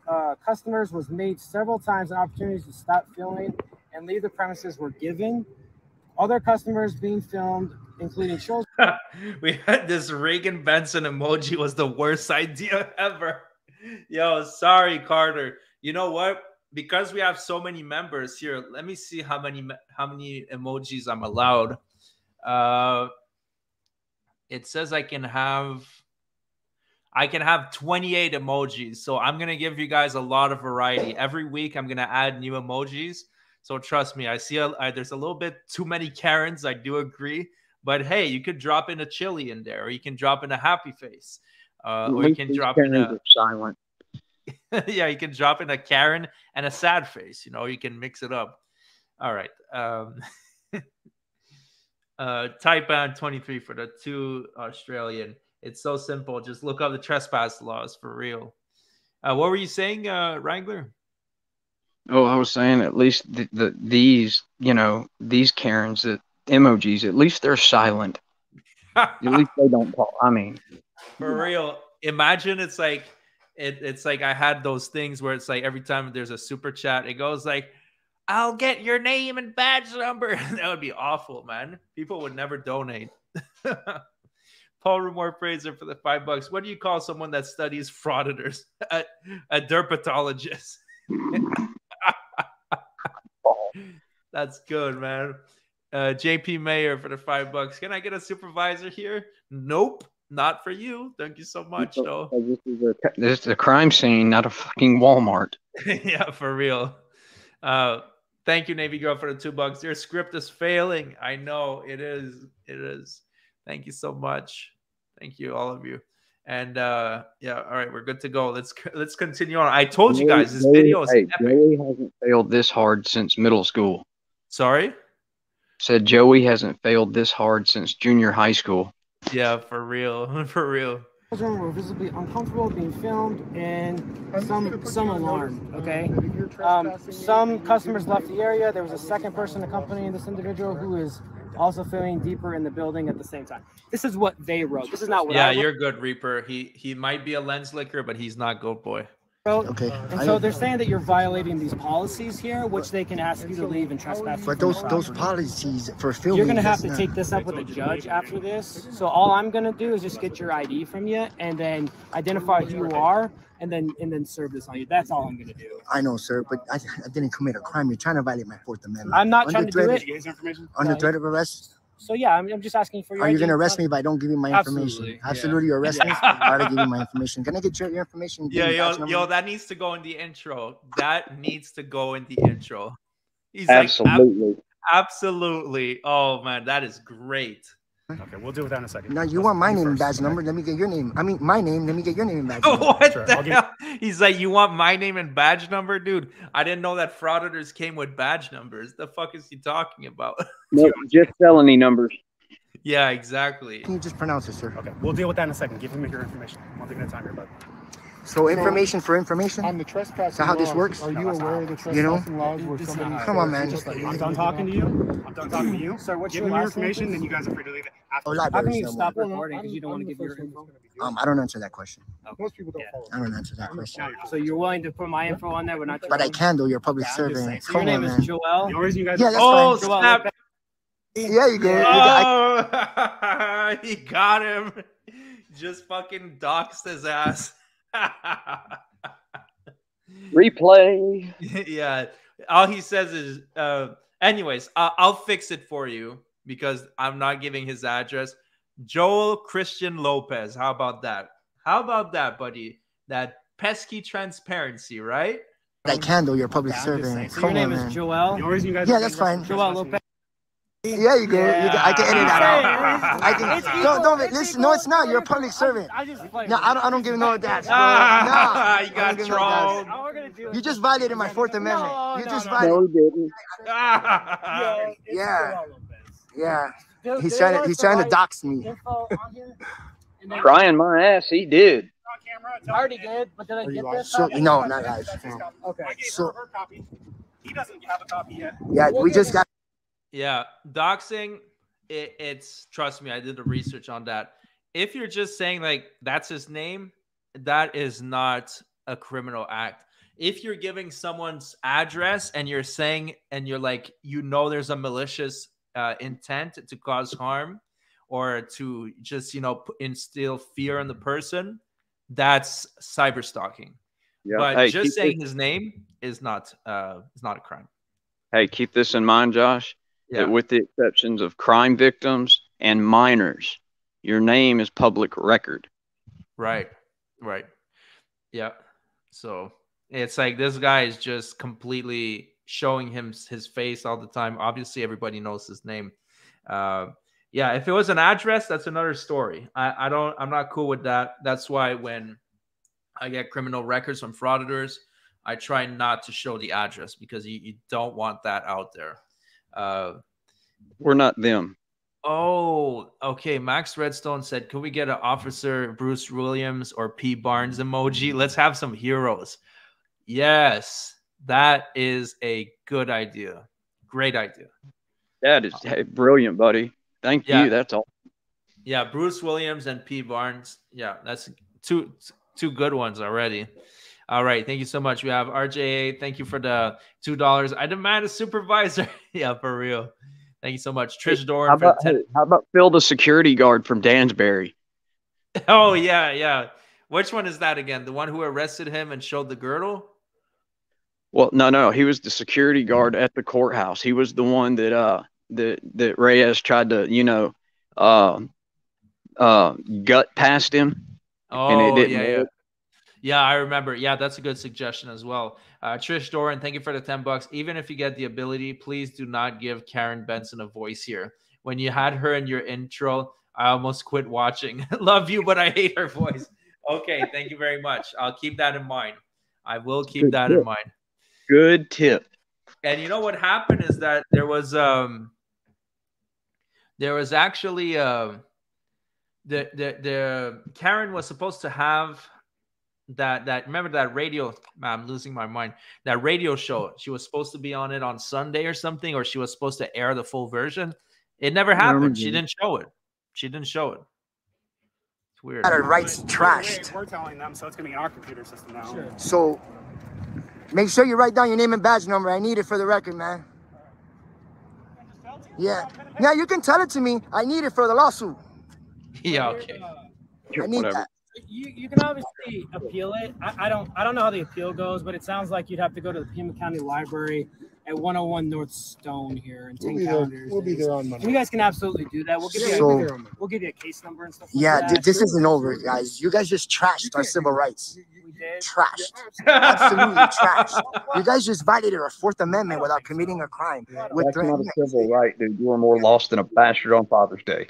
Speaker 9: uh, customers was made several times, and opportunities to stop filming and leave the premises were given. Other customers being filmed, including *laughs* children.
Speaker 11: we had this Regan Benson emoji was the worst *laughs* idea ever. Yo, sorry, Carter. You know what? Because we have so many members here, let me see how many how many emojis I'm allowed. Uh, it says I can have I can have 28 emojis. So I'm gonna give you guys a lot of variety. Every week I'm gonna add new emojis. So trust me, I see a, I, there's a little bit too many Karens. I do agree. But hey, you could drop in a chili in there, or you can drop in a happy face, uh, or you can drop in a
Speaker 12: silent. *laughs*
Speaker 11: yeah, you can drop in a Karen and a sad face. You know, you can mix it up. All right. Um, *laughs* uh, Taipan 23 for the two Australian. It's so simple. Just look up the trespass laws for real. Uh, what were you saying, uh, Wrangler?
Speaker 12: Oh, I was saying at least the, the these, you know, these Karens that emojis, at least they're silent. at *laughs* least they don't talk. I mean,
Speaker 11: For real. Imagine it's like it, it's like I had those things where it's like every time there's a super chat, it goes like, I'll get your name and badge number. *laughs* that would be awful, man. People would never donate. *laughs* Paul Rumor Fraser for the five bucks. What do you call someone that studies frauditors? A, a dermatologist. That's good, man. Uh, JP Mayer for the five bucks. Can I get a supervisor here? Nope, not for you. Thank you so much, though.
Speaker 12: this is a this is a crime scene, not a fucking Walmart. *laughs*
Speaker 11: yeah, for real. Uh, thank you, Navy Girl, for the two bucks. Your script is failing. I know it is. It is. Thank you so much. Thank you, all of you. And uh, yeah, all right, we're good to go. Let's *laughs* let's continue on. I told you guys this
Speaker 12: Joey-
Speaker 11: video is
Speaker 12: hey. Joey hasn't failed this hard since middle school.
Speaker 11: Sorry.
Speaker 12: Said Joey hasn't failed this hard since junior high school.
Speaker 11: Yeah, for real, *laughs* for real.
Speaker 9: Children were visibly uncomfortable being filmed and some some alarmed. Okay. Um, some customers left the area. There was a second person accompanying this individual who is also filming deeper in the building at the same time. This is what they wrote. This is not what
Speaker 11: Yeah,
Speaker 9: I wrote.
Speaker 11: you're good, Reaper. He he might be a lens licker, but he's not Goat Boy.
Speaker 7: Okay.
Speaker 9: And so they're saying that you're violating these policies here, which they can ask you to leave and trespass.
Speaker 7: But those those policies for filming.
Speaker 9: You're gonna have to
Speaker 7: not-
Speaker 9: take this up with a judge after this. So all I'm gonna do is just get your ID from you and then identify who you are and then and then serve this on you. That's all I'm gonna do.
Speaker 7: I know, sir, but I, I didn't commit a crime. You're trying to violate my Fourth Amendment.
Speaker 9: I'm not
Speaker 7: Under
Speaker 9: trying to do it.
Speaker 7: Under threat of arrest.
Speaker 9: So yeah, I'm, I'm just asking for your.
Speaker 7: Are you gonna arrest me if I don't give you my information?
Speaker 11: Absolutely, yeah.
Speaker 7: Absolutely, you arrest me. *laughs* I gotta give you my information. Can I get your, your information? Give
Speaker 11: Yeah, yo, yo, that needs to go in the intro. That needs to go in the intro. He's like,
Speaker 12: Absolutely.
Speaker 11: absolutely. Oh man, that is great.
Speaker 25: Okay, we'll deal with that in a second.
Speaker 7: Now you want my name and badge number? Let me get your name. I mean, my name. Let me get your name and badge. *laughs* number.
Speaker 11: what
Speaker 25: Sure,
Speaker 11: the
Speaker 25: I'll give-
Speaker 11: hell? He's like, you want my name and badge number, dude? I didn't know that frauditors came with badge numbers. The fuck is he talking about? *laughs*
Speaker 12: No, just felony numbers.
Speaker 11: yeah, exactly.
Speaker 7: Can you just pronounce it, sir?
Speaker 25: Okay, we'll deal with that in a second. Give him your information. One thing at a time here, bud.
Speaker 7: So information for information.
Speaker 22: On the trespassing
Speaker 7: Is that how this
Speaker 22: laws,
Speaker 7: works?
Speaker 22: Are you aware of the
Speaker 7: You know?
Speaker 22: trespassing laws where somebody?
Speaker 7: Come on, man.
Speaker 25: I'm done talking to you. I'm done talking to you.
Speaker 9: Sir, what's
Speaker 25: Give
Speaker 9: your
Speaker 25: him your
Speaker 9: last name,
Speaker 25: information,
Speaker 9: please?
Speaker 25: then you guys are free to leave it.
Speaker 7: Oh,
Speaker 9: How can
Speaker 7: library
Speaker 9: you
Speaker 7: somewhere.
Speaker 9: stop recording because you don't want to give your info?
Speaker 7: Um, I don't answer that question.
Speaker 22: Most people don't follow.
Speaker 7: I don't answer that question.
Speaker 9: So you're willing to put my info on there, but not your
Speaker 7: But I
Speaker 9: own?
Speaker 7: can though. You're a public
Speaker 9: Yeah, I'm just
Speaker 7: servant.
Speaker 9: saying. So
Speaker 7: Come
Speaker 9: your
Speaker 7: on,
Speaker 9: name
Speaker 7: man.
Speaker 9: is Joel.
Speaker 25: The only reason you guys
Speaker 7: Yeah, that's
Speaker 11: oh,
Speaker 7: fine.
Speaker 9: Joel
Speaker 11: snap.
Speaker 7: Yeah, you get it. You got- I-
Speaker 11: Oh, *laughs* he got him. Just fucking doxed his ass.
Speaker 12: Replay. *laughs*
Speaker 11: yeah. All he says is, uh, anyways, I- I'll fix it for you because I'm not giving his address. Joel Christian Lopez. How about that? How about that, buddy? That pesky transparency, right?
Speaker 7: I can though. You're a public
Speaker 11: Yeah, I'm
Speaker 7: servant.
Speaker 11: saying. So
Speaker 9: your
Speaker 7: on,
Speaker 9: name is. Joel.
Speaker 25: The only reason you guys
Speaker 7: Yeah,
Speaker 25: are
Speaker 7: that's fine.
Speaker 9: Joel Lopez.
Speaker 7: Yeah, you get it. You get, I can edit that out. I can.
Speaker 9: equal-
Speaker 7: Don't, don't
Speaker 9: it's
Speaker 7: listen.
Speaker 9: equal-
Speaker 7: No, it's not. You're a public servant.
Speaker 9: I just play
Speaker 7: No, I don't. I don't give no *laughs* that. bro.
Speaker 11: Ah,
Speaker 7: Nah,
Speaker 11: you got
Speaker 7: don't no dads.
Speaker 9: we're gonna do
Speaker 7: You just violated my Fourth Amendment.
Speaker 9: No,
Speaker 7: You just
Speaker 9: no.
Speaker 7: violated.
Speaker 12: No, he didn't. *laughs*
Speaker 11: Ah. *laughs*
Speaker 7: Yeah. Yeah.
Speaker 9: There-
Speaker 7: He's trying to. He's trying to dox me.
Speaker 9: info on here, and then-
Speaker 12: Trying my ass, he did.
Speaker 9: I already did, but did I get this?
Speaker 7: So no, not guys.
Speaker 9: Okay.
Speaker 7: So
Speaker 25: her copy. He doesn't have a copy yet.
Speaker 7: yeah, we just got.
Speaker 11: Yeah, doxing. It, it's trust me, I did the research on that. If you're just saying like that's his name, that is not a criminal act. If you're giving someone's address and you're saying and you're like you know there's a malicious uh, intent to cause harm or to just you know instill fear in the person, that's cyber stalking.
Speaker 12: Yeah.
Speaker 11: But
Speaker 12: Hey,
Speaker 11: just saying
Speaker 12: this-
Speaker 11: his name is not uh is not a crime.
Speaker 12: Hey, keep this in mind, Josh.
Speaker 11: Yeah.
Speaker 12: With the exceptions of crime victims and minors, your name is public record.
Speaker 11: Right. Right. Yeah. So it's like this guy is just completely showing him his face all the time. Obviously, everybody knows his name. Uh, yeah. If it was an address, that's another story. I, I don't. I'm not cool with that. That's why when I get criminal records from frauditors, I try not to show the address because you, you don't want that out there. Uh,
Speaker 12: We're not them.
Speaker 11: Oh, okay. Max Redstone said, "Can we get an Officer Bruce Williams or P Barnes emoji? Let's have some heroes." Yes, that is a good idea. Great idea.
Speaker 12: That is hey, brilliant, buddy. Thank
Speaker 11: Yeah.
Speaker 12: you. That's all.
Speaker 11: Yeah, Bruce Williams and P Barnes. Yeah, that's two two good ones already. All right, thank you so much. We have RJA. Thank you for the two dollars. I demand a supervisor. *laughs* yeah, for real. Thank you so much, Trish Doran
Speaker 12: How about, hey, how about Phil, the security guard from Dansbury? *laughs*
Speaker 11: Oh yeah, yeah. Which one is that again? The one who arrested him and showed the girdle?
Speaker 12: Well, no, no, he was the security guard at the courthouse. He was the one that uh that that Reyes tried to, you know, uh, uh, gut past him, Oh, and it
Speaker 11: Oh
Speaker 12: didn't
Speaker 11: yeah, yeah. Yeah, I remember. Yeah, that's a good suggestion as well. Uh, Trish Doran, thank you for the 10 bucks. Even if you get the ability, please do not give Karen Benson a voice here. When you had her in your intro, I almost quit watching. *laughs* Love you, but I hate her voice. Okay, thank you very much. I'll keep that in mind. I will keep
Speaker 12: Good
Speaker 11: that in mind.
Speaker 12: Good tip.
Speaker 11: And you know what happened is that there was um there was actually um the the the Karen was supposed to have that that remember that radio I'm losing my mind that radio show she was supposed to be on it on Sunday or something or she was supposed to air the full version it never happened she didn't show it she didn't show it it's weird
Speaker 7: Got our rights trashed.
Speaker 25: We're telling them, so it's gonna be in our computer system now.
Speaker 7: So make sure you write down your name and badge number. I need it for the record, man. Yeah. Yeah, you can tell it to me. I need it for the lawsuit. *laughs*
Speaker 11: yeah okay
Speaker 7: I need that.
Speaker 9: You, you can obviously appeal it. I, I don't I don't know how the appeal goes, but it sounds like you'd have to go to the Pima County Library at 101 North Stone here in 10
Speaker 22: We'll be there-
Speaker 9: calendars.
Speaker 22: we'll be there on Monday.
Speaker 9: You guys can absolutely do that. We'll give you
Speaker 7: So-
Speaker 9: a, we'll give you a case number and stuff. like
Speaker 7: Yeah,
Speaker 9: that.
Speaker 7: dude, this isn't over, guys. You guys just trashed our civil rights.
Speaker 9: We did.
Speaker 7: Trashed. *laughs* Absolutely trashed. You guys just violated our Fourth Amendment without committing a crime. With
Speaker 12: That's not a civil right, dude. You are more lost than a bastard on Father's Day.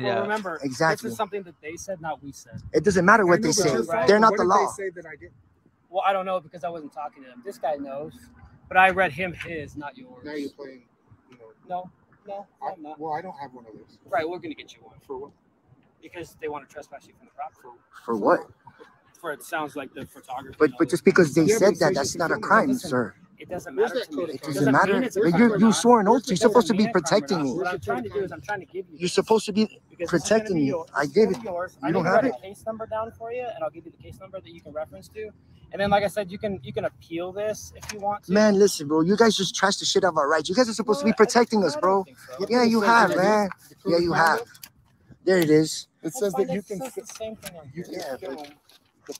Speaker 9: Well, remember,
Speaker 7: Exactly.
Speaker 9: this is something that they said, not we said.
Speaker 7: It doesn't matter what they say. They're not the law. They say that I did.
Speaker 9: Well, I don't know because I wasn't talking to them. This guy knows, but I read him his, not yours.
Speaker 22: Now you're playing. You know,
Speaker 9: No, no,
Speaker 22: I,
Speaker 9: I'm not.
Speaker 22: well, I don't have one of those.
Speaker 9: Right, we're gonna get you one
Speaker 22: for what?
Speaker 9: because they want to trespass you from the property.
Speaker 7: For what?
Speaker 9: For it sounds like the photography.
Speaker 7: But but just because they
Speaker 9: Yeah,
Speaker 7: said that, that's not a
Speaker 9: can film it.
Speaker 7: crime,
Speaker 9: Listen,
Speaker 7: sir.
Speaker 9: It doesn't matter to me.
Speaker 7: It doesn't matter.
Speaker 9: it's a
Speaker 7: But
Speaker 9: crime
Speaker 7: you you
Speaker 9: not.
Speaker 7: swore an oath. You're supposed to be
Speaker 9: mean a crime or
Speaker 7: protecting me.
Speaker 9: What I'm trying to do is I'm trying to give you.
Speaker 7: You're supposed to be
Speaker 9: because this is gonna
Speaker 7: protecting me. I
Speaker 9: this is
Speaker 7: gave
Speaker 9: gonna
Speaker 7: it.
Speaker 9: be yours. I
Speaker 7: You don't
Speaker 9: to
Speaker 7: have
Speaker 9: write
Speaker 7: it.
Speaker 9: a case number down for you, and I'll give you the case number that you can reference to. And then, like I said, you can you can appeal this if you want to.
Speaker 7: Man, listen, bro. You guys just trashed the shit out of our rights. You guys are supposed to be protecting us, bro. Yeah, you have, man. Yeah, you have. There it is.
Speaker 22: It says that you can.
Speaker 9: the same thing on
Speaker 22: You can film.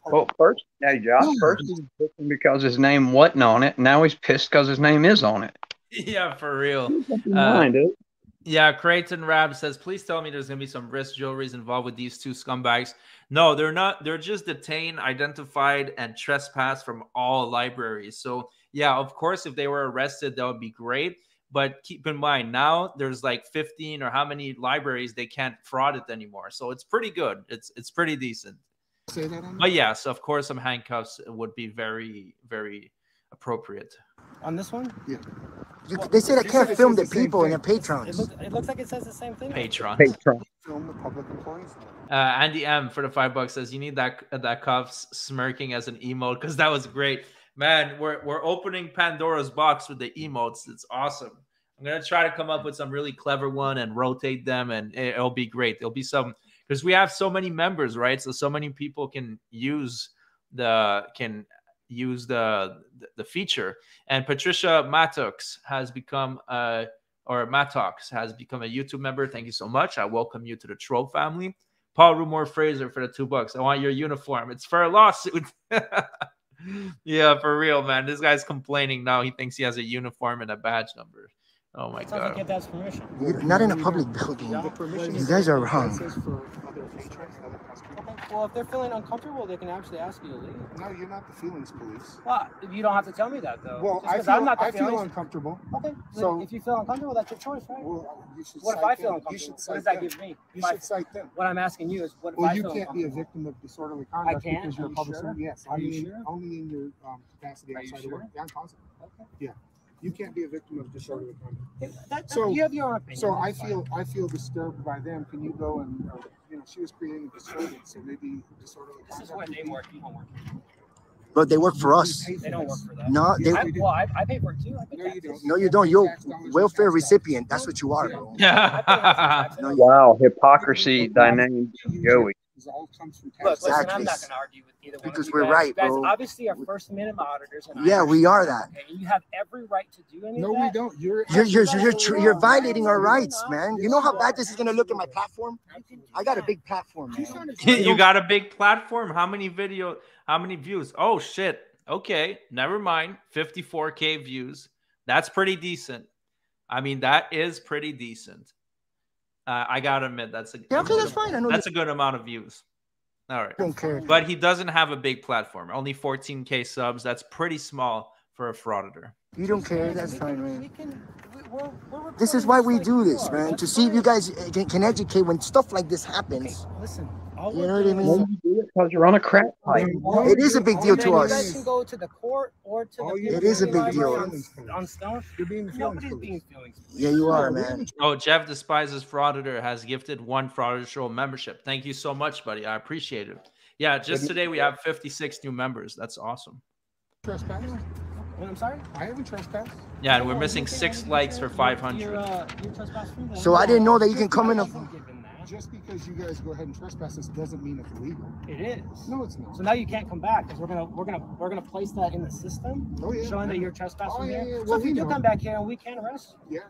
Speaker 12: Well, first, hey, Josh, first he was pissing because his name wasn't on it. Now he's pissed because his name is on it. *laughs*
Speaker 11: Yeah, for real.
Speaker 12: your
Speaker 11: Uh,
Speaker 12: mind, dude.
Speaker 11: yeah, Creighton Rab says, please tell me there's gonna be some wrist jewelries involved with these two scumbags. No, they're not. They're just detained, identified, and trespassed from all libraries. So yeah, of course, if they were arrested, that would be great. But keep in mind, now there's like 15 or how many libraries they can't fraud it anymore. So it's pretty good. It's it's pretty decent.
Speaker 22: Say that on
Speaker 11: But yes, of course, some handcuffs would be very, very appropriate.
Speaker 9: On this one?
Speaker 22: Yeah.
Speaker 7: You, they said I
Speaker 22: They
Speaker 7: can't film the
Speaker 22: the
Speaker 7: people in
Speaker 22: thing.
Speaker 7: their
Speaker 9: It
Speaker 7: patrons.
Speaker 9: looks, it looks like it says the same thing.
Speaker 11: Patron.
Speaker 22: Film the public employees.
Speaker 11: Uh, Andy M for the five bucks says you need that that cuffs smirking as an emote because that was great, man. We're we're opening Pandora's box with the emotes. It's awesome. I'm gonna try to come up with some really clever one and rotate them, and it, it'll be great. There'll be some because we have so many members, right? So so many people can use the can use the the, feature. And Patricia Mattox has become uh or Mattox has become a YouTube member. Thank you so much. I welcome you to the Troll family. Paul Rumor Fraser for the two bucks. I want your uniform. It's for a lawsuit. *laughs* yeah, for real, man. This guy's complaining now. He thinks he has a uniform and a badge number. Oh my
Speaker 9: Sounds like
Speaker 11: god.
Speaker 9: permission.
Speaker 7: You- Not in a public building. You guys are wrong.
Speaker 9: Okay, well, if they're feeling uncomfortable, they can actually ask you to leave.
Speaker 22: No, you're not the feelings police.
Speaker 9: Well, you don't have to tell me that though.
Speaker 22: Well,
Speaker 9: Just
Speaker 22: I
Speaker 9: 'cause
Speaker 22: feel,
Speaker 9: I'm not the
Speaker 22: I feel uncomfortable.
Speaker 9: Okay,
Speaker 22: So-
Speaker 9: so if you feel uncomfortable, that's your choice, right?
Speaker 22: Well, you should
Speaker 9: what if I feel
Speaker 22: them.
Speaker 9: Uncomfortable?
Speaker 22: should
Speaker 9: What does that
Speaker 22: them.
Speaker 9: give me?
Speaker 22: You
Speaker 9: If I-
Speaker 22: should cite them.
Speaker 9: What I'm asking you is, what if
Speaker 22: Well,
Speaker 9: I
Speaker 22: you
Speaker 9: feel
Speaker 22: can't be a victim of disorderly conduct
Speaker 9: can't?
Speaker 22: because you're a public
Speaker 9: sure?
Speaker 22: servant. Yes,
Speaker 9: Are you
Speaker 22: only in,
Speaker 9: sure?
Speaker 22: only in your um, capacity
Speaker 9: Are you
Speaker 22: outside of work. Yeah, I'm positive. Yeah, you can't be a victim of disorderly conduct.
Speaker 9: That- that-
Speaker 22: So
Speaker 9: you have your opinion.
Speaker 22: So I
Speaker 9: fine.
Speaker 22: feel I feel disturbed by them. Can you go and uh, you know she was creating a disturbance, so maybe disorderly
Speaker 9: This is
Speaker 22: conduct.
Speaker 9: where they work. You don't work.
Speaker 7: But they work for us.
Speaker 9: They don't work for that.
Speaker 7: No, they,
Speaker 9: I, well, I, I pay for it too. I pay
Speaker 22: No, you don't.
Speaker 7: no, you don't. You're welfare recipient. That's what you are, bro. *laughs* No,
Speaker 12: Wow, hypocrisy, thy name Joey.
Speaker 22: It all comes from
Speaker 9: Look,
Speaker 22: taxes.
Speaker 9: listen, I'm not going to argue with either one
Speaker 7: Because
Speaker 9: of you
Speaker 7: we're
Speaker 9: guys.
Speaker 7: right,
Speaker 9: you guys
Speaker 7: bro.
Speaker 9: obviously are First Amendment auditors. And I
Speaker 7: Yeah, we are
Speaker 9: that,
Speaker 7: that.
Speaker 9: okay? And you have every right to do anything.
Speaker 22: No,
Speaker 9: that.
Speaker 22: we don't. You're
Speaker 7: You're you're you're, tr- you're violating our rights, man. You know how bad this is gonna look at my platform? I got a big platform, man. *laughs*
Speaker 11: you got a big platform. How many video? How many views? Oh shit. Okay, never mind. 54k views. That's pretty decent. I mean, that is pretty decent. Uh, I gotta admit, that's a
Speaker 7: Yeah, okay, that's fine. I know
Speaker 11: that's a good amount of views. All right,
Speaker 7: don't care.
Speaker 11: but he doesn't have a big platform. Only 14k subs. That's pretty small for a frauditor.
Speaker 7: You don't care. That's fine,
Speaker 9: We
Speaker 7: man.
Speaker 9: can, we, we're, we're
Speaker 7: This is why we do this, man. To see if you guys uh, can, can educate when stuff like this happens.
Speaker 9: Listen, all
Speaker 7: You know what I mean?
Speaker 9: is-
Speaker 12: Well, you do it because you're on a crack pipe.
Speaker 7: It is a big deal to
Speaker 9: then you
Speaker 7: us.
Speaker 9: guys can go to the court or to the
Speaker 7: It is a big deal.
Speaker 9: Library On, on Stone.
Speaker 22: You're being feelings
Speaker 9: Nobody's being feelings.
Speaker 7: Yeah, you are, man.
Speaker 11: Oh, Jeff despises frauditor has gifted one frauditor show membership. Thank you so much, buddy. I appreciate it. Yeah, just today we have 56 new members. That's awesome.
Speaker 22: Trespass?
Speaker 9: I'm sorry.
Speaker 22: I haven't trespassed.
Speaker 11: Yeah, and we're missing six likes for 500.
Speaker 9: You're, uh, you're trespassing. then.
Speaker 7: So I didn't know that you can come in. A,
Speaker 9: Given that.
Speaker 22: Just because you guys go ahead and trespass this doesn't mean it's legal.
Speaker 9: It is.
Speaker 22: No, it's not.
Speaker 9: So now you can't come back because we're gonna we're gonna we're gonna place that in the system,
Speaker 22: Oh, yeah.
Speaker 9: showing that you're trespassing
Speaker 22: Oh, yeah,
Speaker 9: here.
Speaker 22: yeah,
Speaker 9: So
Speaker 22: well,
Speaker 9: if
Speaker 22: we
Speaker 9: you do
Speaker 22: know.
Speaker 9: come back here and we can arrest you.
Speaker 22: Yeah.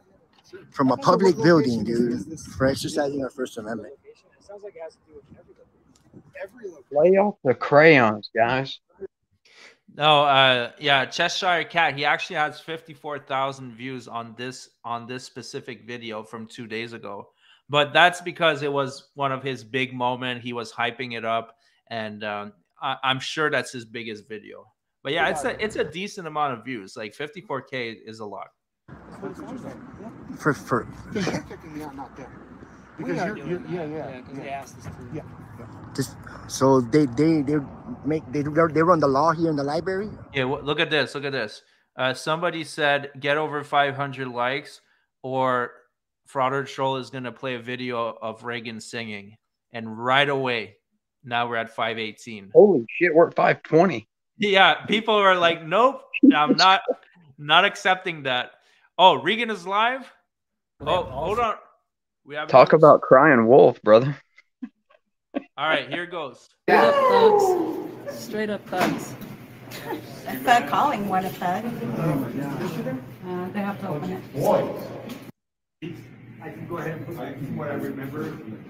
Speaker 22: Sure.
Speaker 7: from a public building, dude,
Speaker 22: this?
Speaker 7: for exercising our First Amendment.
Speaker 9: Location, It sounds like it has to do with everybody.
Speaker 22: Every location.
Speaker 12: Lay off the crayons, guys.
Speaker 11: No, uh, yeah, Cheshire Cat. He actually has fifty-four thousand views on this on this specific video from two days ago. But that's because it was one of his big moment. He was hyping it up, and um, I, I'm sure that's his biggest video. But yeah, it's a it's a decent amount of views. Like fifty-four k is a lot.
Speaker 7: For for
Speaker 22: Because you're kicking me out, not them. Because you're, you're yeah, yeah.
Speaker 9: because they asked us to.
Speaker 22: Yeah.
Speaker 7: just so they they they make they they run the law here in the library.
Speaker 11: Yeah, w- look at this. Look at this. Uh, somebody said get over 500 likes, or Frauditor Troll is gonna play a video of Regan singing, and right away, now we're at 518.
Speaker 12: Holy shit, we're at 520. *laughs*
Speaker 11: Yeah, people are like, nope, I'm not not accepting that. Oh, Regan is live. Oh, hold on. We have
Speaker 12: Talk about crying wolf, brother.
Speaker 11: All right, here goes.
Speaker 26: Straight up thugs. Straight up thugs.
Speaker 20: A thug calling one a thug.
Speaker 26: Uh, they have to open it.
Speaker 27: I can go ahead and put my, from what I remember,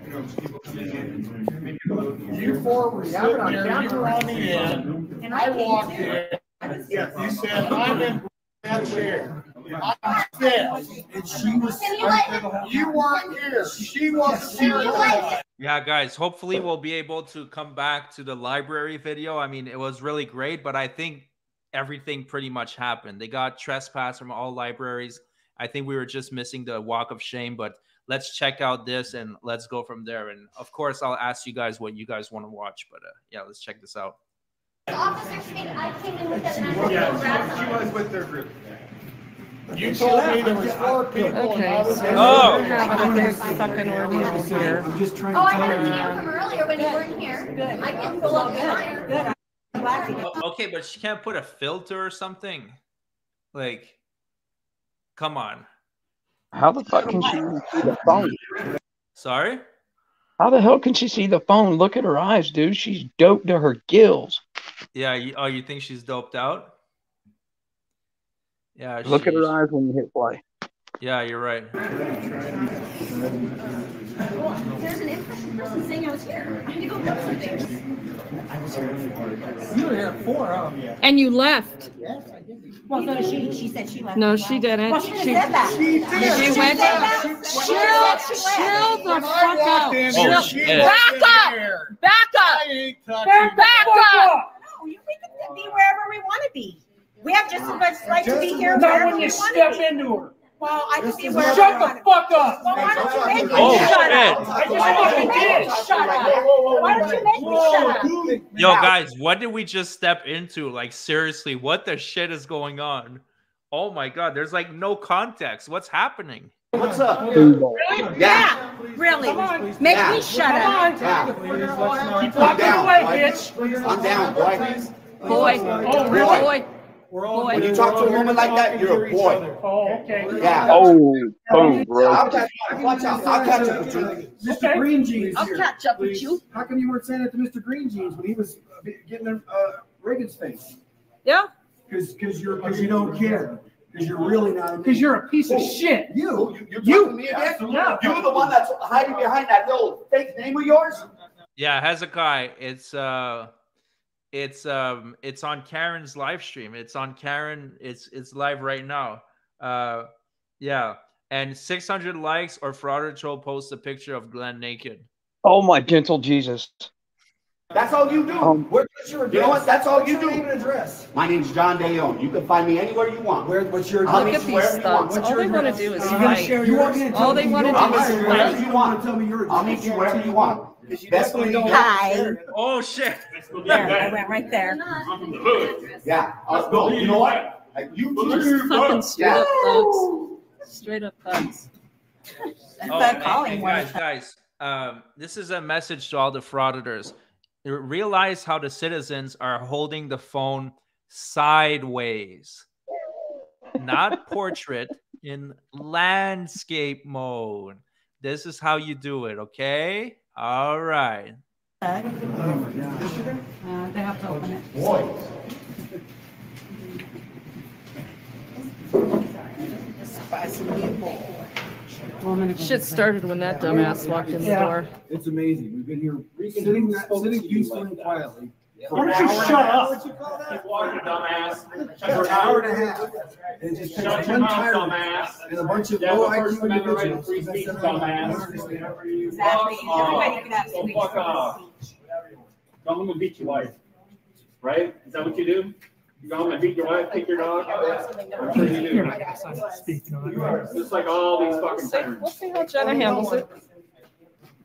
Speaker 27: you know, people coming in, make it a little.
Speaker 2: You four were
Speaker 27: Yeah, but on
Speaker 2: here, you were on the end,
Speaker 20: And
Speaker 2: I
Speaker 20: I
Speaker 2: walked
Speaker 20: too.
Speaker 2: in, yeah, you said, I'm in that chair. I said, and she was,
Speaker 20: Can you let-
Speaker 2: you weren't here, she wasn't
Speaker 20: Can you
Speaker 2: here.
Speaker 20: let-
Speaker 11: Yeah, guys, hopefully we'll be able to come back to the library video. I mean, it was really great, but I think everything pretty much happened. They got trespass from all libraries. I think we were just missing the walk of shame, but let's check out this and let's go from there. And of course, I'll ask you guys what you guys want to watch, but uh, yeah, let's check this out.
Speaker 16: Officers came, I came in with them
Speaker 27: Yeah, she was with their group.
Speaker 2: You told me there was four people.
Speaker 26: Okay, so
Speaker 11: Oh.
Speaker 26: we're having a big ordeal here.
Speaker 17: I'm just trying
Speaker 16: Oh, I had a video from earlier when you weren't here. I can pull up the.
Speaker 20: Good. I'm glad you did.
Speaker 11: O- Okay, but she can't put a filter or something. Like, come on.
Speaker 12: How the fuck can she even see the phone?
Speaker 11: Sorry?
Speaker 12: How the hell can she see the phone? Look at her eyes, dude. She's doped to her gills.
Speaker 11: Yeah. You, oh, you think she's doped out? Yeah.
Speaker 12: Look at
Speaker 11: she-
Speaker 12: her eyes when you hit play.
Speaker 11: Yeah, you're right.
Speaker 16: There's an in-person saying I was here. I had to go grab some things.
Speaker 17: You were here at four, huh?
Speaker 26: And you left.
Speaker 20: Well, so she, she said she left.
Speaker 26: No,
Speaker 20: as
Speaker 26: she didn't.
Speaker 20: Well, she just
Speaker 26: She-
Speaker 20: said that.
Speaker 2: She did.
Speaker 26: She
Speaker 20: She
Speaker 26: went
Speaker 20: said that.
Speaker 26: Chill,
Speaker 20: She said she
Speaker 26: chill the fuck
Speaker 2: walked
Speaker 26: out.
Speaker 2: in
Speaker 11: Oh,
Speaker 2: here, she
Speaker 11: shit.
Speaker 26: Back
Speaker 2: in
Speaker 26: up!
Speaker 2: here.
Speaker 26: Back up!
Speaker 2: ain't
Speaker 26: Turn
Speaker 2: touching.
Speaker 26: back up!
Speaker 20: No, you we can be wherever we want to be. We have just as much right to be here
Speaker 17: Not
Speaker 20: wherever
Speaker 17: when you step into her.
Speaker 20: Well, I can be
Speaker 17: Shut
Speaker 20: wherever
Speaker 17: the
Speaker 20: I want to be.
Speaker 17: fuck up.
Speaker 20: Well, why don't you make me
Speaker 11: Oh,
Speaker 20: shut
Speaker 11: shit.
Speaker 20: up?
Speaker 17: I just fucking did.
Speaker 20: Shut up. Why don't you make me shut up?
Speaker 11: Yo, guys, what did we just step into? Like, seriously, what the shit is going on? Oh my god, there's like no context. What's happening?
Speaker 17: What's up?
Speaker 20: Yeah, really. Make
Speaker 17: Yeah.
Speaker 20: me shut up.
Speaker 17: Keep walking away, bitch.
Speaker 23: I'm down, boy.
Speaker 26: Boy,
Speaker 17: Oh, really?
Speaker 26: boy,
Speaker 23: When you talk to a woman like that, you're a boy.
Speaker 17: Oh, okay.
Speaker 23: Yeah.
Speaker 12: Oh, boom, bro.
Speaker 23: I'll catch, watch out. I'll catch up with you.
Speaker 17: Mr. Green Jeans
Speaker 26: I'll
Speaker 17: here.
Speaker 26: catch up with you.
Speaker 17: How come you weren't saying that to Mr. Green Jeans when he was uh, getting in uh, Regan's face?
Speaker 26: Yeah?
Speaker 17: Because because you're because you don't care. Because you're really not.
Speaker 28: Because you're a piece of shit.
Speaker 17: You.
Speaker 23: You're
Speaker 17: You.
Speaker 23: to me again?
Speaker 17: Yeah.
Speaker 23: You're the one that's hiding behind that little fake name of yours?
Speaker 11: Yeah, Hezekiah, it's uh it's um it's on Karen's live stream. It's on Karen, it's it's live right now. Uh yeah. And 600 likes or Frauditor Troll posts a picture of Glenn naked.
Speaker 12: Oh my gentle Jesus.
Speaker 23: That's all you do.
Speaker 12: Um,
Speaker 23: Where- you know what? That's all you
Speaker 17: What's your name
Speaker 23: do.
Speaker 17: and address?
Speaker 23: My name's John DeYoung. You can find me anywhere you want.
Speaker 17: Where, what's your
Speaker 23: I'll
Speaker 26: Look
Speaker 23: meet
Speaker 26: at
Speaker 23: you wherever
Speaker 26: these
Speaker 23: you want.
Speaker 26: thugs. All they want to do is
Speaker 17: Are you gonna
Speaker 26: fight.
Speaker 17: share your
Speaker 26: All they want to do is
Speaker 23: you wherever
Speaker 26: fight.
Speaker 17: Tell me your
Speaker 23: I'll meet you wherever you want.
Speaker 17: Because you
Speaker 23: Best
Speaker 17: definitely
Speaker 23: believe
Speaker 17: don't.
Speaker 23: it.
Speaker 20: Hi.
Speaker 11: Oh shit.
Speaker 20: There, I went right there.
Speaker 18: I'm from the hood.
Speaker 23: Yeah. I'll go. You know what? Like, You
Speaker 26: Fucking straight
Speaker 23: Yeah.
Speaker 26: up thugs. Straight up thugs.
Speaker 20: A
Speaker 11: Oh,
Speaker 20: thug
Speaker 11: and-
Speaker 20: calling
Speaker 11: and guys, guys, um, this is a message to all the frauditors. Realize how the citizens are holding the phone sideways, not *laughs* portrait, in landscape mode. This is how you do it, okay? All right.
Speaker 26: Uh, they have to open it. Shit started when that dumbass walked in the door.
Speaker 17: It's amazing. We've been here sitting, sitting peacefully and quietly.
Speaker 29: Why don't you shut up? Keep walking, dumbass. Shut your
Speaker 17: For an hour
Speaker 29: mouth.
Speaker 17: and a half. And just
Speaker 29: Shut
Speaker 17: one
Speaker 29: your mouth,
Speaker 17: tyrant
Speaker 29: dumbass.
Speaker 17: and a bunch of
Speaker 29: You have
Speaker 17: low
Speaker 29: a First
Speaker 17: IQ
Speaker 29: Amendment right to
Speaker 17: individuals.
Speaker 29: free speech, dumbass.
Speaker 17: Exactly.
Speaker 29: Fuck
Speaker 17: Everybody can have
Speaker 29: off. Go
Speaker 17: speech.
Speaker 29: fuck off. Go home and beat your wife. Right? Is that what you do? You go home and beat your wife, kick your dog? I'm sure you do. You are just like all these fucking tyrants.
Speaker 24: We'll see how Jenna handles it.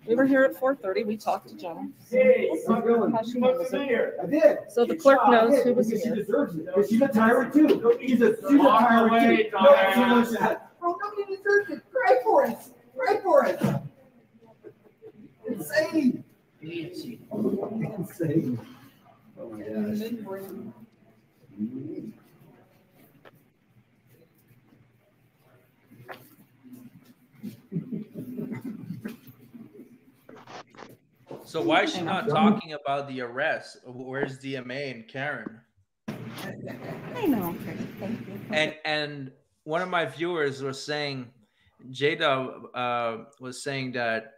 Speaker 24: We were here at four thirty, we talked to Jenna.
Speaker 29: Hey,
Speaker 24: We'll see how she handles it.
Speaker 17: I did.
Speaker 24: So the clerk knows who was
Speaker 17: Because she
Speaker 24: here.
Speaker 17: deserves it. Because she's a tyrant too. She's a, she's a
Speaker 29: Walk
Speaker 17: tyrant too. No,
Speaker 29: dumbass.
Speaker 17: she knows that. Oh, nobody deserves it. Cry for it. Cry for it. Insane. Insane. Oh my gosh.
Speaker 11: So why is she not talking about the arrest? Where's DMA and Karen?
Speaker 21: I know. Thank you.
Speaker 11: And and one of my viewers was saying, Jada uh, was saying that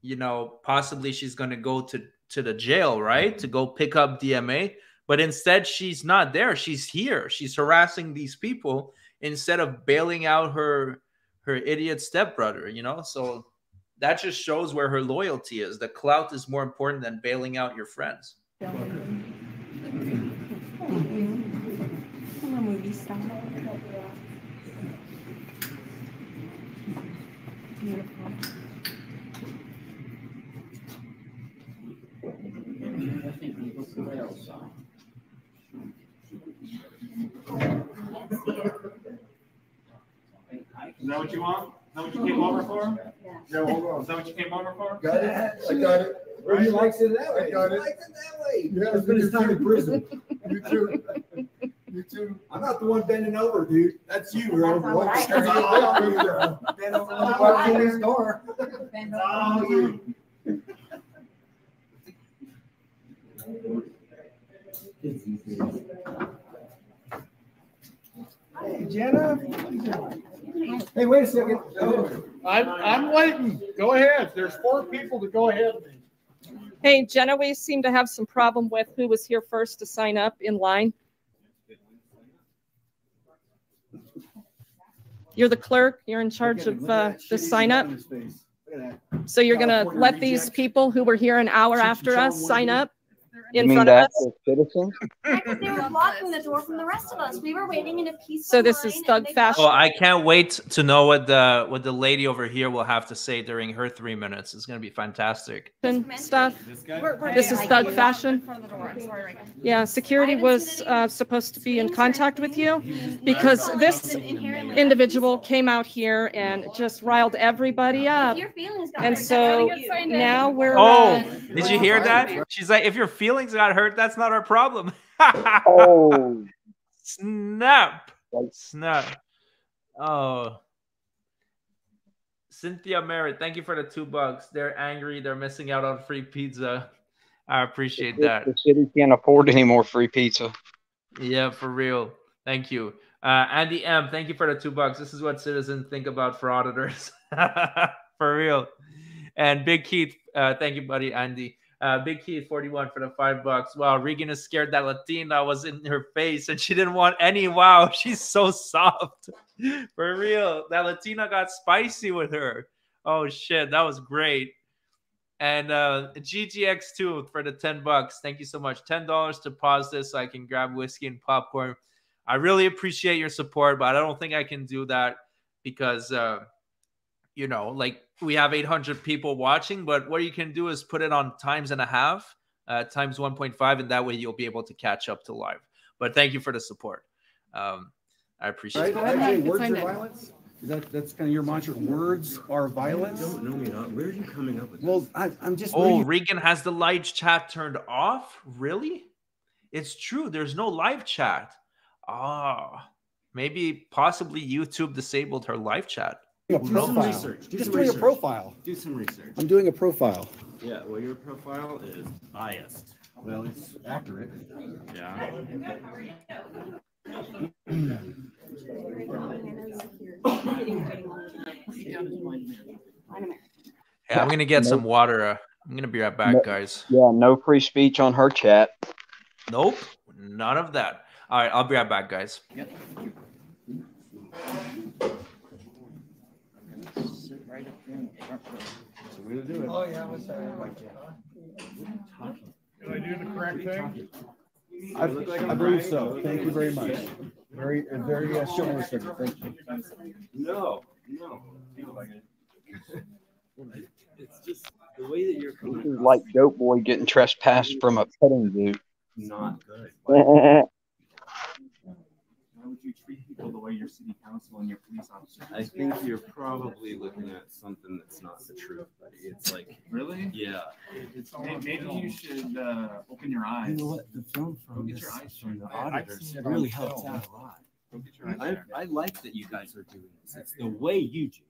Speaker 11: you know possibly she's going to go to to the jail, right, to go pick up DMA. But instead, she's not there. She's here. She's harassing these people instead of bailing out her her idiot stepbrother. You know, so that just shows where her loyalty is. The clout is more important than bailing out your friends.
Speaker 29: Is that what you want? Is that what you came over for? Yeah, hold on. Is that what you came over for?
Speaker 17: Got it? I got it. Well, he likes it that way.
Speaker 22: I got
Speaker 17: He
Speaker 22: it.
Speaker 17: likes it that way.
Speaker 22: Yeah,
Speaker 17: It's been his time in prison.
Speaker 22: You too. You too.
Speaker 17: I'm not the one bending over, dude. That's you, bro.
Speaker 22: That's all right.
Speaker 17: Bend over Bend over on the bar next door.
Speaker 29: Oh, you.
Speaker 17: Hey, Jenna. Hey, wait a second.
Speaker 30: I'm, I'm waiting. Go ahead. There's four people to go ahead.
Speaker 24: Hey, Jenna, we seem to have some problem with who was here first to sign up in line. You're the clerk, you're in charge of uh, the sign up. So you're gonna let these people who were here an hour after us sign up
Speaker 12: You
Speaker 24: in
Speaker 12: mean
Speaker 24: front of us?
Speaker 12: citizens?
Speaker 31: They were blocking the door from the rest of us. We were waiting in a peaceful
Speaker 24: So this is
Speaker 31: line,
Speaker 24: thug fashion.
Speaker 11: Well, I can't wait to know what the what the lady over here will have to say during her three minutes. It's gonna be fantastic.
Speaker 24: stuff.
Speaker 31: We're- we're
Speaker 24: This is
Speaker 31: it.
Speaker 24: thug fashion.
Speaker 31: in front of the door. I'm sorry, right now.
Speaker 24: Yeah, security was uh, supposed to be in contact with you because this individual came out here and just riled everybody up.
Speaker 31: Your feelings got
Speaker 24: And so
Speaker 31: That's how you get
Speaker 24: now we're.
Speaker 11: Oh,
Speaker 24: uh,
Speaker 11: did you hear that? She's like, if your feelings got hurt, that's not our problem.
Speaker 12: oh, *laughs*
Speaker 11: snap, snap. Oh, Cynthia Merritt, thank you for the two bucks. They're angry. They're missing out on free pizza. I appreciate that.
Speaker 12: The city can't afford any more free pizza.
Speaker 11: Yeah, for real. Thank you. Uh, Andy M, thank you for the two bucks. This is what citizens think about for auditors. *laughs* for real. And Big Keith, uh, thank you, buddy, Andy. Uh, Big Keith, 41 for the five bucks. Wow, Regan is scared that Latina was in her face and she didn't want any. Wow, *laughs* she's so soft. *laughs* For real. That Latina got spicy with her. Oh, shit. That was great. And uh, GGX2 for the 10 bucks. Thank you so much. $10 to pause this so I can grab whiskey and popcorn. I really appreciate your support, but I don't think I can do that because, uh, you know, like we have 800 people watching, but what you can do is put it on times and a half, uh, times 1.5, and that way you'll be able to catch up to live. But thank you for the support. Um, I appreciate
Speaker 28: Right?
Speaker 11: it.
Speaker 28: Actually, words are violence? That, that's kind of your mantra? Words are violence?
Speaker 32: Don't know me not. Where are you coming up with this?
Speaker 28: Well, I, I'm just.
Speaker 11: Oh,
Speaker 28: reading-
Speaker 11: Regan has the live chat turned off? Really? It's true. There's no live chat. Ah, maybe possibly YouTube disabled her live chat.
Speaker 28: A
Speaker 32: Do some research. Do
Speaker 28: Just
Speaker 32: some
Speaker 28: doing a profile.
Speaker 32: Do some research.
Speaker 28: I'm doing a profile.
Speaker 32: Yeah, well, your profile is biased.
Speaker 28: Well, it's accurate.
Speaker 32: Yeah.
Speaker 11: Hey, I'm gonna get
Speaker 12: No.
Speaker 11: some water. Uh, I'm gonna be right back,
Speaker 12: No.
Speaker 11: guys.
Speaker 12: Yeah, no free speech on her chat.
Speaker 11: Nope, none of that. All right, I'll be right back, guys.
Speaker 9: Sit right up the front row.
Speaker 27: We'll do it.
Speaker 2: Oh, yeah, what's that?
Speaker 30: Did I do the correct thing?
Speaker 28: I, I believe so. Thank you very much. Very, very uh, chivalrous of. Thank you.
Speaker 32: No, no. It's just the way that you're
Speaker 12: This is like Dope Boy getting trespassed from a petting zoo.
Speaker 32: not good. *laughs*
Speaker 12: Why
Speaker 32: Why would you treat people the way your city council and your police officers? I think you're probably looking at something that's not the truth, buddy. It's like
Speaker 27: Really?
Speaker 32: Yeah.
Speaker 27: May- Maybe you should uh, open your eyes.
Speaker 32: You know what? The film
Speaker 27: Go
Speaker 32: from
Speaker 27: get
Speaker 32: this,
Speaker 27: your eyes
Speaker 32: from the.
Speaker 27: I- I've
Speaker 32: auditors
Speaker 27: seen it
Speaker 32: really helps out a lot.
Speaker 27: Get your eyes
Speaker 32: I. I like that you guys are doing this. It's the way you do.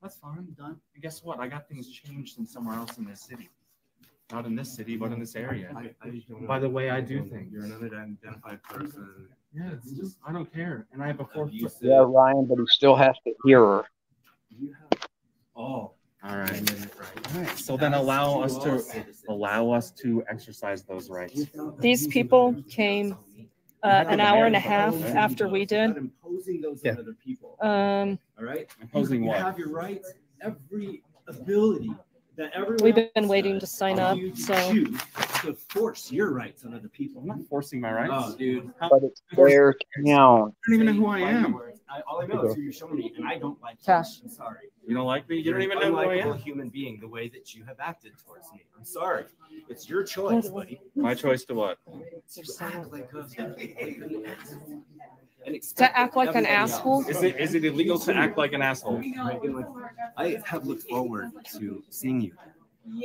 Speaker 27: That's fine, done. And guess what? I got things changed in somewhere else in this city. Not in this city, but in this area.
Speaker 32: I, I don't
Speaker 27: By the way I
Speaker 32: I
Speaker 27: do
Speaker 32: don't- You're an unidentified person.
Speaker 27: Yeah, it's just, I don't care. And I have a four foot.
Speaker 12: Yeah, Ryan, but he still has to hear her.
Speaker 32: Oh.
Speaker 27: All right. All right. So then allow us to, allow us to exercise those rights.
Speaker 24: These people came uh, an hour and a half after we did.
Speaker 32: Imposing those
Speaker 27: Yeah.
Speaker 32: on other people.
Speaker 24: Um,
Speaker 32: All right?
Speaker 27: Imposing
Speaker 32: you
Speaker 27: what?
Speaker 32: have your rights, every ability that everyone
Speaker 24: We've been waiting to sign up, so-
Speaker 32: choose to force your rights on other people.
Speaker 27: I'm not forcing my rights.
Speaker 32: Oh, dude.
Speaker 12: But it's their town.
Speaker 27: I don't even know who I am.
Speaker 32: I, all I know is who you're showing me, and I don't like you.
Speaker 24: Cash.
Speaker 32: I'm sorry.
Speaker 27: You don't like me? You
Speaker 32: You're
Speaker 27: don't even know who I
Speaker 32: unlikable
Speaker 27: am.
Speaker 32: human being the way that you have acted towards me. I'm sorry. It's your choice, buddy.
Speaker 27: My choice to what?
Speaker 32: To act like an
Speaker 24: To act like an asshole?
Speaker 27: Is it, is it illegal to act like an asshole?
Speaker 32: I have looked forward to seeing you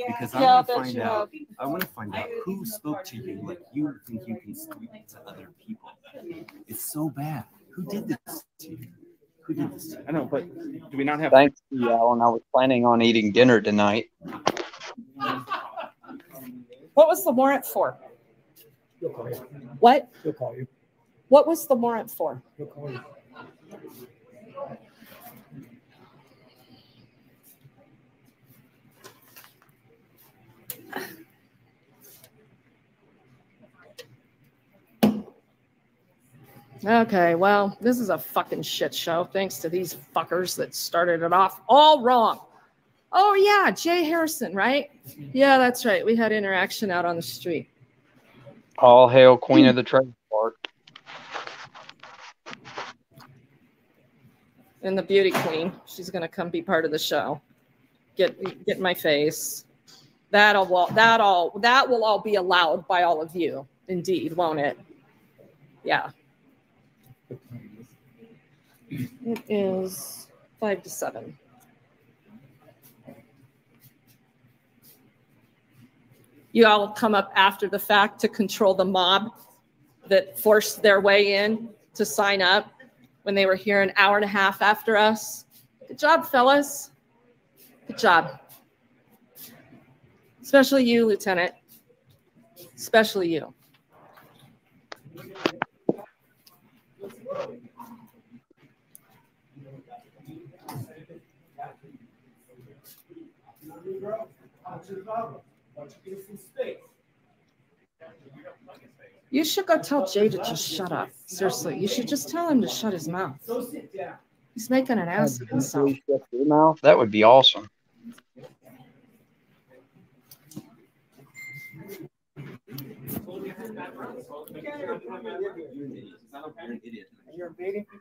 Speaker 32: because I
Speaker 24: Yeah,
Speaker 32: want to find
Speaker 24: you
Speaker 32: out. I want to find out who spoke to you like you think you can speak to other people. It's so bad. Who did this to you? Who did this to you?
Speaker 27: I know, but do we not have?
Speaker 12: Thanks to you, Alan. I was planning on eating dinner tonight.
Speaker 24: What was the warrant for? He'll call you. What?
Speaker 28: He'll call you.
Speaker 24: What was the warrant for?
Speaker 28: He'll call you.
Speaker 24: Okay, well, this is a fucking shit show thanks to these fuckers that started it off all wrong. Oh, yeah, Jay Harrison, right? Yeah, that's right. We had interaction out on the street.
Speaker 12: All hail Queen of the Trade Park.
Speaker 24: And the beauty queen, she's gonna come be part of the show. Get get in my face. That'll well, that all that will all be allowed by all of you, indeed, won't it? Yeah. It is five to seven. You all come up after the fact to control the mob that forced their way in to sign up when they were here an hour and a half after us. Good job, fellas. Good job. Especially you, Lieutenant. Especially you. You should go tell Jay to just shut up. Seriously, you should just tell him to shut his mouth. He's making an ass of himself.
Speaker 12: Mouth. That would be awesome.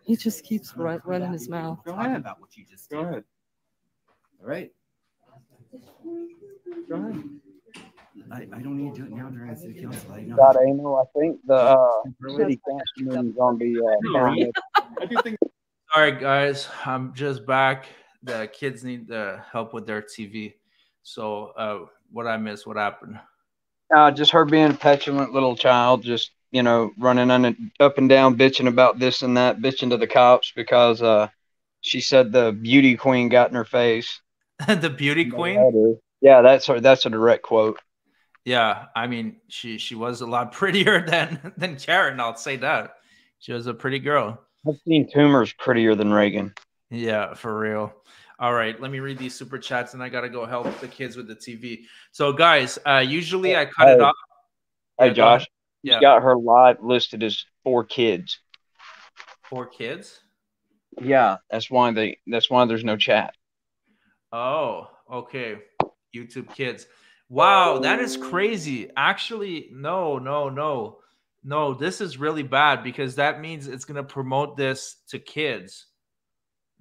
Speaker 24: He just keeps run, running his mouth.
Speaker 32: Go ahead. About what you just
Speaker 27: Go ahead.
Speaker 32: All right.
Speaker 27: Go ahead.
Speaker 32: I, I don't need to do it now during city council. I know.
Speaker 12: God, Amo, I think the uh, city councilman is gonna be uh, counted.
Speaker 27: I do think
Speaker 11: All right, guys, I'm just back. The kids need the help with their TV. So, uh, what I missed? What happened?
Speaker 12: Uh, just her being a petulant little child, just you know, running on up and down, bitching about this and that, bitching to the cops because uh, she said the beauty queen got in her face. *laughs*
Speaker 11: the beauty queen.
Speaker 12: Yeah, that's her. That's a direct quote.
Speaker 11: Yeah, I mean, she she was a lot *laughs* prettier than than Karen. I'll say that. She was a pretty girl.
Speaker 12: I've seen tumors prettier than Regan.
Speaker 11: Yeah, for real. All right, let me read these super chats, and I gotta go help the kids with the TV. So, guys, uh, usually I cut it off.
Speaker 12: Hey,
Speaker 11: Yeah,
Speaker 12: Josh.
Speaker 11: Yeah.
Speaker 12: got her live listed as four kids.
Speaker 11: Four kids.
Speaker 12: Yeah, that's why they. That's why there's no chat.
Speaker 11: Oh, okay. YouTube Kids. Wow, that is crazy. Actually, no, no, no. No, this is really bad because that means it's going to promote this to kids.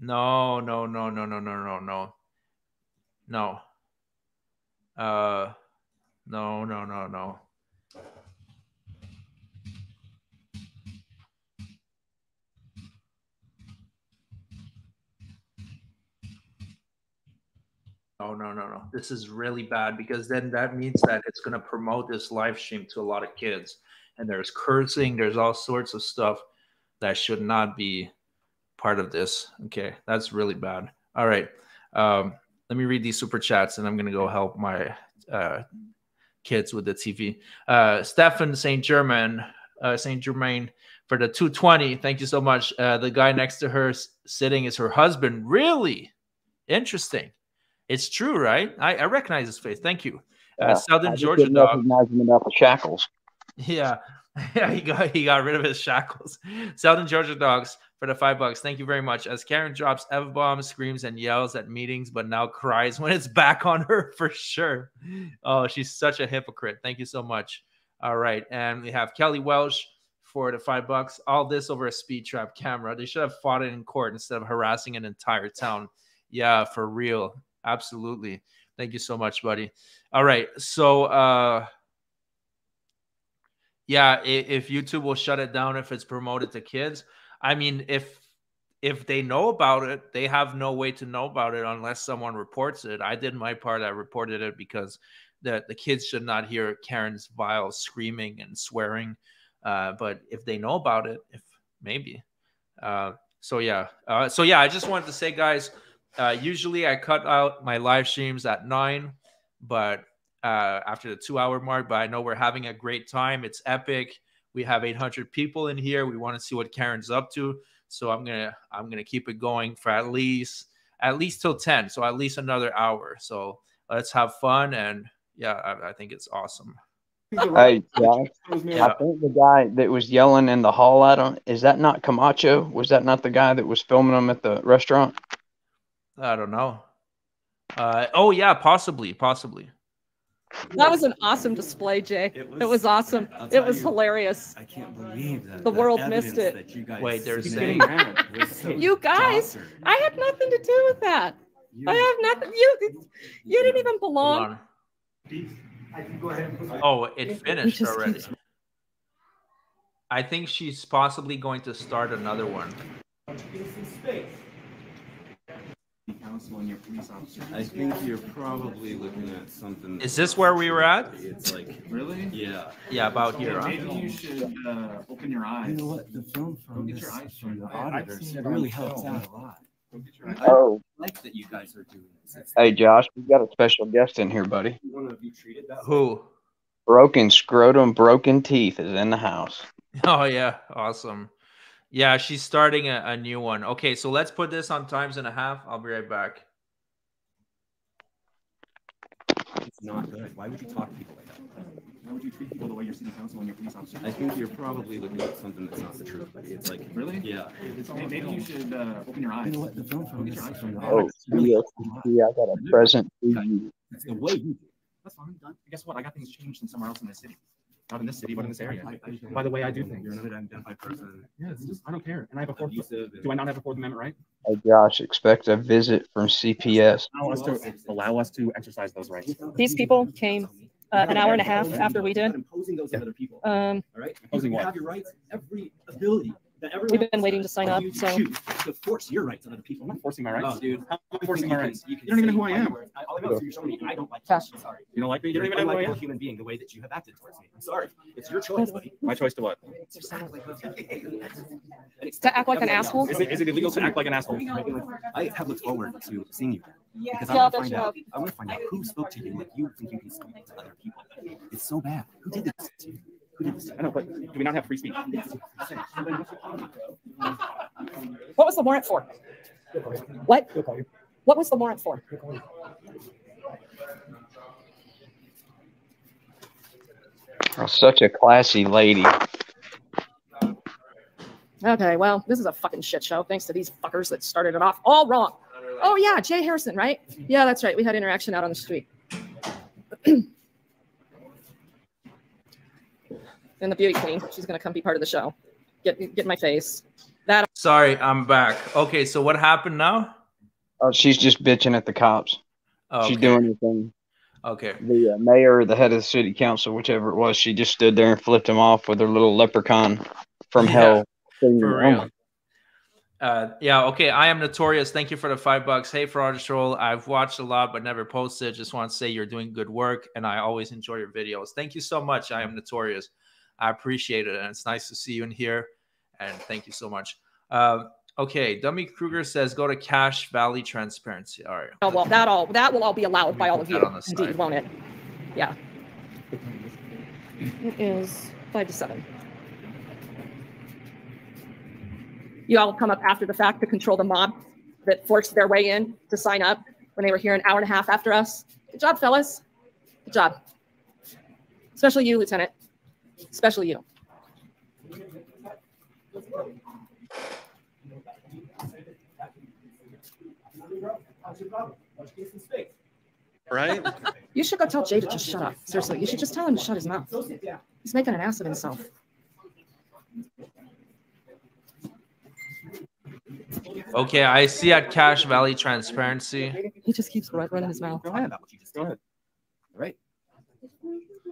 Speaker 11: No, no, no, no, no, no, no, no. No. Uh no, no, no, no. No, no, no, no. This is really bad because then that means that it's going to promote this live stream to a lot of kids. And there's cursing, there's all sorts of stuff that should not be part of this. Okay, that's really bad. All right. Um, let me read these super chats and I'm going to go help my uh, kids with the TV. Uh, Stefan St. Germain, uh, St. Germain for the 220. Thank you so much. Uh, the guy next to her sitting is her husband. Really? Interesting. It's true, right? I, I recognize his face. Thank you. Uh,
Speaker 12: I
Speaker 11: Southern
Speaker 12: just
Speaker 11: Georgia
Speaker 12: didn't
Speaker 11: dog.
Speaker 12: recognize him enough of shackles.
Speaker 11: Yeah. *laughs* Yeah, he got he got rid of his shackles. *laughs* Southern Georgia dogs for the five bucks. Thank you very much. As Karen drops F bombs, screams, and yells at meetings, but now cries when it's back on her *laughs* for sure. Oh, she's such a hypocrite. Thank you so much. All right. And we have Kelly Welsh for the five bucks. All this over a speed trap camera. They should have fought it in court instead of harassing an entire town. Yeah, for real. Absolutely. Thank you so much, buddy. All right. So uh yeah, if YouTube will shut it down if it's promoted to kids. I mean, if if they know about it, they have no way to know about it unless someone reports it. I did my part. I reported it because the the kids should not hear Karen's vile screaming and swearing. Uh, but if they know about it, if maybe. Uh, so yeah, uh, so yeah, I just wanted to say, guys. Uh, usually I cut out my live streams at nine, but uh, after the two hour mark. But I know we're having a great time. It's epic. We have 800 people in here. We want to see what Karen's up to. So I'm gonna I'm gonna keep it going for at least at least till 10. So at least another hour. So let's have fun and yeah, I, I think it's awesome.
Speaker 12: Hey, Josh,
Speaker 11: Yeah.
Speaker 12: I think the guy that was yelling in the hall at him is that not Camacho? Was that not the guy that was filming them at the restaurant?
Speaker 11: I don't know. Uh, oh yeah, possibly, possibly.
Speaker 24: That was an awesome display, Jay. It was, awesome.
Speaker 32: I'll
Speaker 24: It was
Speaker 32: you,
Speaker 24: hilarious.
Speaker 32: I can't believe that.
Speaker 24: The
Speaker 32: that
Speaker 24: world missed it.
Speaker 32: that you guys
Speaker 11: Wait, they're saying-
Speaker 32: so
Speaker 24: You guys,
Speaker 32: doctored.
Speaker 24: I had nothing to do with that. I have nothing. You, you didn't even belong.
Speaker 11: Oh, it finished
Speaker 24: just
Speaker 11: already.
Speaker 24: keeps-
Speaker 11: I think she's possibly going to start another one.
Speaker 32: Counsel and your police officer. I think you're probably looking at something.
Speaker 11: Is this where we were at?
Speaker 32: It's like really, yeah,
Speaker 11: Yeah, about here, huh?
Speaker 32: Maybe you should uh, open your eyes. You know what? The film from get this, your eyes from the I- I've auditors seen it on really film. helps out a lot.
Speaker 12: Oh.
Speaker 32: I like that you guys are doing this. It's
Speaker 12: Hey, Josh, we got a special guest in here, buddy.
Speaker 32: one of you treated that.
Speaker 11: Who?
Speaker 12: Broken scrotum, broken teeth is in the house. *laughs*
Speaker 11: Oh yeah, awesome. Yeah, she's starting a, a new one. Okay, so let's put this on times and a half. I'll be right back.
Speaker 32: It's not good. Why would you talk to people like that? Why would you treat people the way your city council and your police officer? I think you're probably looking at something that's not the truth. But it's like really, yeah. It's maybe, maybe you should uh, open your eyes. You know what? The film from get your eyes from
Speaker 12: Oh, yes, I got a present for you.
Speaker 32: That's the way you. That's fine. Done. Guess what? I got things changed in somewhere else in the city. Not in this city, but in this area. By the way, I do things. You're an unidentified person. Yeah, it's just I don't care. And I have a fourth. Do I not have a Fourth Amendment right?
Speaker 12: Hey, Josh, expect a visit from CPS.
Speaker 32: Allow us to allow us to exercise those rights.
Speaker 24: These people came uh, an hour and a half after we did.
Speaker 32: Imposing those on other people.
Speaker 24: Um,
Speaker 32: All right. Imposing you what? have your rights, every ability that everyone.
Speaker 24: We've been waiting to sign up,
Speaker 32: you
Speaker 24: so-
Speaker 32: choose to force your rights on other people. I'm not forcing my rights.
Speaker 24: Oh,
Speaker 32: dude.
Speaker 24: how
Speaker 32: I'm
Speaker 24: forcing my rights?
Speaker 32: You, don't even know who I am. I, all I know is you're showing me. I don't like.
Speaker 24: Cash.
Speaker 32: I'm sorry. You don't like me? You don't even know who I am. a human being the way that you have acted towards me. I'm sorry. It's your choice, buddy.
Speaker 24: My
Speaker 32: choice to what? *laughs*
Speaker 24: To act like an asshole?
Speaker 32: Is it, is it illegal to act like an asshole? I have looked forward to seeing you. Because I want to find out.
Speaker 24: have.
Speaker 32: I want to find out who spoke to you like you think you can speak to other people. It's so bad. Who did this to you? Who did this? to you? I know, but do we not have free speech?
Speaker 24: What was the warrant for? What? What was the warrant for?
Speaker 12: Oh, such a classy lady.
Speaker 24: Okay, well, this is a fucking shit show thanks to these fuckers that started it off all wrong. Oh, yeah, Jay Harrison, right? Yeah, that's right. We had interaction out on the street. *clears throat* and the beauty queen, she's going to come be part of the show. Get, get my face. That
Speaker 11: Sorry, I'm back. Okay, so what happened now?
Speaker 12: Oh, she's just bitching at the cops.
Speaker 11: Oh,
Speaker 12: She's
Speaker 11: okay.
Speaker 12: doing anything.
Speaker 11: Okay.
Speaker 12: The uh, mayor the head of the city council, whichever it was, she just stood there and flipped him off with her little leprechaun from
Speaker 11: Yeah,
Speaker 12: hell.
Speaker 11: For real. Uh, yeah, okay. I am notorious. Thank you for the five bucks. Hey, Fraud Troll. I've watched a lot but never posted. Just want to say you're doing good work and I always enjoy your videos. Thank you so much. I am notorious. I appreciate it. And it's nice to see you in here. And thank you so much. Um, okay. Dummy Kruger says go to Cash Valley Transparency. All right.
Speaker 24: Oh, well, that all that will all be allowed by all of you, indeed, won't it? Yeah. It is five to seven. You all come up after the fact to control the mob that forced their way in to sign up when they were here an hour and a half after us. Good job, fellas. Good job. Especially you, Lieutenant. Especially you.
Speaker 27: Right?
Speaker 24: You should go tell Jay to just shut up. Seriously, you should just tell him to shut his mouth. He's making an ass of himself.
Speaker 11: Okay. I see at Cash Valley Transparency.
Speaker 24: He just keeps running his mouth.
Speaker 32: Go ahead. Go ahead. All right.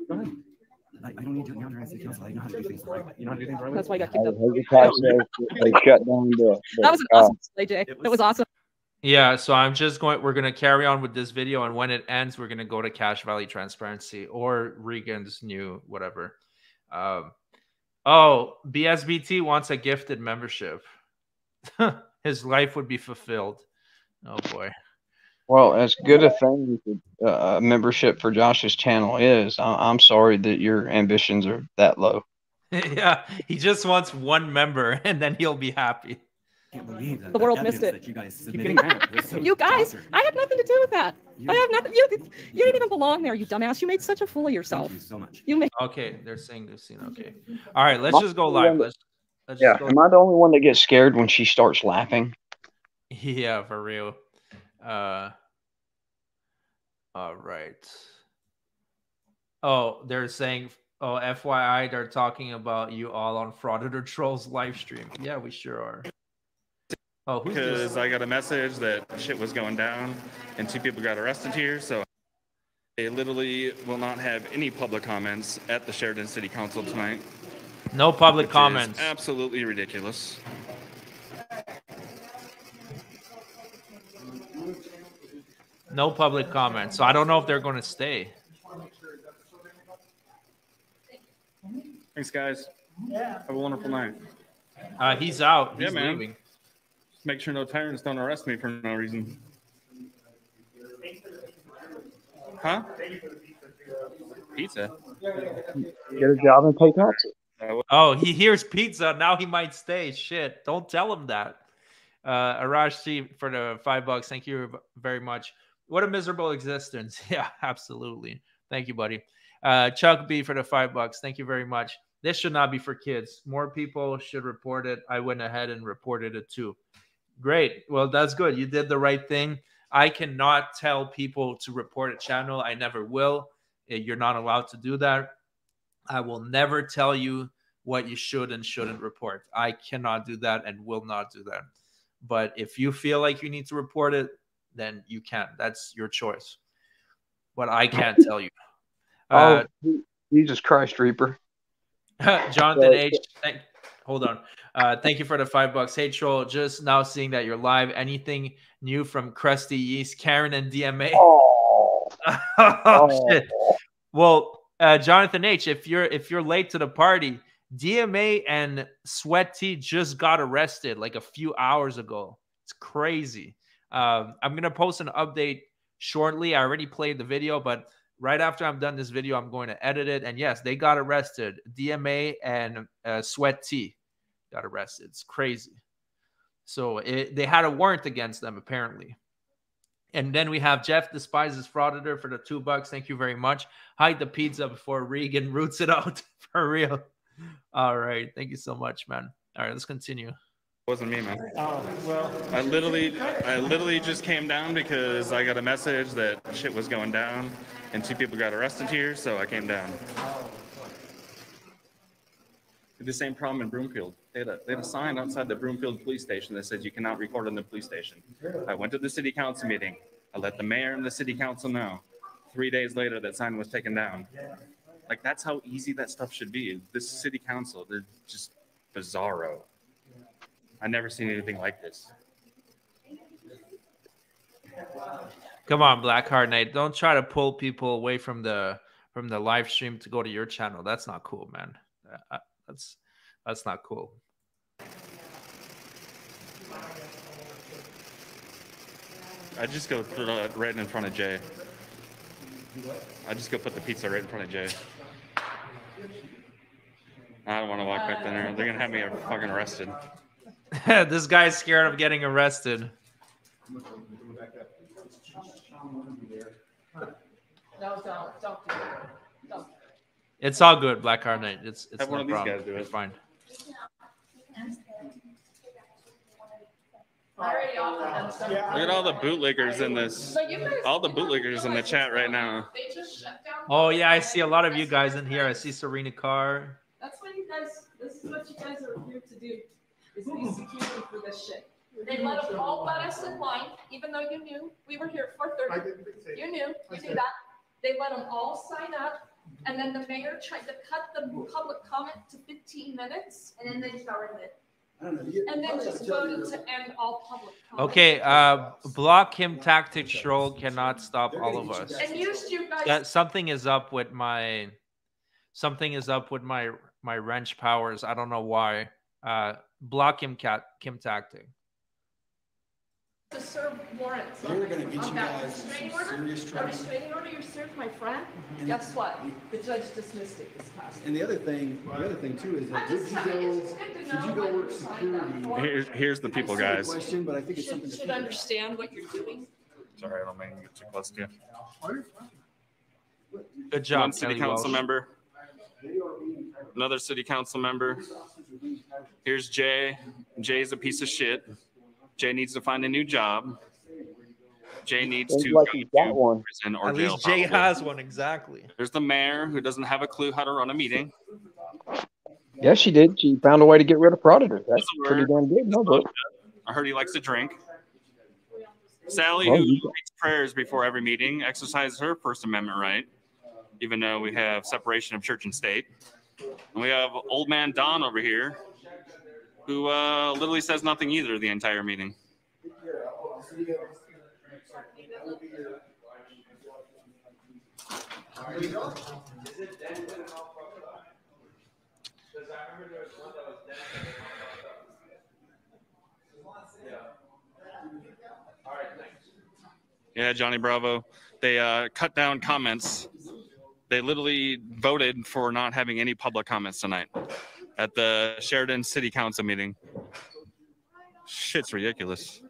Speaker 32: Go ahead. I, I don't need to be on the council. I know how to do things the right way. You know how to do things the right way?
Speaker 24: That's why I got kicked up.
Speaker 12: Hezekiah says they shut down the. the
Speaker 24: That was an awesome display, Jay. That was awesome.
Speaker 11: Yeah, so I'm just going. We're gonna carry on with this video, and when it ends, we're gonna go to Cash Valley Transparency or Regan's new whatever. Um, oh, BSBT wants a gifted membership. *laughs* His life would be fulfilled. Oh boy.
Speaker 12: Well, as good a thing as a uh, membership for Josh's channel is, I- I'm sorry that your ambitions are that low. *laughs*
Speaker 11: yeah, he just wants one member, *laughs* and then he'll be happy.
Speaker 32: can't believe that.
Speaker 24: The world missed it.
Speaker 32: That you guys
Speaker 24: Keep
Speaker 32: submitted.
Speaker 24: getting mad.
Speaker 32: was so *laughs*
Speaker 24: You guys. I have nothing to do with that. I have nothing. You, you didn't even belong there, you dumbass. You made such a fool of yourself.
Speaker 32: Thank you so much.
Speaker 24: You made.
Speaker 11: Okay, they're saying this scene. Okay, all right, let's
Speaker 12: Am
Speaker 11: just go live.
Speaker 12: one
Speaker 11: Let's, let's
Speaker 12: Yeah,
Speaker 11: just go.
Speaker 12: am I the only one that gets scared when she starts laughing?
Speaker 11: Yeah, for real. Uh, all right. Oh, they're saying, oh, FYI, they're talking about you all on Frauditor Trolls live stream. Yeah, we sure are. Oh,
Speaker 33: because? I got a message that shit was going down and two people got arrested here. So they literally will not have any public comments at the Sheridan City Council tonight.
Speaker 11: No public comments.
Speaker 33: absolutely ridiculous.
Speaker 11: No public comments. So I don't know if they're going to stay.
Speaker 33: Thanks, guys. Have a wonderful night.
Speaker 11: Uh, he's out.
Speaker 33: Yeah, man.
Speaker 11: leaving.
Speaker 33: Make sure no tyrants don't arrest me for no reason. Huh? Pizza.
Speaker 12: Get a job and pay taxes.
Speaker 11: Oh, he hears pizza. Now he might stay. Shit. Don't tell him that. Uh, Arash C for the five bucks. Thank you very much. What a miserable existence. *laughs* Yeah, absolutely. Thank you, buddy. Uh, Chuck B for the five bucks. Thank you very much. This should not be for kids. More people should report it. I went ahead and reported it too. Great. Well, that's good. You did the right thing. I cannot tell people to report a channel. I never will. Uh, You're not allowed to do that. I will never tell you what you should and shouldn't report. I cannot do that and will not do that. But if you feel like you need to report it, then you can. That's your choice. But I can't tell you. Uh,
Speaker 12: oh, Jesus Christ, Reaper. *laughs*
Speaker 11: Jonathan H. Thank, hold on. Uh, thank you for the five bucks. Hey, Troll, just now seeing that you're live. Anything new from Krusty Yeast, Karen, and DMA? *laughs* Oh, shit. Well, uh, Jonathan H., if you're if you're late to the party, DMA and Sweet Tea just got arrested like a few hours ago. It's crazy. Um, I'm gonna post an update shortly. I already played the video, but right after I'm done this video, I'm going to edit it. And yes, they got arrested. DMA and uh, Sweet Tea got arrested. It's crazy. So it, they had a warrant against them apparently. And then we have Jeff despises frauditor for the two bucks. Thank you very much. Hide the pizza before Regan roots it out *laughs* for real. All right. Thank you so much, man. All right, let's continue.
Speaker 33: Wasn't me, man.
Speaker 30: Oh, well.
Speaker 33: I literally, I literally just came down because I got a message that shit was going down, and two people got arrested here, so I came down. The same problem in Broomfield. They had, a, they had a sign outside the Broomfield police station that said you cannot record in the police station. I went to the city council meeting. I let the mayor and the city council know. Three days later, that sign was taken down. Like that's how easy that stuff should be. This city council, they're just bizarro. I never seen anything like this.
Speaker 11: Come on, Blackheart Knight. Don't try to pull people away from the from the live stream to go to your channel. That's not cool, man. Uh, That's that's not cool.
Speaker 33: I just go put it right in front of Jay. I just go put the pizza right in front of Jay. I don't want to walk back there. They're gonna have me fucking arrested. *laughs*
Speaker 11: this guy's scared of getting arrested.
Speaker 24: No, don't, don't do it. Don't.
Speaker 11: It's all good, Blackheart Knight. It's it's
Speaker 33: Have one
Speaker 11: no
Speaker 33: of these
Speaker 11: problem.
Speaker 33: guys do it.
Speaker 11: It's fine.
Speaker 24: I already offered them some.
Speaker 33: Look at all the bootleggers in this.
Speaker 24: But you guys-
Speaker 33: All the bootleggers in the chat right now.
Speaker 24: They just shut down.
Speaker 11: Oh yeah, I see a lot of you guys in here. I see Serena Carr.
Speaker 24: That's what you guys, this is what you guys are here to do, is be security for this shit. They let them all let us in line, even though you knew, we were here at four thirty. You knew, you knew that. They let them all sign up, and then the mayor tried to cut the public comment to fifteen minutes, and then they started it. And then just voted to end all public comment.
Speaker 11: Okay, uh, block him tactic troll cannot stop all of us.
Speaker 24: And used you guys.
Speaker 11: Yeah, something is up with my something is up with my my wrench powers. I don't know why. Uh, block him cat Kim tactic.
Speaker 24: to serve warrants.
Speaker 17: They're gonna get you
Speaker 24: that
Speaker 17: guys
Speaker 24: restraining
Speaker 17: some
Speaker 24: order.
Speaker 17: serious
Speaker 24: A
Speaker 17: trouble.
Speaker 24: restraining order you served my friend,
Speaker 17: And-
Speaker 24: guess what? Mm-hmm. The judge dismissed it this past.
Speaker 17: And the other thing, the other thing too is that
Speaker 24: I'm
Speaker 17: did you
Speaker 24: telling
Speaker 17: go,
Speaker 24: it's good to
Speaker 17: did you go work
Speaker 24: you signed up
Speaker 17: security?
Speaker 33: Here's, here's the people,
Speaker 17: Silly
Speaker 33: guys.
Speaker 17: Question, but I think it's something
Speaker 24: Should, should understand what you're doing.
Speaker 33: Sorry, I don't mean to get too close to you.
Speaker 11: Good job,
Speaker 33: One city council
Speaker 11: Welsh.
Speaker 33: member. Another city council member. Here's Jay. Jay's a piece of shit. Jay needs to find a new job. Jay needs
Speaker 12: Seems
Speaker 33: to
Speaker 12: like
Speaker 33: go
Speaker 12: got
Speaker 33: to
Speaker 12: one.
Speaker 33: prison or
Speaker 11: At
Speaker 33: jail.
Speaker 11: least Jay
Speaker 33: probably.
Speaker 11: has one exactly.
Speaker 33: There's the mayor who doesn't have a clue how to run a meeting.
Speaker 12: Yes, she did. She found a way to get rid of predators. That's pretty
Speaker 33: work.
Speaker 12: damn good. No, but
Speaker 33: I heard he likes to drink. Sally,
Speaker 12: Well,
Speaker 33: who
Speaker 12: you-
Speaker 33: reads prayers before every meeting, exercises her First Amendment right, even though we have separation of church and state. And we have old man Don over here, who uh, literally says nothing either the entire meeting. Yeah, Johnny Bravo. They uh, cut down comments. They literally voted for not having any public comments tonight at the Sheridan City Council meeting. Shit's ridiculous.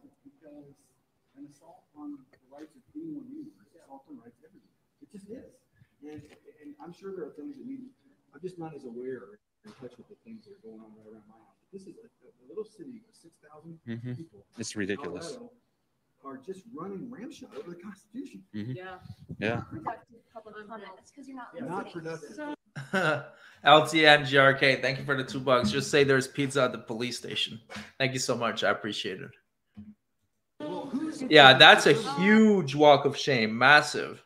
Speaker 17: An assault on the rights of anyone you, it's assault on rights of everyone. It just is. And, and I'm sure there are things that we, I'm just not as aware in touch with the things that are going on right around my house. This is a, a little city with six thousand
Speaker 33: Mhm.
Speaker 17: people.
Speaker 33: It's ridiculous.
Speaker 17: Colorado Are just running ramshot over the Constitution.
Speaker 33: Mhm.
Speaker 24: Yeah.
Speaker 33: Yeah.
Speaker 31: Productive public comment. That's because you're not
Speaker 17: Not
Speaker 31: listening.
Speaker 17: productive. *laughs*
Speaker 11: LTN GRK, thank you for the two bucks. Just say there's pizza at the police station. Thank you so much. I appreciate it. Yeah, that's a huge walk of shame. Massive.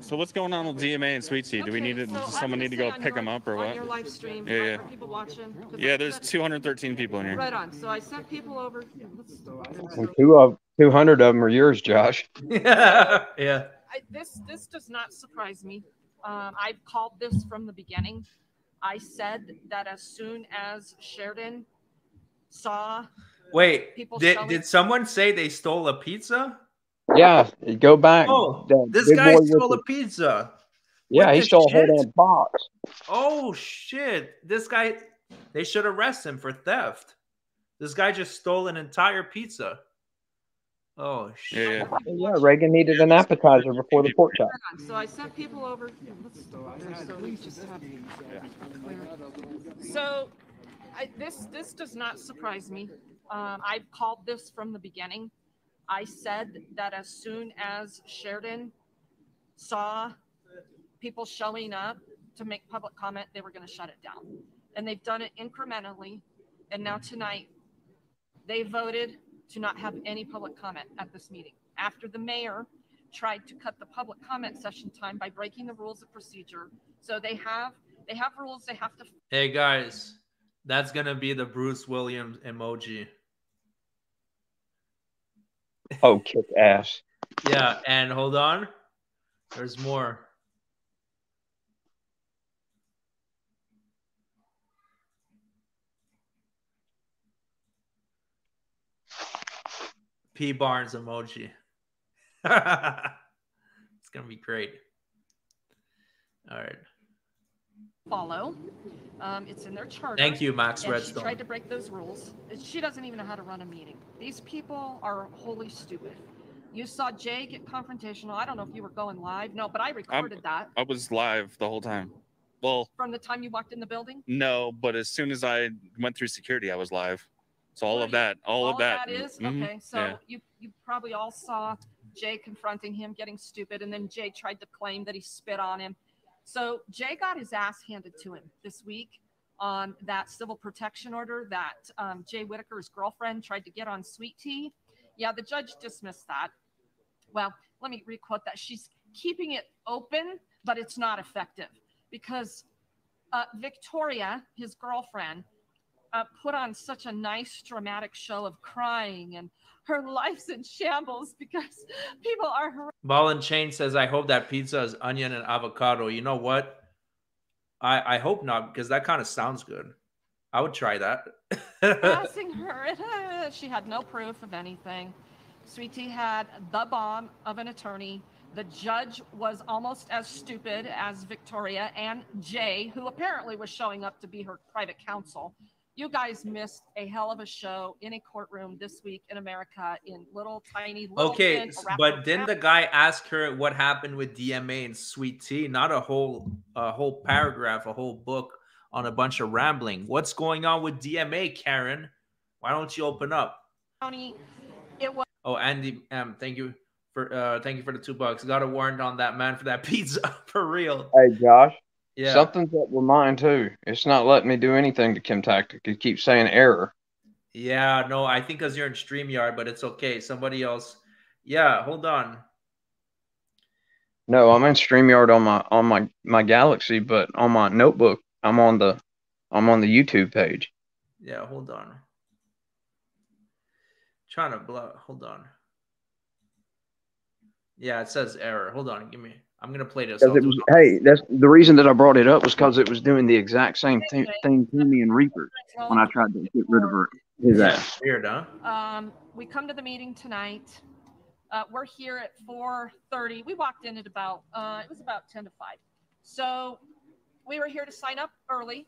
Speaker 33: So what's going on with DMA and Sweet Tea? Do we need to,
Speaker 24: so
Speaker 33: does someone
Speaker 24: gonna
Speaker 33: need to go pick
Speaker 24: your-
Speaker 33: them up or
Speaker 24: on
Speaker 33: what?
Speaker 24: your live stream,
Speaker 33: Yeah,
Speaker 24: right,
Speaker 33: yeah.
Speaker 24: people watching, 'cause
Speaker 33: Yeah, there's 213 people in here.
Speaker 24: Right on. So I sent people over.
Speaker 12: and two of two hundred of them are yours, Josh.
Speaker 11: yeah. *laughs* Yeah.
Speaker 24: I, this this does not surprise me. Um, I've called this from the beginning. I said that as soon as Sheridan saw
Speaker 11: Wait,
Speaker 24: People
Speaker 11: did,
Speaker 24: selling-
Speaker 11: did someone say they stole a pizza?
Speaker 12: Yeah, go back.
Speaker 11: Oh,
Speaker 12: The
Speaker 11: this guy stole
Speaker 12: the-
Speaker 11: a pizza.
Speaker 12: Yeah,
Speaker 11: with
Speaker 12: he
Speaker 11: the
Speaker 12: stole a whole damn box.
Speaker 11: Oh shit! This guy, they should arrest him for theft. This guy just stole an entire pizza. Oh
Speaker 33: Yeah, yeah.
Speaker 12: Yeah, Regan needed an appetizer before the pork chop.
Speaker 24: So I sent people over. so we just have clear. So I, this, this does not surprise me. Um, I've called this from the beginning. I said that as soon as Sheridan saw people showing up to make public comment, they were going to shut it down. And they've done it incrementally. And now tonight, they voted to not have any public comment at this meeting after the mayor tried to cut the public comment session time by breaking the rules of procedure. So they have they have rules they have to
Speaker 11: Hey guys, that's gonna be the Bruce Williams emoji.
Speaker 12: Oh, kick ass. *laughs*
Speaker 11: Yeah, and hold on. There's more. P Barnes emoji. *laughs* it's gonna be great. All right.
Speaker 24: follow. Um, it's in their charter.
Speaker 11: Thank you, Max Redstone.
Speaker 24: She tried to break those rules. She doesn't even know how to run a meeting. These people are wholly stupid. You saw Jay get confrontational. I don't know if you were going live. No, but I
Speaker 33: I'm,
Speaker 24: recorded that
Speaker 33: I was live the whole time. Well,
Speaker 24: from the time you walked in the building.
Speaker 33: no, but as soon as I went through security, I was live. So all of that, all, of that.
Speaker 24: is
Speaker 33: mhm,
Speaker 24: okay. So
Speaker 33: yeah.
Speaker 24: you you probably all saw Jay confronting him, getting stupid, and then Jay tried to claim that he spit on him. So Jay got his ass handed to him this week on that civil protection order that um, Jay Whitaker's girlfriend tried to get on Sweet Tea. Yeah, the judge dismissed that. Well, let me requote that. She's keeping it open, but it's not effective because uh, Victoria, his girlfriend, uh, put on such a nice dramatic show of crying and her life's in shambles *laughs* because people are har-
Speaker 11: Ball and Chain says, I hope that pizza is onion and avocado. You know what? I I hope not because that kind of sounds good. I would try that. *laughs*
Speaker 24: harassing her. Uh, *laughs* she had no proof of anything. Sweetie had the bomb of an attorney. The judge was almost as stupid as Victoria and Jay, who apparently was showing up to be her private counsel. You guys missed a hell of a show in a courtroom this week in America in little tiny Little
Speaker 11: Okay,
Speaker 24: Littleton,
Speaker 11: s-
Speaker 24: Arapahoe
Speaker 11: but didn't the guy ask her what happened with DMA and Sweet Tea? Not a whole a whole paragraph, a whole book on a bunch of rambling. What's going on with DMA, Karen? Why don't you open up?
Speaker 24: County. It was
Speaker 11: Oh, Andy, um, thank you for uh, thank you for the two bucks. Got a warrant on that man for that *laughs* pizza for real.
Speaker 12: Hey, Josh.
Speaker 11: Yeah.
Speaker 12: Something's up with mine too. It's not letting me do anything to Kim Tactic. It keeps saying error.
Speaker 11: Yeah, no, I think because you're in StreamYard, but it's okay. Somebody else. Yeah, hold on.
Speaker 12: No, I'm in StreamYard on my on my my Galaxy, but on my notebook, I'm on the I'm on the YouTube page.
Speaker 11: Yeah, hold on. Trying to blow. Hold on. Yeah, it says error. Hold on, give me. I'm gonna play this.
Speaker 12: Because it was, hey, that's the reason that I brought it up was because it was doing the exact same thing, thing to me and Reaper when I tried to get rid of her his
Speaker 11: Yeah,
Speaker 12: ass.
Speaker 11: weird, huh?
Speaker 24: Um, we come to the meeting tonight. Uh, we're here at 4:30. We walked in at about uh, it was about 10 to 5. So we were here to sign up early.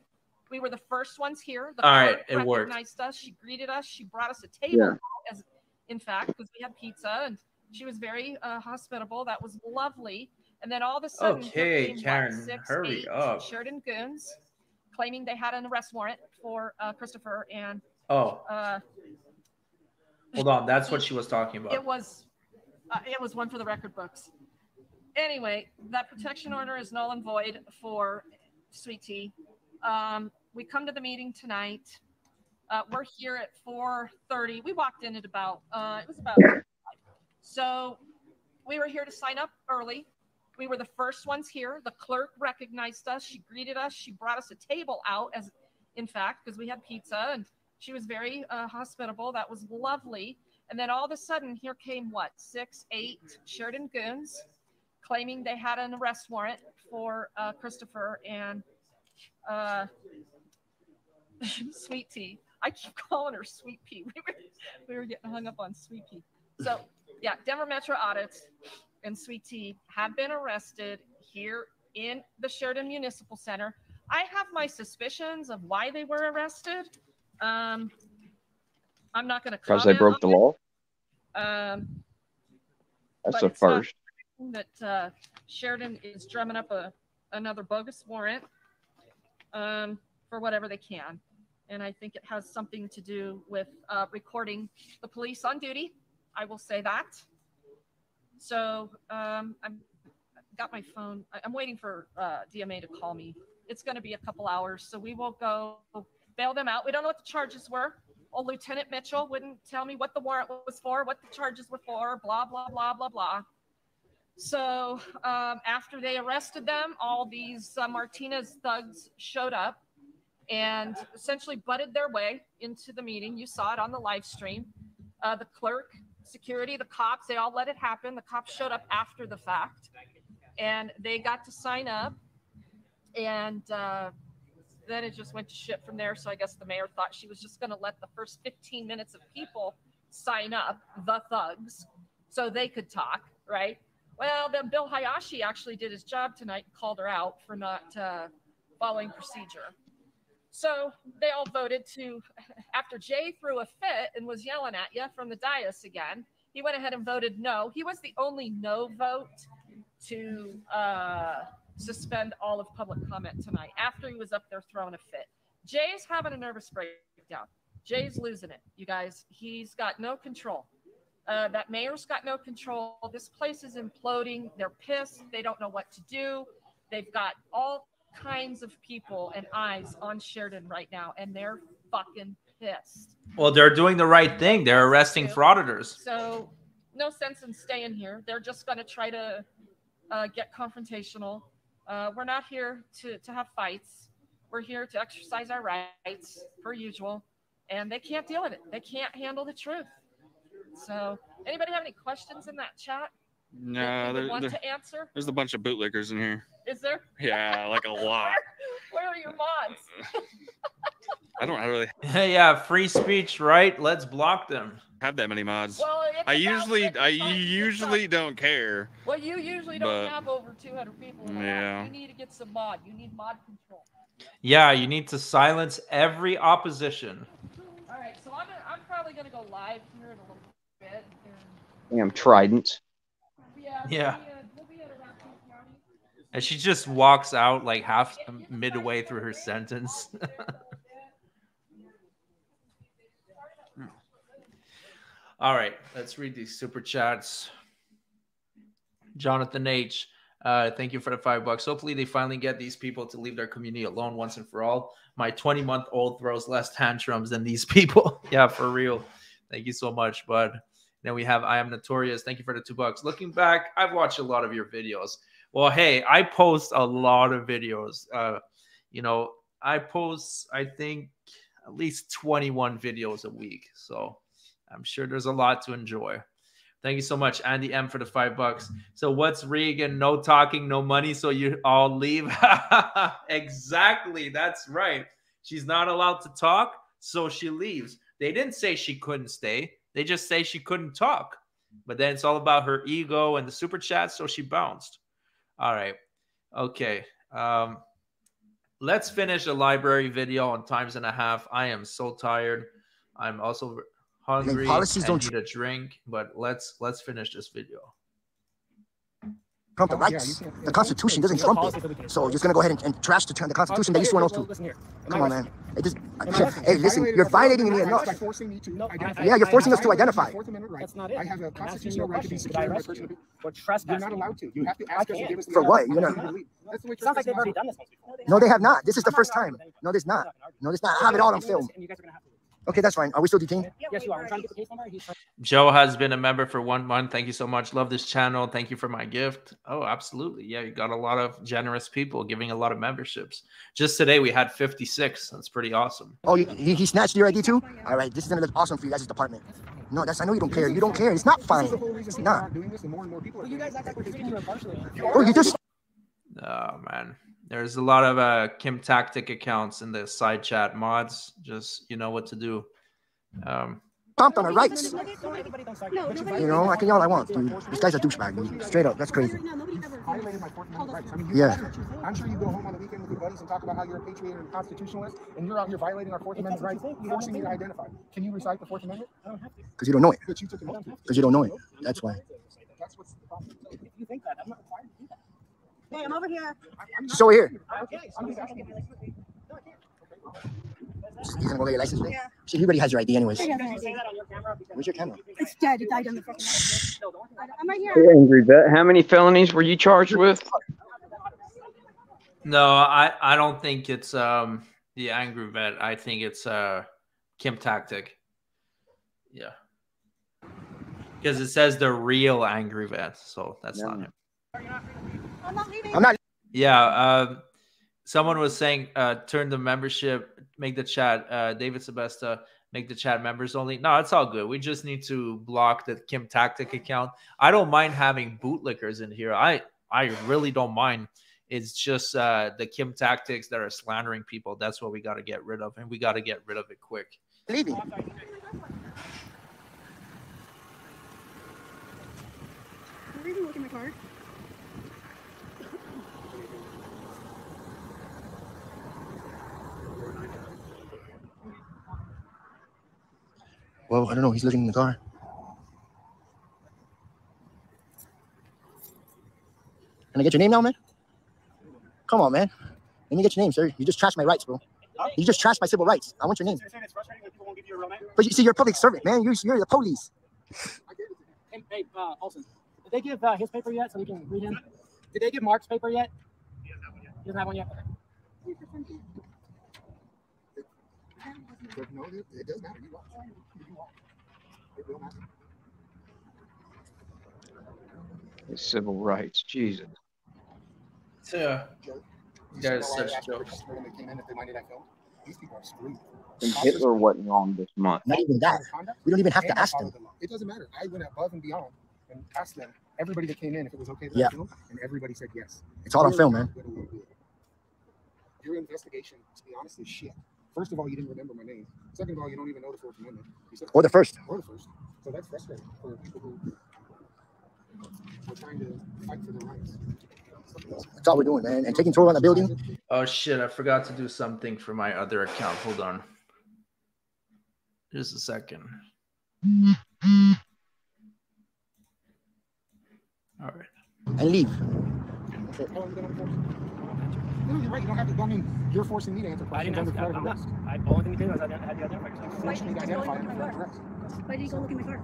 Speaker 24: We were the first ones here. The
Speaker 11: All right, it worked.
Speaker 24: recognized us. She greeted us. She brought us a table,
Speaker 12: Yeah.
Speaker 24: as in fact, because we had pizza, and she was very uh, hospitable. That was lovely. And then all of a sudden,
Speaker 11: Okay, Karen,
Speaker 24: six,
Speaker 11: hurry
Speaker 24: eight
Speaker 11: up.
Speaker 24: Sheridan goons claiming they had an arrest warrant for uh, Christopher and
Speaker 11: Oh,
Speaker 24: uh,
Speaker 11: hold on. That's what she was talking about.
Speaker 24: it was, uh, it was one for the record books. Anyway, that protection order is null and void for Sweet Tea. Um, we come to the meeting tonight. Uh, we're here at 4:30. We walked in at about, uh, it was about. So we were here to sign up early. We were the first ones here. The clerk recognized us. She greeted us. She brought us a table out, as in fact, because we had pizza, and she was very uh, hospitable. That was lovely. And then all of a sudden, here came what six, eight Sheridan goons, claiming they had an arrest warrant for uh, Christopher and uh, *laughs* Sweet Tea. I keep *laughs* calling her Sweet Pea. *laughs* We were, we were getting hung up on Sweet Pea. So yeah, Denver Metro Audits and Sweet Tea have been arrested here in the Sheridan Municipal Center. I have my suspicions of why they were arrested. Um, I'm not going to
Speaker 12: Because they broke the law.
Speaker 24: Um,
Speaker 12: That's a first.
Speaker 24: That uh, Sheridan is drumming up a another bogus warrant um, for whatever they can, and I think it has something to do with uh, recording the police on duty. I will say that. So um, I'm got my phone. I'm waiting for uh, DMA to call me. It's going to be a couple hours, so we will go bail them out. We don't know what the charges were. Old Lieutenant Mitchell wouldn't tell me what the warrant was for, what the charges were for, blah blah blah blah blah. So um, after they arrested them, all these uh, Martinez thugs showed up and essentially butted their way into the meeting. You saw it on the live stream. Uh, the clerk, security, the cops, they all let it happen. The cops showed up after the fact and they got to sign up. And uh, then it just went to shit from there. So I guess the mayor thought she was just going to let the first 15 minutes of people sign up, the thugs, so they could talk, right? Well, then Bill Hayashi actually did his job tonight and called her out for not uh, following procedure. So they all voted to, *laughs* after Jay threw a fit and was yelling at you from the dais again, he went ahead and voted no. He was the only no vote to uh, suspend all of public comment tonight after he was up there throwing a fit. Jay's having a nervous breakdown. Jay's losing it, you guys. He's got no control. Uh, that mayor's got no control. This place is imploding. They're pissed. They don't know what to do. They've got all kinds of people and eyes on Sheridan right now, and they're fucking pissed.
Speaker 11: Well, they're doing the right thing. They're arresting frauditors.
Speaker 24: So, no sense in staying here. They're just going to try to uh, get confrontational. Uh, we're not here to, to have fights. We're here to exercise our rights, per usual. And they can't deal with it. They can't handle the truth. So, anybody have any questions in that chat?
Speaker 33: No,
Speaker 24: that you would
Speaker 33: there,
Speaker 24: want
Speaker 33: there-
Speaker 24: to answer?
Speaker 33: there's a bunch of bootlickers in here.
Speaker 24: Is there?
Speaker 33: Yeah, like a *laughs* lot.
Speaker 24: Where are your mods? *laughs*
Speaker 33: I don't really *laughs*
Speaker 11: yeah, free speech, right? Let's block them.
Speaker 33: have that many mods.
Speaker 24: Well,
Speaker 33: I usually, I usually don't care.
Speaker 24: Well, you usually don't have over 200 people.
Speaker 33: Yeah.
Speaker 24: You need to get some mod. You need mod control.
Speaker 11: Yeah, you need to silence every opposition.
Speaker 24: All right, so I'm, I'm probably going to go live here in a little bit.
Speaker 12: Damn tridents.
Speaker 11: Yeah. And she just walks out like half midway through her sentence. *laughs* *laughs* All right, let's read these super chats. Jonathan H. Uh, thank you for the five bucks. Hopefully, they finally get these people to leave their community alone once and for all. My 20 month old throws less tantrums than these *laughs* people. yeah, for real. Thank you so much, bud. Then we have I am notorious. Thank you for the two bucks. Looking back, I've watched a lot of your videos. Well, hey, I post a lot of videos. Uh, you know, I post, I think, at least 21 videos a week. So I'm sure there's a lot to enjoy. Thank you so much, Andy M, for the five bucks. So what's Regan? No talking, no money, so you all leave. *laughs* exactly, that's right. She's not allowed to talk, so she leaves. They didn't say she couldn't stay. They just say she couldn't talk. But then it's all about her ego and the super chat, so she bounced. All right. Okay. Um, let's finish a library video on times and a half. I am so tired. I'm also hungry
Speaker 34: policies don't
Speaker 11: need a drink, but let's let's finish this video.
Speaker 34: Trump the rights. The Constitution doesn't trump it. So you're just gonna go ahead and, and trash the, the Constitution that you sworn oath to. Come on, man. It just, hey, listen, you're violating me enough.
Speaker 2: By forcing me to identify.
Speaker 34: Yeah, you're forcing us to
Speaker 2: I violated my
Speaker 34: identify.
Speaker 2: Fourth Amendment right.
Speaker 9: That's not it.
Speaker 2: I have a
Speaker 9: I'm asking you
Speaker 2: constitutional right to be
Speaker 9: question. Should
Speaker 2: secure
Speaker 9: I
Speaker 2: in my
Speaker 9: arrest you for
Speaker 2: You're not allowed to. You have to ask us to give us the
Speaker 34: For what? You're not-
Speaker 2: what we believe. That's the way
Speaker 9: Sounds like they've already done this once before.
Speaker 34: No, they have not. This is the first time. No, this not. No, this not. I have it all on film.
Speaker 9: And you guys are gonna have to.
Speaker 34: Okay, that's fine. Are we still detained?
Speaker 9: Yes, you are. I'm trying to get the case number. He's.
Speaker 11: Joe has been a member for one month. Thank you so much. Love this channel. Thank you for my gift. Oh, absolutely. Yeah, you got a lot of generous people giving a lot of memberships. Just today we had 56. That's pretty awesome.
Speaker 34: Oh, he, he snatched your ID too? All right, this is gonna look awesome for you guys' department. No, that's I know you don't care. You don't care. It's not fine.
Speaker 2: This is the whole reason
Speaker 34: It's not.
Speaker 2: doing this, and more and more people
Speaker 9: Well, you guys act like we're treating you impartially.
Speaker 34: Oh, you just
Speaker 11: Oh man. There's a lot of uh Kim Tactic accounts in the side chat mods. Just you know what to do. Um
Speaker 34: pumped on our rights.
Speaker 9: Everybody don't start.
Speaker 34: You know, I can yell all I want, dude. This guy's a douchebag, dude. Straight up, that's crazy.
Speaker 2: Violated my Fourth Amendment rights. I mean, you
Speaker 34: Yeah.
Speaker 2: I'm sure you- I'm go home on the weekend with your
Speaker 22: buddies and talk about how you're a patriot and constitutionalist, and you're out here violating our Fourth Amendment rights, forcing me to identify. Can you recite the Fourth Amendment? I don't have to.
Speaker 7: Because you don't know it.
Speaker 22: But you took an oath.
Speaker 7: Because you don't know it. That's why.
Speaker 22: That's what's the problem.
Speaker 9: If you think that, I'm not required to do that. Hey, I'm over here.
Speaker 7: She's over here.
Speaker 9: Okay, I'm just asking.
Speaker 7: He's gonna go get your license plate. Shit, he already has your ID anyways.
Speaker 9: Say that on your
Speaker 7: Where's your camera?
Speaker 34: It's dead. It died on the fucking. I'm right here.
Speaker 12: Hey, Angry vet, how many felonies were you charged with?
Speaker 11: No, I I don't think it's um the angry vet. I think it's uh Kim Tactic. Yeah. Because it says the real angry vet, so that's not him.
Speaker 34: I'm not leaving.
Speaker 7: I'm not.
Speaker 11: Yeah. Uh, someone was saying uh, turn the membership, make the chat. Uh, David Sebesta, make the chat members only. No, it's all good. We just need to block the Kim Tactic account. I don't mind having bootlickers in here. I I really don't mind. It's just uh, the Kim Tactics that are slandering people. That's what we got to get rid of, and we got to get rid of it quick.
Speaker 7: Leaving.
Speaker 34: Can you look at my card?
Speaker 7: Well, I don't know. He's living in the car. Can I get your name now, man? Come on, man. Let me get your name, sir. You just trashed my rights, bro. You just trashed my civil rights. I want your name. But you see, you're a public servant, man. You're, you're the police.
Speaker 9: Hey, hey uh, Olson, did they give uh, his paper yet so we can read him? Did they give Mark's paper yet? He doesn't have one yet. Okay.
Speaker 22: But no, it, it does matter. You lost. You lost. It will matter.
Speaker 12: It's civil rights, Jesus.
Speaker 11: Yeah.
Speaker 22: Uh, Joe,
Speaker 11: You guys
Speaker 22: saw
Speaker 11: such
Speaker 22: why I asked
Speaker 11: jokes.
Speaker 22: When they came in, if they minded that film, these people are screwed.
Speaker 12: And Hitler wasn't on this month.
Speaker 7: Not even that. We don't even have to ask them.
Speaker 22: It doesn't matter. I went above and beyond and asked them, everybody that came in, if it was okay to
Speaker 7: Yeah.
Speaker 22: film, and everybody said yes.
Speaker 7: It's all on film, man.
Speaker 22: Your investigation, to be honest, is shit. First of all, you didn't remember my name. Second of all, you don't even know the Fourth Amendment. You said-
Speaker 7: Or the first.
Speaker 22: Or the first. So that's frustrating for people who are trying to fight for their rights.
Speaker 7: That's all we're doing, man. And taking tour on the building.
Speaker 11: Oh shit! I forgot to do something for my other account. Hold on. Just a second. All right.
Speaker 7: And leave.
Speaker 22: Oh, No, you're right. You don't have to. I mean, you're forcing me to answer
Speaker 9: I
Speaker 22: questions
Speaker 9: didn't ask
Speaker 22: threat
Speaker 9: that.
Speaker 22: of
Speaker 9: I'm not.
Speaker 22: arrest.
Speaker 9: I, the only thing you did was I had the identifier.
Speaker 22: You forced me to identify under threat.
Speaker 34: Why did you go look in my car?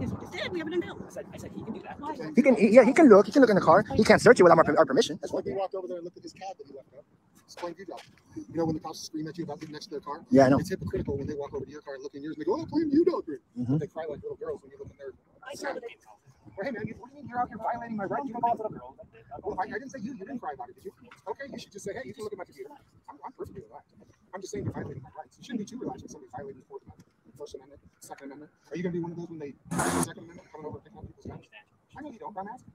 Speaker 34: Yes, you just. We have it in bill.
Speaker 9: I said, I said he can do that.
Speaker 7: He can, he- yeah, he can look. He can look in the car. He can't search it without our, our permission. That's
Speaker 22: That's
Speaker 7: what.
Speaker 22: he walked over there and looked at his cab that he left up. Explain your job. You know when the cops scream at you about being next to their car?
Speaker 7: Yeah, I know.
Speaker 22: It's hypocritical when they walk over to your car and look in yours and they go, "Oh, claim you dog
Speaker 7: Mhm.
Speaker 22: They cry like little girls when you look in their. Well, hey man, what do you mean you're out here violating my rights? You can call us little girl. Well, I, I didn't say you. You didn't cry about it, did you? Okay, you should just say, hey, you can look at my computer. I'm, I'm perfectly relaxed. I'm just saying you're violating my rights. You shouldn't be too relaxed with somebody violating the Fourth Amendment, First Amendment, Second Amendment. Are you gonna be one of those when they the Second Amendment coming over and picking up people's guns? I know you don't. but I'm asking.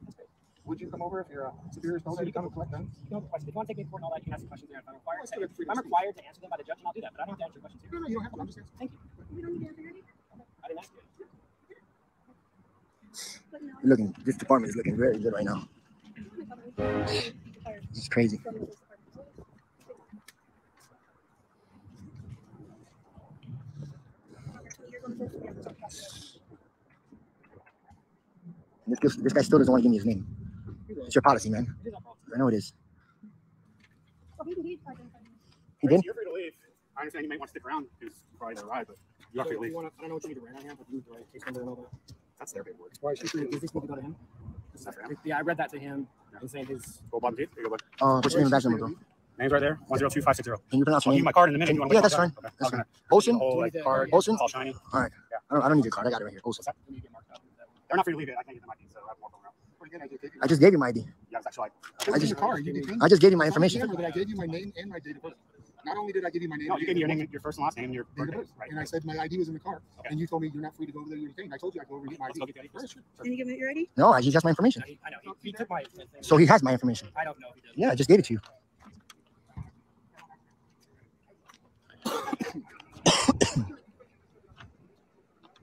Speaker 22: Would you come over if your uh, superiors told you to come and collect guns?
Speaker 9: You know the question. If you want to take me to court and all that, you can ask the questions there. If I'm required,
Speaker 22: Well, I still have
Speaker 9: if
Speaker 22: freedom
Speaker 9: I'm
Speaker 22: to
Speaker 9: required to answer them by the judge, and I'll do that. But I don't have to answer your questions here.
Speaker 22: No, no, you don't have to. I'm just asking.
Speaker 9: Thank you.
Speaker 34: We don't need to answer your
Speaker 9: I didn't ask you.
Speaker 7: You're looking. This department is looking very good right now. It's crazy. This, guy- this guy still doesn't want to give me his name. It's your policy, man. I know it is.
Speaker 34: He can be
Speaker 7: He did?
Speaker 25: You're free to leave. I understand you might want to stick around because you probably gonna ride, but you have to
Speaker 22: You
Speaker 25: leave.
Speaker 22: wanna- I don't know what you need to write on here, but you need to write case number and all that.
Speaker 25: That's their paperwork.
Speaker 22: Why is she free to
Speaker 9: Does this need to go to him?
Speaker 25: Is that for him?
Speaker 9: Yeah, I read that to him and saying his.
Speaker 25: Go bottom seat. Here you go, bud.
Speaker 7: Uh, what's your name and badge number, bro?
Speaker 25: Name's right there. One zero two five six zero.
Speaker 7: Can you pronounce
Speaker 25: I'll
Speaker 7: your name?
Speaker 25: my card in a minute.
Speaker 7: Can-
Speaker 25: You wanna
Speaker 7: yeah, that's fine.
Speaker 25: got it?
Speaker 7: That's
Speaker 25: Okay.
Speaker 7: fine.
Speaker 25: I'll
Speaker 7: Olsen?
Speaker 25: Oh, like card.
Speaker 7: Olsen?
Speaker 25: All shiny.
Speaker 7: All right. I don't, I don't need your card. I got it right here. Olsen.
Speaker 25: They're not free to leave it. I can't get them ID, so I have to walk around.
Speaker 7: I just gave you my ID.
Speaker 25: Yeah, it's actually like.
Speaker 7: I just,
Speaker 22: your car. You.
Speaker 7: I just gave you my information.
Speaker 22: I gave you my name and my date of birth. Not only did I give you my name,
Speaker 25: No, you
Speaker 22: date
Speaker 25: gave me your name, your first and last name, and your
Speaker 22: birth, date of
Speaker 25: birthday.
Speaker 22: birth,
Speaker 25: Right.
Speaker 22: and I said my ID was in the car, and you told me you're not free to go over there. You're detained. I told you I'd go over and get my ID. Yeah, sure.
Speaker 34: Can you give me your ID?
Speaker 7: No, I just has my information.
Speaker 9: I know. He, he took my.
Speaker 7: So he has my information.
Speaker 9: I don't know if he did.
Speaker 7: Yeah, I just gave it to you. *coughs*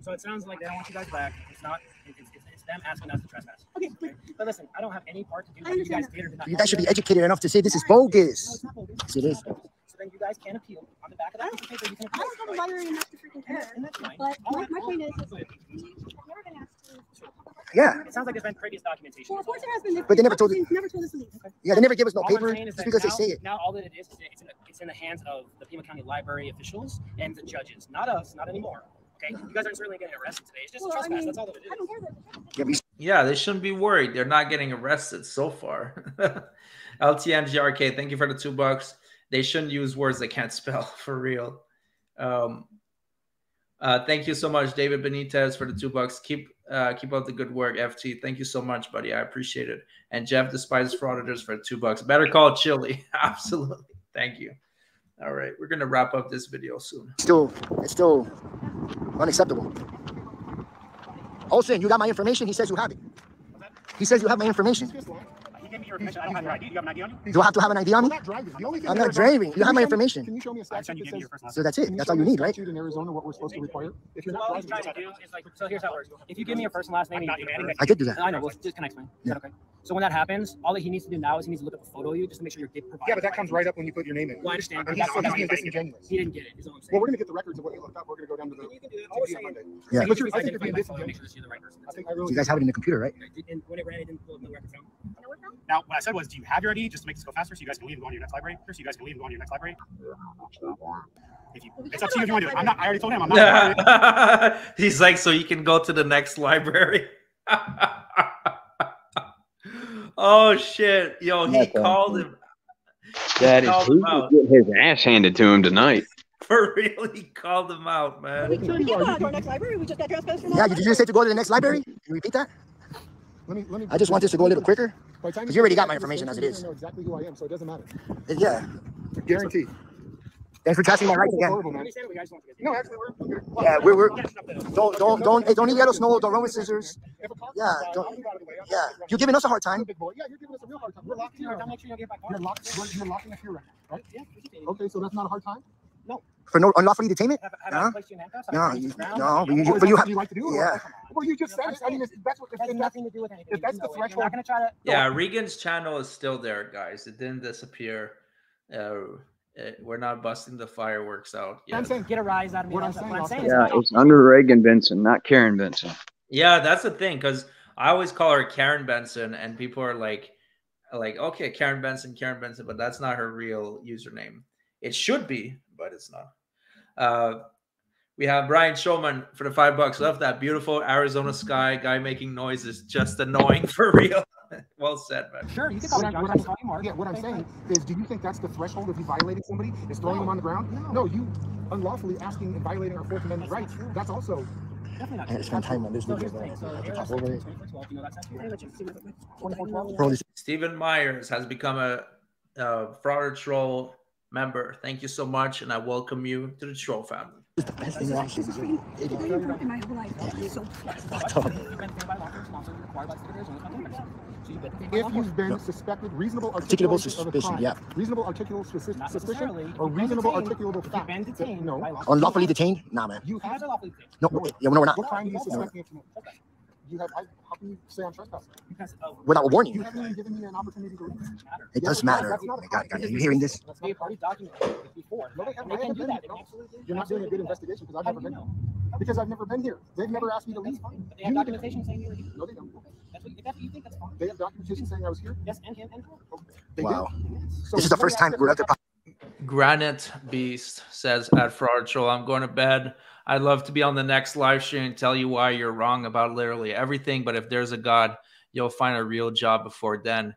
Speaker 9: So it sounds like they don't want you guys back. It's not. It's, it's, it's them asking us to trespass. Okay, but listen, I don't have any part to do with you guys did or did not.
Speaker 7: You guys should be educated enough to say this is bogus. Yes, it is.
Speaker 9: So then you guys can appeal on the back of that piece of paper. You can
Speaker 34: I
Speaker 9: appeal.
Speaker 34: don't have a library enough to freaking care.
Speaker 9: And that's fine.
Speaker 34: But my, my
Speaker 9: Alright,
Speaker 34: point is,
Speaker 9: well,
Speaker 34: is I'm never gonna ask to.
Speaker 7: Yeah.
Speaker 9: It sounds like there's been previous documentation.
Speaker 34: Well, of course there has been.
Speaker 7: But they never told
Speaker 34: Obviously, Never told us to leave.
Speaker 7: Yeah, they never give us no
Speaker 9: All I'm
Speaker 7: paper
Speaker 9: saying is
Speaker 7: just
Speaker 9: that
Speaker 7: because they
Speaker 9: now-
Speaker 7: say it.
Speaker 9: Now all that it is, is it's in, the, it's in the hands of the Pima County Library officials and the judges, not us, not anymore. Okay, you guys aren't certainly getting arrested today. It's just
Speaker 34: Well,
Speaker 9: a
Speaker 34: I
Speaker 9: trespass.
Speaker 34: mean,
Speaker 9: That's all that it is.
Speaker 34: I don't care that.
Speaker 7: Yeah, we
Speaker 11: Yeah, they shouldn't be worried. They're not getting arrested so far. *laughs* LTMGRK, thank you for the two bucks. They shouldn't use words they can't *laughs* spell for real. Um, uh, thank you so much, David Benitez, for the two bucks. Keep uh, keep up the good work, FT. Thank you so much, buddy. I appreciate it. And Jeff Despises Frauditors for two bucks. Better call Chili. *laughs* Absolutely. Thank you. All right, we're gonna wrap up this video soon.
Speaker 7: still it's still unacceptable. Olsen, you got my information. He says you have it. He says you have my information.
Speaker 9: He gave me your information. I don't have your ID. You have an ID on you?
Speaker 7: Do I have to have an ID on me?
Speaker 22: I'm not driving. The only thing
Speaker 7: I'm not driving. You have my information.
Speaker 22: Can you show me a statute that says?
Speaker 7: So that's it. That's all you need, right?
Speaker 22: statute in Arizona what we're supposed to require? If you're
Speaker 9: Well,
Speaker 22: not
Speaker 9: he's
Speaker 22: driving,
Speaker 9: trying to do is like, so here's how it works. If you give me your first and last name, and you give
Speaker 7: I did do that.
Speaker 9: I know. Well, just can I explain? Is that okay? So when that happens, all that he needs to do now is he needs to look up a photo of you just to make sure you're did provide.
Speaker 22: Yeah, but that comes right up when you put your name in.
Speaker 9: Well, I understand.
Speaker 22: And
Speaker 9: but
Speaker 22: he's,
Speaker 9: that's what
Speaker 22: he's being disingenuous.
Speaker 9: He didn't get it. Is all I'm saying.
Speaker 22: Well, we're gonna get the records of what you looked up. We're gonna go down to the.
Speaker 9: You can do that. All we're
Speaker 22: to the
Speaker 9: saying
Speaker 22: Monday.
Speaker 7: Yeah.
Speaker 22: But you're, I
Speaker 9: I
Speaker 22: think you're being
Speaker 9: my make
Speaker 22: disingenuous.
Speaker 9: sure that you're the right person.
Speaker 22: I think I
Speaker 7: You guys have it in the computer, right?
Speaker 9: And when it ran, it didn't pull up no record found.
Speaker 25: Now, what I said was, do you have your ID just to make this go faster so you guys can leave and go on to your next library? Or so you guys can leave and go on to your next library? If you, it's up to you if you want to do it. I'm not, I already told him I'm not. *laughs*
Speaker 11: He's like, so you can go to the next library. *laughs* oh shit, yo, he
Speaker 12: That's
Speaker 11: called
Speaker 12: awesome.
Speaker 11: him
Speaker 12: That is,
Speaker 11: called
Speaker 12: he
Speaker 11: him
Speaker 12: was getting his ass handed to him tonight. *laughs*
Speaker 11: for real. He called him out, man.
Speaker 34: We can't go to our next library. We just got trespassed from.
Speaker 7: Yeah, you just say to go to the next library? Can you repeat that?
Speaker 22: Let me, let me.
Speaker 7: I just want this to go a little quicker.
Speaker 22: By time
Speaker 7: Because you already got my
Speaker 22: get to the
Speaker 7: information as it is.
Speaker 22: station,
Speaker 7: is.
Speaker 22: You're gonna know exactly who I am, so it doesn't matter.
Speaker 7: Uh, yeah.
Speaker 22: Guaranteed.
Speaker 7: Thanks for trashing my rights again.
Speaker 22: Horrible, man. No, actually, we're. we're
Speaker 7: Yeah, we're, we're don't don't don't hey, don't need yellow snow, don't run with scissors. Yeah, don't, yeah. You're giving us a hard time.
Speaker 22: Yeah, you're giving us a real hard time. We're locked here.
Speaker 9: Don't make sure you don't get back
Speaker 22: You're locked. You're, you're locking up your record, right?
Speaker 9: Yeah, we can take it.
Speaker 22: Okay, so that's not a hard time.
Speaker 9: No.
Speaker 7: For no unlawful detainment?
Speaker 9: Have, have
Speaker 7: Huh?
Speaker 9: You in handcuffs?
Speaker 7: No, you,
Speaker 9: you
Speaker 7: no, but you, but you have,
Speaker 22: you like to do?
Speaker 7: yeah.
Speaker 22: Well, you just said it. I mean, if that's what if
Speaker 9: It has nothing to do with anything.
Speaker 22: that's the
Speaker 9: No, You're
Speaker 22: threshold.
Speaker 9: not gonna try to.
Speaker 11: Yeah, Regan's channel is still there, guys. It didn't disappear. Uh, uh, we're not busting the fireworks out
Speaker 22: I'm saying
Speaker 9: Get a rise out of me.
Speaker 22: What I'm saying,
Speaker 9: what I'm saying.
Speaker 12: Yeah,
Speaker 9: not-
Speaker 12: it's under Regan Benson, not Karen Benson.
Speaker 11: Yeah, that's the thing because I always call her Karen Benson, and people are like, like, okay, Karen Benson, Karen Benson, but that's not her real username. It should be, but it's not. Uh, we have Brian Showman for the five bucks. Love that beautiful Arizona sky. Guy making noises, just annoying *laughs* for real. well said, man.
Speaker 9: Sure, you can call
Speaker 22: What I'm, what
Speaker 9: I
Speaker 22: I'm,
Speaker 9: can Mark.
Speaker 22: yeah, what I'm saying is, do you think that's the threshold of you violating somebody is throwing them on the ground? No, no, you unlawfully asking and violating our Fourth Amendment rights. That's also
Speaker 9: Definitely not.
Speaker 7: I gotta spend time on this video,
Speaker 9: here's the
Speaker 7: bro.
Speaker 9: thing. So
Speaker 7: I have to
Speaker 9: Air
Speaker 7: talk
Speaker 9: Force
Speaker 7: over it.
Speaker 9: 2412, you know that's actually
Speaker 34: Very much super quick.
Speaker 9: 2412.
Speaker 7: Bro, this
Speaker 11: Stephen Myers has become a, a Frauditor Troll member. Thank you so much, and I welcome you to the Troll family.
Speaker 7: is the best thing that actually is really
Speaker 34: I've been in my whole life. So.
Speaker 9: You've been detained by law enforcement officers required by the state of Arizona to contact them. So you've been detained by law
Speaker 22: if you've been suspected, reasonable
Speaker 7: Articulable
Speaker 22: articulation
Speaker 7: suspicion,
Speaker 22: crime,
Speaker 7: yeah.
Speaker 22: reasonable articulable suspicion,
Speaker 9: Not
Speaker 22: suspicion or reasonable articulable
Speaker 9: You've
Speaker 22: fact.
Speaker 9: been
Speaker 22: that-
Speaker 9: detained
Speaker 22: No,
Speaker 7: Unlawfully detained? Nah, man.
Speaker 22: you
Speaker 9: You
Speaker 22: have.
Speaker 9: guys detained.
Speaker 7: No,
Speaker 22: No,
Speaker 7: yeah, no, we're not.
Speaker 22: What crime do you
Speaker 9: No.
Speaker 22: suspect me of committing? You have. I, how can you say I'm trespassing?
Speaker 9: Because of
Speaker 7: Without a warning.
Speaker 22: You haven't even given me an opportunity to read.
Speaker 9: matter.
Speaker 7: It does
Speaker 22: Yes,
Speaker 7: matter.
Speaker 22: that's not oh
Speaker 7: God. God, are you hearing this?
Speaker 22: That's not
Speaker 9: They've
Speaker 22: a crime.
Speaker 9: already documented it before.
Speaker 22: No, they
Speaker 9: And
Speaker 22: haven't.
Speaker 9: they
Speaker 22: I
Speaker 9: can
Speaker 22: haven't
Speaker 9: do
Speaker 22: been
Speaker 9: that.
Speaker 22: here.
Speaker 9: They
Speaker 22: No.
Speaker 9: can absolutely do
Speaker 22: You're not doing a good investigation because I've never been
Speaker 9: know?
Speaker 22: because I've never been here. They've never asked me to leave.
Speaker 9: fine. But they have
Speaker 22: You-
Speaker 9: documentation saying you were here.
Speaker 22: No, they don't.
Speaker 9: That's what, if that's what you think, that's fine.
Speaker 22: They have documentation saying I was here.
Speaker 9: Yes, and him and her.
Speaker 22: They
Speaker 7: Wow.
Speaker 22: do. So
Speaker 7: This is the first time we're at the
Speaker 11: Granite Beast says at Fraud Troll, I'm going to bed. I'd love to be on the next live stream and tell you why you're wrong about literally everything. But if there's a God, you'll find a real job before then.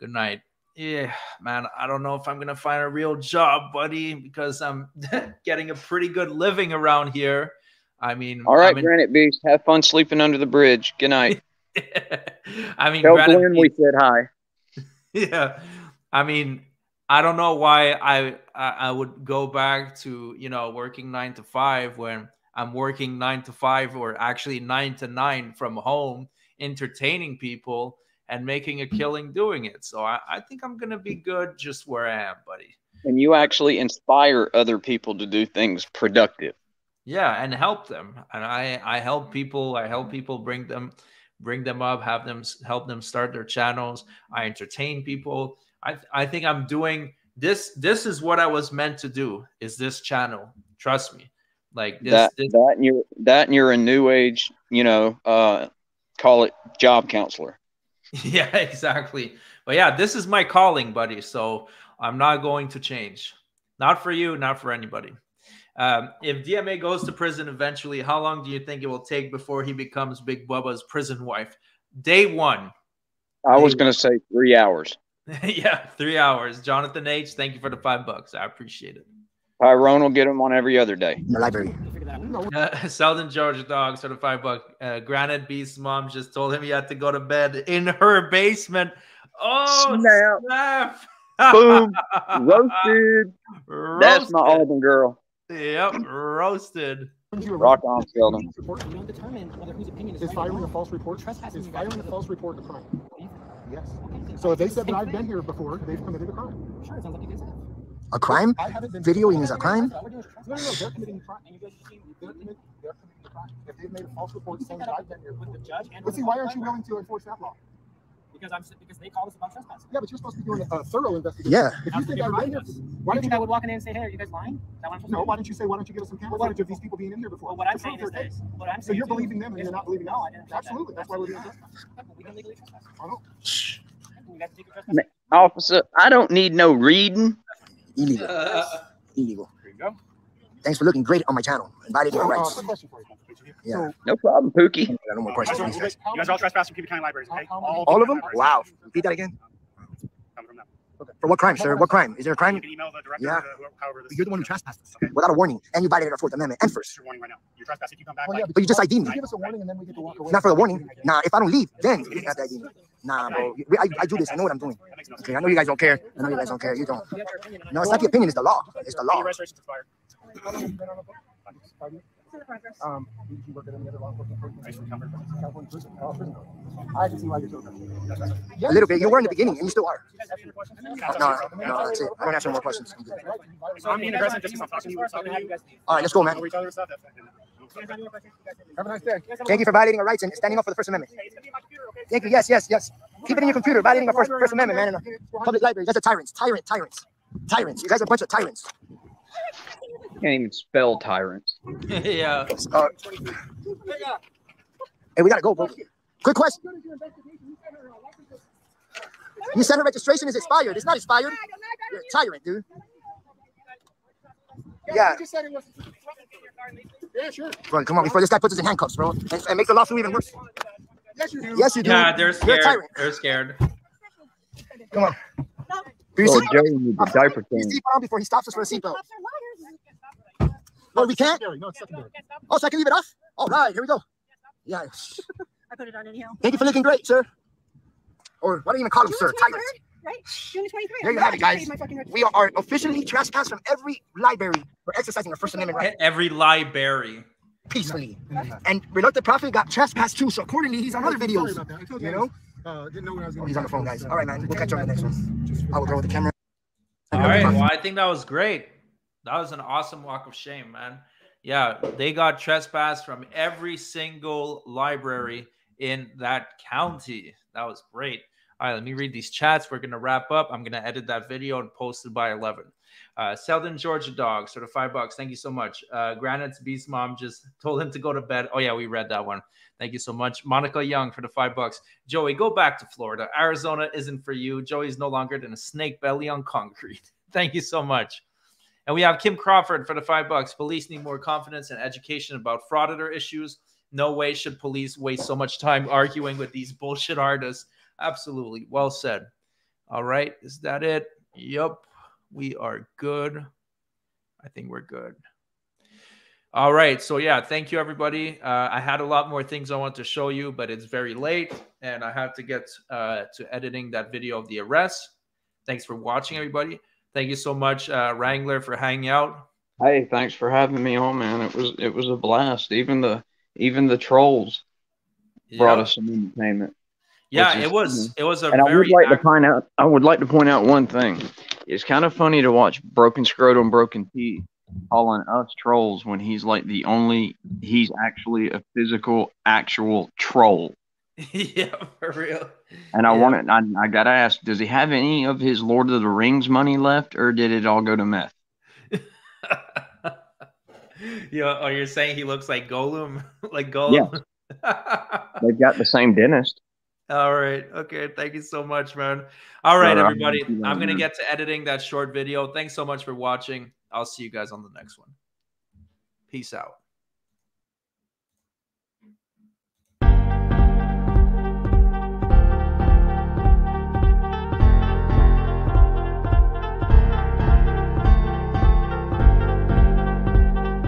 Speaker 11: Good night. Yeah, man, I don't know if I'm going to find a real job, buddy, because I'm *laughs* getting a pretty good living around here. I mean,
Speaker 12: All right,
Speaker 11: in-
Speaker 12: Granite Beast, have fun sleeping under the bridge. Good night. *laughs*
Speaker 11: I mean,
Speaker 12: Tell Glenn we said hi. *laughs*
Speaker 11: yeah i mean i don't know why I, I would go back to you know working nine to five when i'm working nine to five or actually nine to nine from home entertaining people and making a mm-hmm. killing doing it so i, I think i'm gonna be good just where i am buddy
Speaker 12: And you actually inspire other people to do things productive.
Speaker 11: yeah and help them and i i help people i help people bring them bring them up, have them help them start their channels. I entertain people. I I think I'm doing this. This is what I was meant to do. Is this channel? Trust me. Like this.
Speaker 12: that
Speaker 11: this
Speaker 12: that and you're that and you're a new age, you know, uh, call it job counselor. *laughs*
Speaker 11: yeah, exactly. But yeah, this is my calling, buddy. So I'm not going to change. Not for you, not for anybody. Um, if DMA goes to prison eventually, how long do you think it will take before he becomes Big Bubba's prison wife? Day one.
Speaker 12: I was going to say three hours. *laughs*
Speaker 11: yeah, three hours. Jonathan H, thank you for the five bucks. I appreciate it.
Speaker 12: Tyrone will get him on every other day.
Speaker 7: The library. *laughs*
Speaker 11: Uh, Selden Georgia dog, for the five buck. Uh, Granite Beast's mom just told him he had to go to bed in her basement. Oh, snap.
Speaker 12: Boom. *laughs* Roasted. That's my
Speaker 11: Roasted.
Speaker 12: Auburn girl.
Speaker 11: Yep, roasted.
Speaker 12: Rock on, Sheldon.
Speaker 22: Is firing a false report? Trespassing Is firing a false report a crime? Yes. So if they said that I've been here before, they've committed a crime. Sure, it sounds like you guys have.
Speaker 7: A crime? Videoing is a crime?
Speaker 22: No, no, no, they're committing a crime. They're committing, they're committing a crime. If they've made a false report saying that I've been here with the judge and. But see, why aren't you willing to enforce that law?
Speaker 9: Because I'm because they called us about trespassing.
Speaker 22: Yeah, but you're supposed to be doing a thorough investigation.
Speaker 7: Yeah.
Speaker 22: If you think I've been here, why
Speaker 9: you
Speaker 22: don't
Speaker 9: think
Speaker 22: you?
Speaker 9: I would walk in there and say, "Hey, are you guys lying?" Is that what I'm supposed
Speaker 22: No, why don't you say, why don't you give us some camera
Speaker 9: Well,
Speaker 22: footage of these people being in here before?
Speaker 9: Well, what I'm saying is this. What I'm
Speaker 22: So you're
Speaker 9: too
Speaker 22: believing them and you're not believing us?
Speaker 9: No, I didn't say that.
Speaker 22: Absolutely, that's why we're doing this.
Speaker 9: We can legally trespass.
Speaker 22: I know.
Speaker 9: You guys take your trespass.
Speaker 12: Officer, I don't need no reading.
Speaker 7: Illegal. *laughs* Illegal.
Speaker 9: There you go.
Speaker 7: Thanks for looking great on my channel and violating my
Speaker 22: Uh,
Speaker 7: rights.
Speaker 22: Quick question for you.
Speaker 7: Yeah.
Speaker 12: No problem, Pookie.
Speaker 7: I got no more questions. Thanks, guys.
Speaker 25: You guys are all trespassing from Cuba County Libraries, okay?
Speaker 7: All of them? Wow. Repeat that again.
Speaker 25: Come from.
Speaker 7: For what crime, sir? What crime? Is there a crime?
Speaker 25: You can email the director
Speaker 7: Yeah.
Speaker 25: or the, whoever- however this.
Speaker 7: You're the one who trespassed us without a warning, and you violated our Fourth Amendment and First.
Speaker 25: Your warning right now. You're trespassing. If you come back, oh,
Speaker 22: Well, yeah,
Speaker 25: like,
Speaker 7: But you just ID'd me.
Speaker 22: You give us a warning and then we get to walk away.
Speaker 7: Not for the warning. Nah, if I don't leave, then you have to ID me. Nah, bro. I, I do this. I know what I'm doing. Okay, I know you guys don't care. I know you guys don't care. You don't. No, it's not the opinion. It's the law. It's the law.
Speaker 25: Your registration's expired.
Speaker 22: Um, did you work at any other law enforcement? California prison. Oh, prison. I can see why you're so
Speaker 7: A little bit. You were in the beginning, and you still are. No, no, that's it. I don't answer more questions. I'm good.
Speaker 25: So I'm being aggressive just because I'm talking to you. Talking to you.
Speaker 7: All right, let's go, man.
Speaker 25: Over each other and stuff. That's
Speaker 22: Have a nice day.
Speaker 7: Thank you for violating our rights and standing up for the First Amendment. Thank you. Yes, yes, yes. Keep it in your computer. Violating our First, First Amendment, man. In a public library. That's a tyrants. Tyrant, tyrants. Tyrants. You guys are a bunch of tyrants.
Speaker 12: Can't even spell tyrant. *laughs*
Speaker 11: yeah.
Speaker 7: Uh, hey, we gotta go, bro. Quick question. You said her registration is expired. It's not expired. You're a tyrant, dude. Yeah.
Speaker 22: You just said it was. Yeah, sure.
Speaker 7: Bro, come on, before this guy puts us in handcuffs, bro, and, and make the lawsuit even worse.
Speaker 22: Yes, you do.
Speaker 7: Yes, you do.
Speaker 11: Yeah, they're
Speaker 7: You're a
Speaker 11: scared.
Speaker 7: tyrant.
Speaker 11: They're scared.
Speaker 7: Come on. Do
Speaker 12: Oh,
Speaker 7: see?
Speaker 12: Joey needs a diaper
Speaker 7: Put your
Speaker 12: change.
Speaker 7: before he stops us for a seatbelt. Oh, we can't?
Speaker 22: Secondary. No, it's secondary.
Speaker 7: Oh, so I can leave it off? All right, here we go. Yeah. *laughs*
Speaker 34: I put it on anyhow.
Speaker 7: Thank you for looking great, sir. Or what do you even call him, sir? Tyrant.
Speaker 34: Right? June 23.
Speaker 7: There you have it, guys. We are officially trespassed from every library for exercising our First Amendment right
Speaker 11: Every library.
Speaker 7: peacefully. And Reluctant Prophet got trespassed too, so accordingly, he's on other videos.
Speaker 22: Sorry about that. I told
Speaker 7: You know?
Speaker 22: was, Uh, didn't know when I was
Speaker 7: Oh,
Speaker 22: going
Speaker 7: he's on the phone, guys. All right, man. We'll catch you on the next one. I will go with the camera.
Speaker 11: All right. Well, I think that was great. That was an awesome walk of shame, man. Yeah, they got trespassed from every single library in that county. That was great. All right, let me read these chats. We're gonna wrap up. I'm gonna edit that video and post it by 11. Uh, Selden Georgia Dog, sort of five bucks. Thank you so much. Uh, Granite's Beast Mom just *laughs* told him to go to bed. Oh yeah, we read that one. Thank you so much, Monica Young for the five bucks. Joey, go back to Florida. Arizona isn't for you. Joey's no longer than a snake belly on concrete. *laughs* Thank you so much. And we have Kim Crawford for the five bucks. Police need more confidence and education about frauditor issues. No way should police waste so much time arguing with these bullshit artists. Absolutely. Well said. All right. Is that it? Yup. We are good. I think we're good. All right. So, yeah, thank you, everybody. Uh, I had a lot more things I want to show you, but it's very late and I have to get uh, to editing that video of the arrest. Thanks for watching, everybody. Thank you so much, uh, Wrangler, for hanging out.
Speaker 12: Hey, thanks for having me on, man. It was it was a blast. Even the even the trolls brought us some entertainment.
Speaker 11: Yeah,
Speaker 12: which
Speaker 11: it
Speaker 12: is-
Speaker 11: was it was a
Speaker 12: and I would like to point out I would like to point out one thing. It's kind of funny to watch Broken Scrotum, Broken Teeth calling us trolls when he's like the only he's actually a physical actual troll. *laughs*
Speaker 11: yeah, for real.
Speaker 12: And I want to, I, I gotta ask, does he have any of his Lord of the Rings money left, or did it all go to meth? *laughs*
Speaker 11: Yeah, oh, you're saying he looks like Gollum, *laughs* like Gollum.
Speaker 12: They've got the same dentist.
Speaker 11: All right. Okay. Thank you so much, man. All right,
Speaker 12: right.
Speaker 11: everybody. I'm going to get to editing that short video. Thanks so much for watching. I'll see you guys on the next one. Peace out.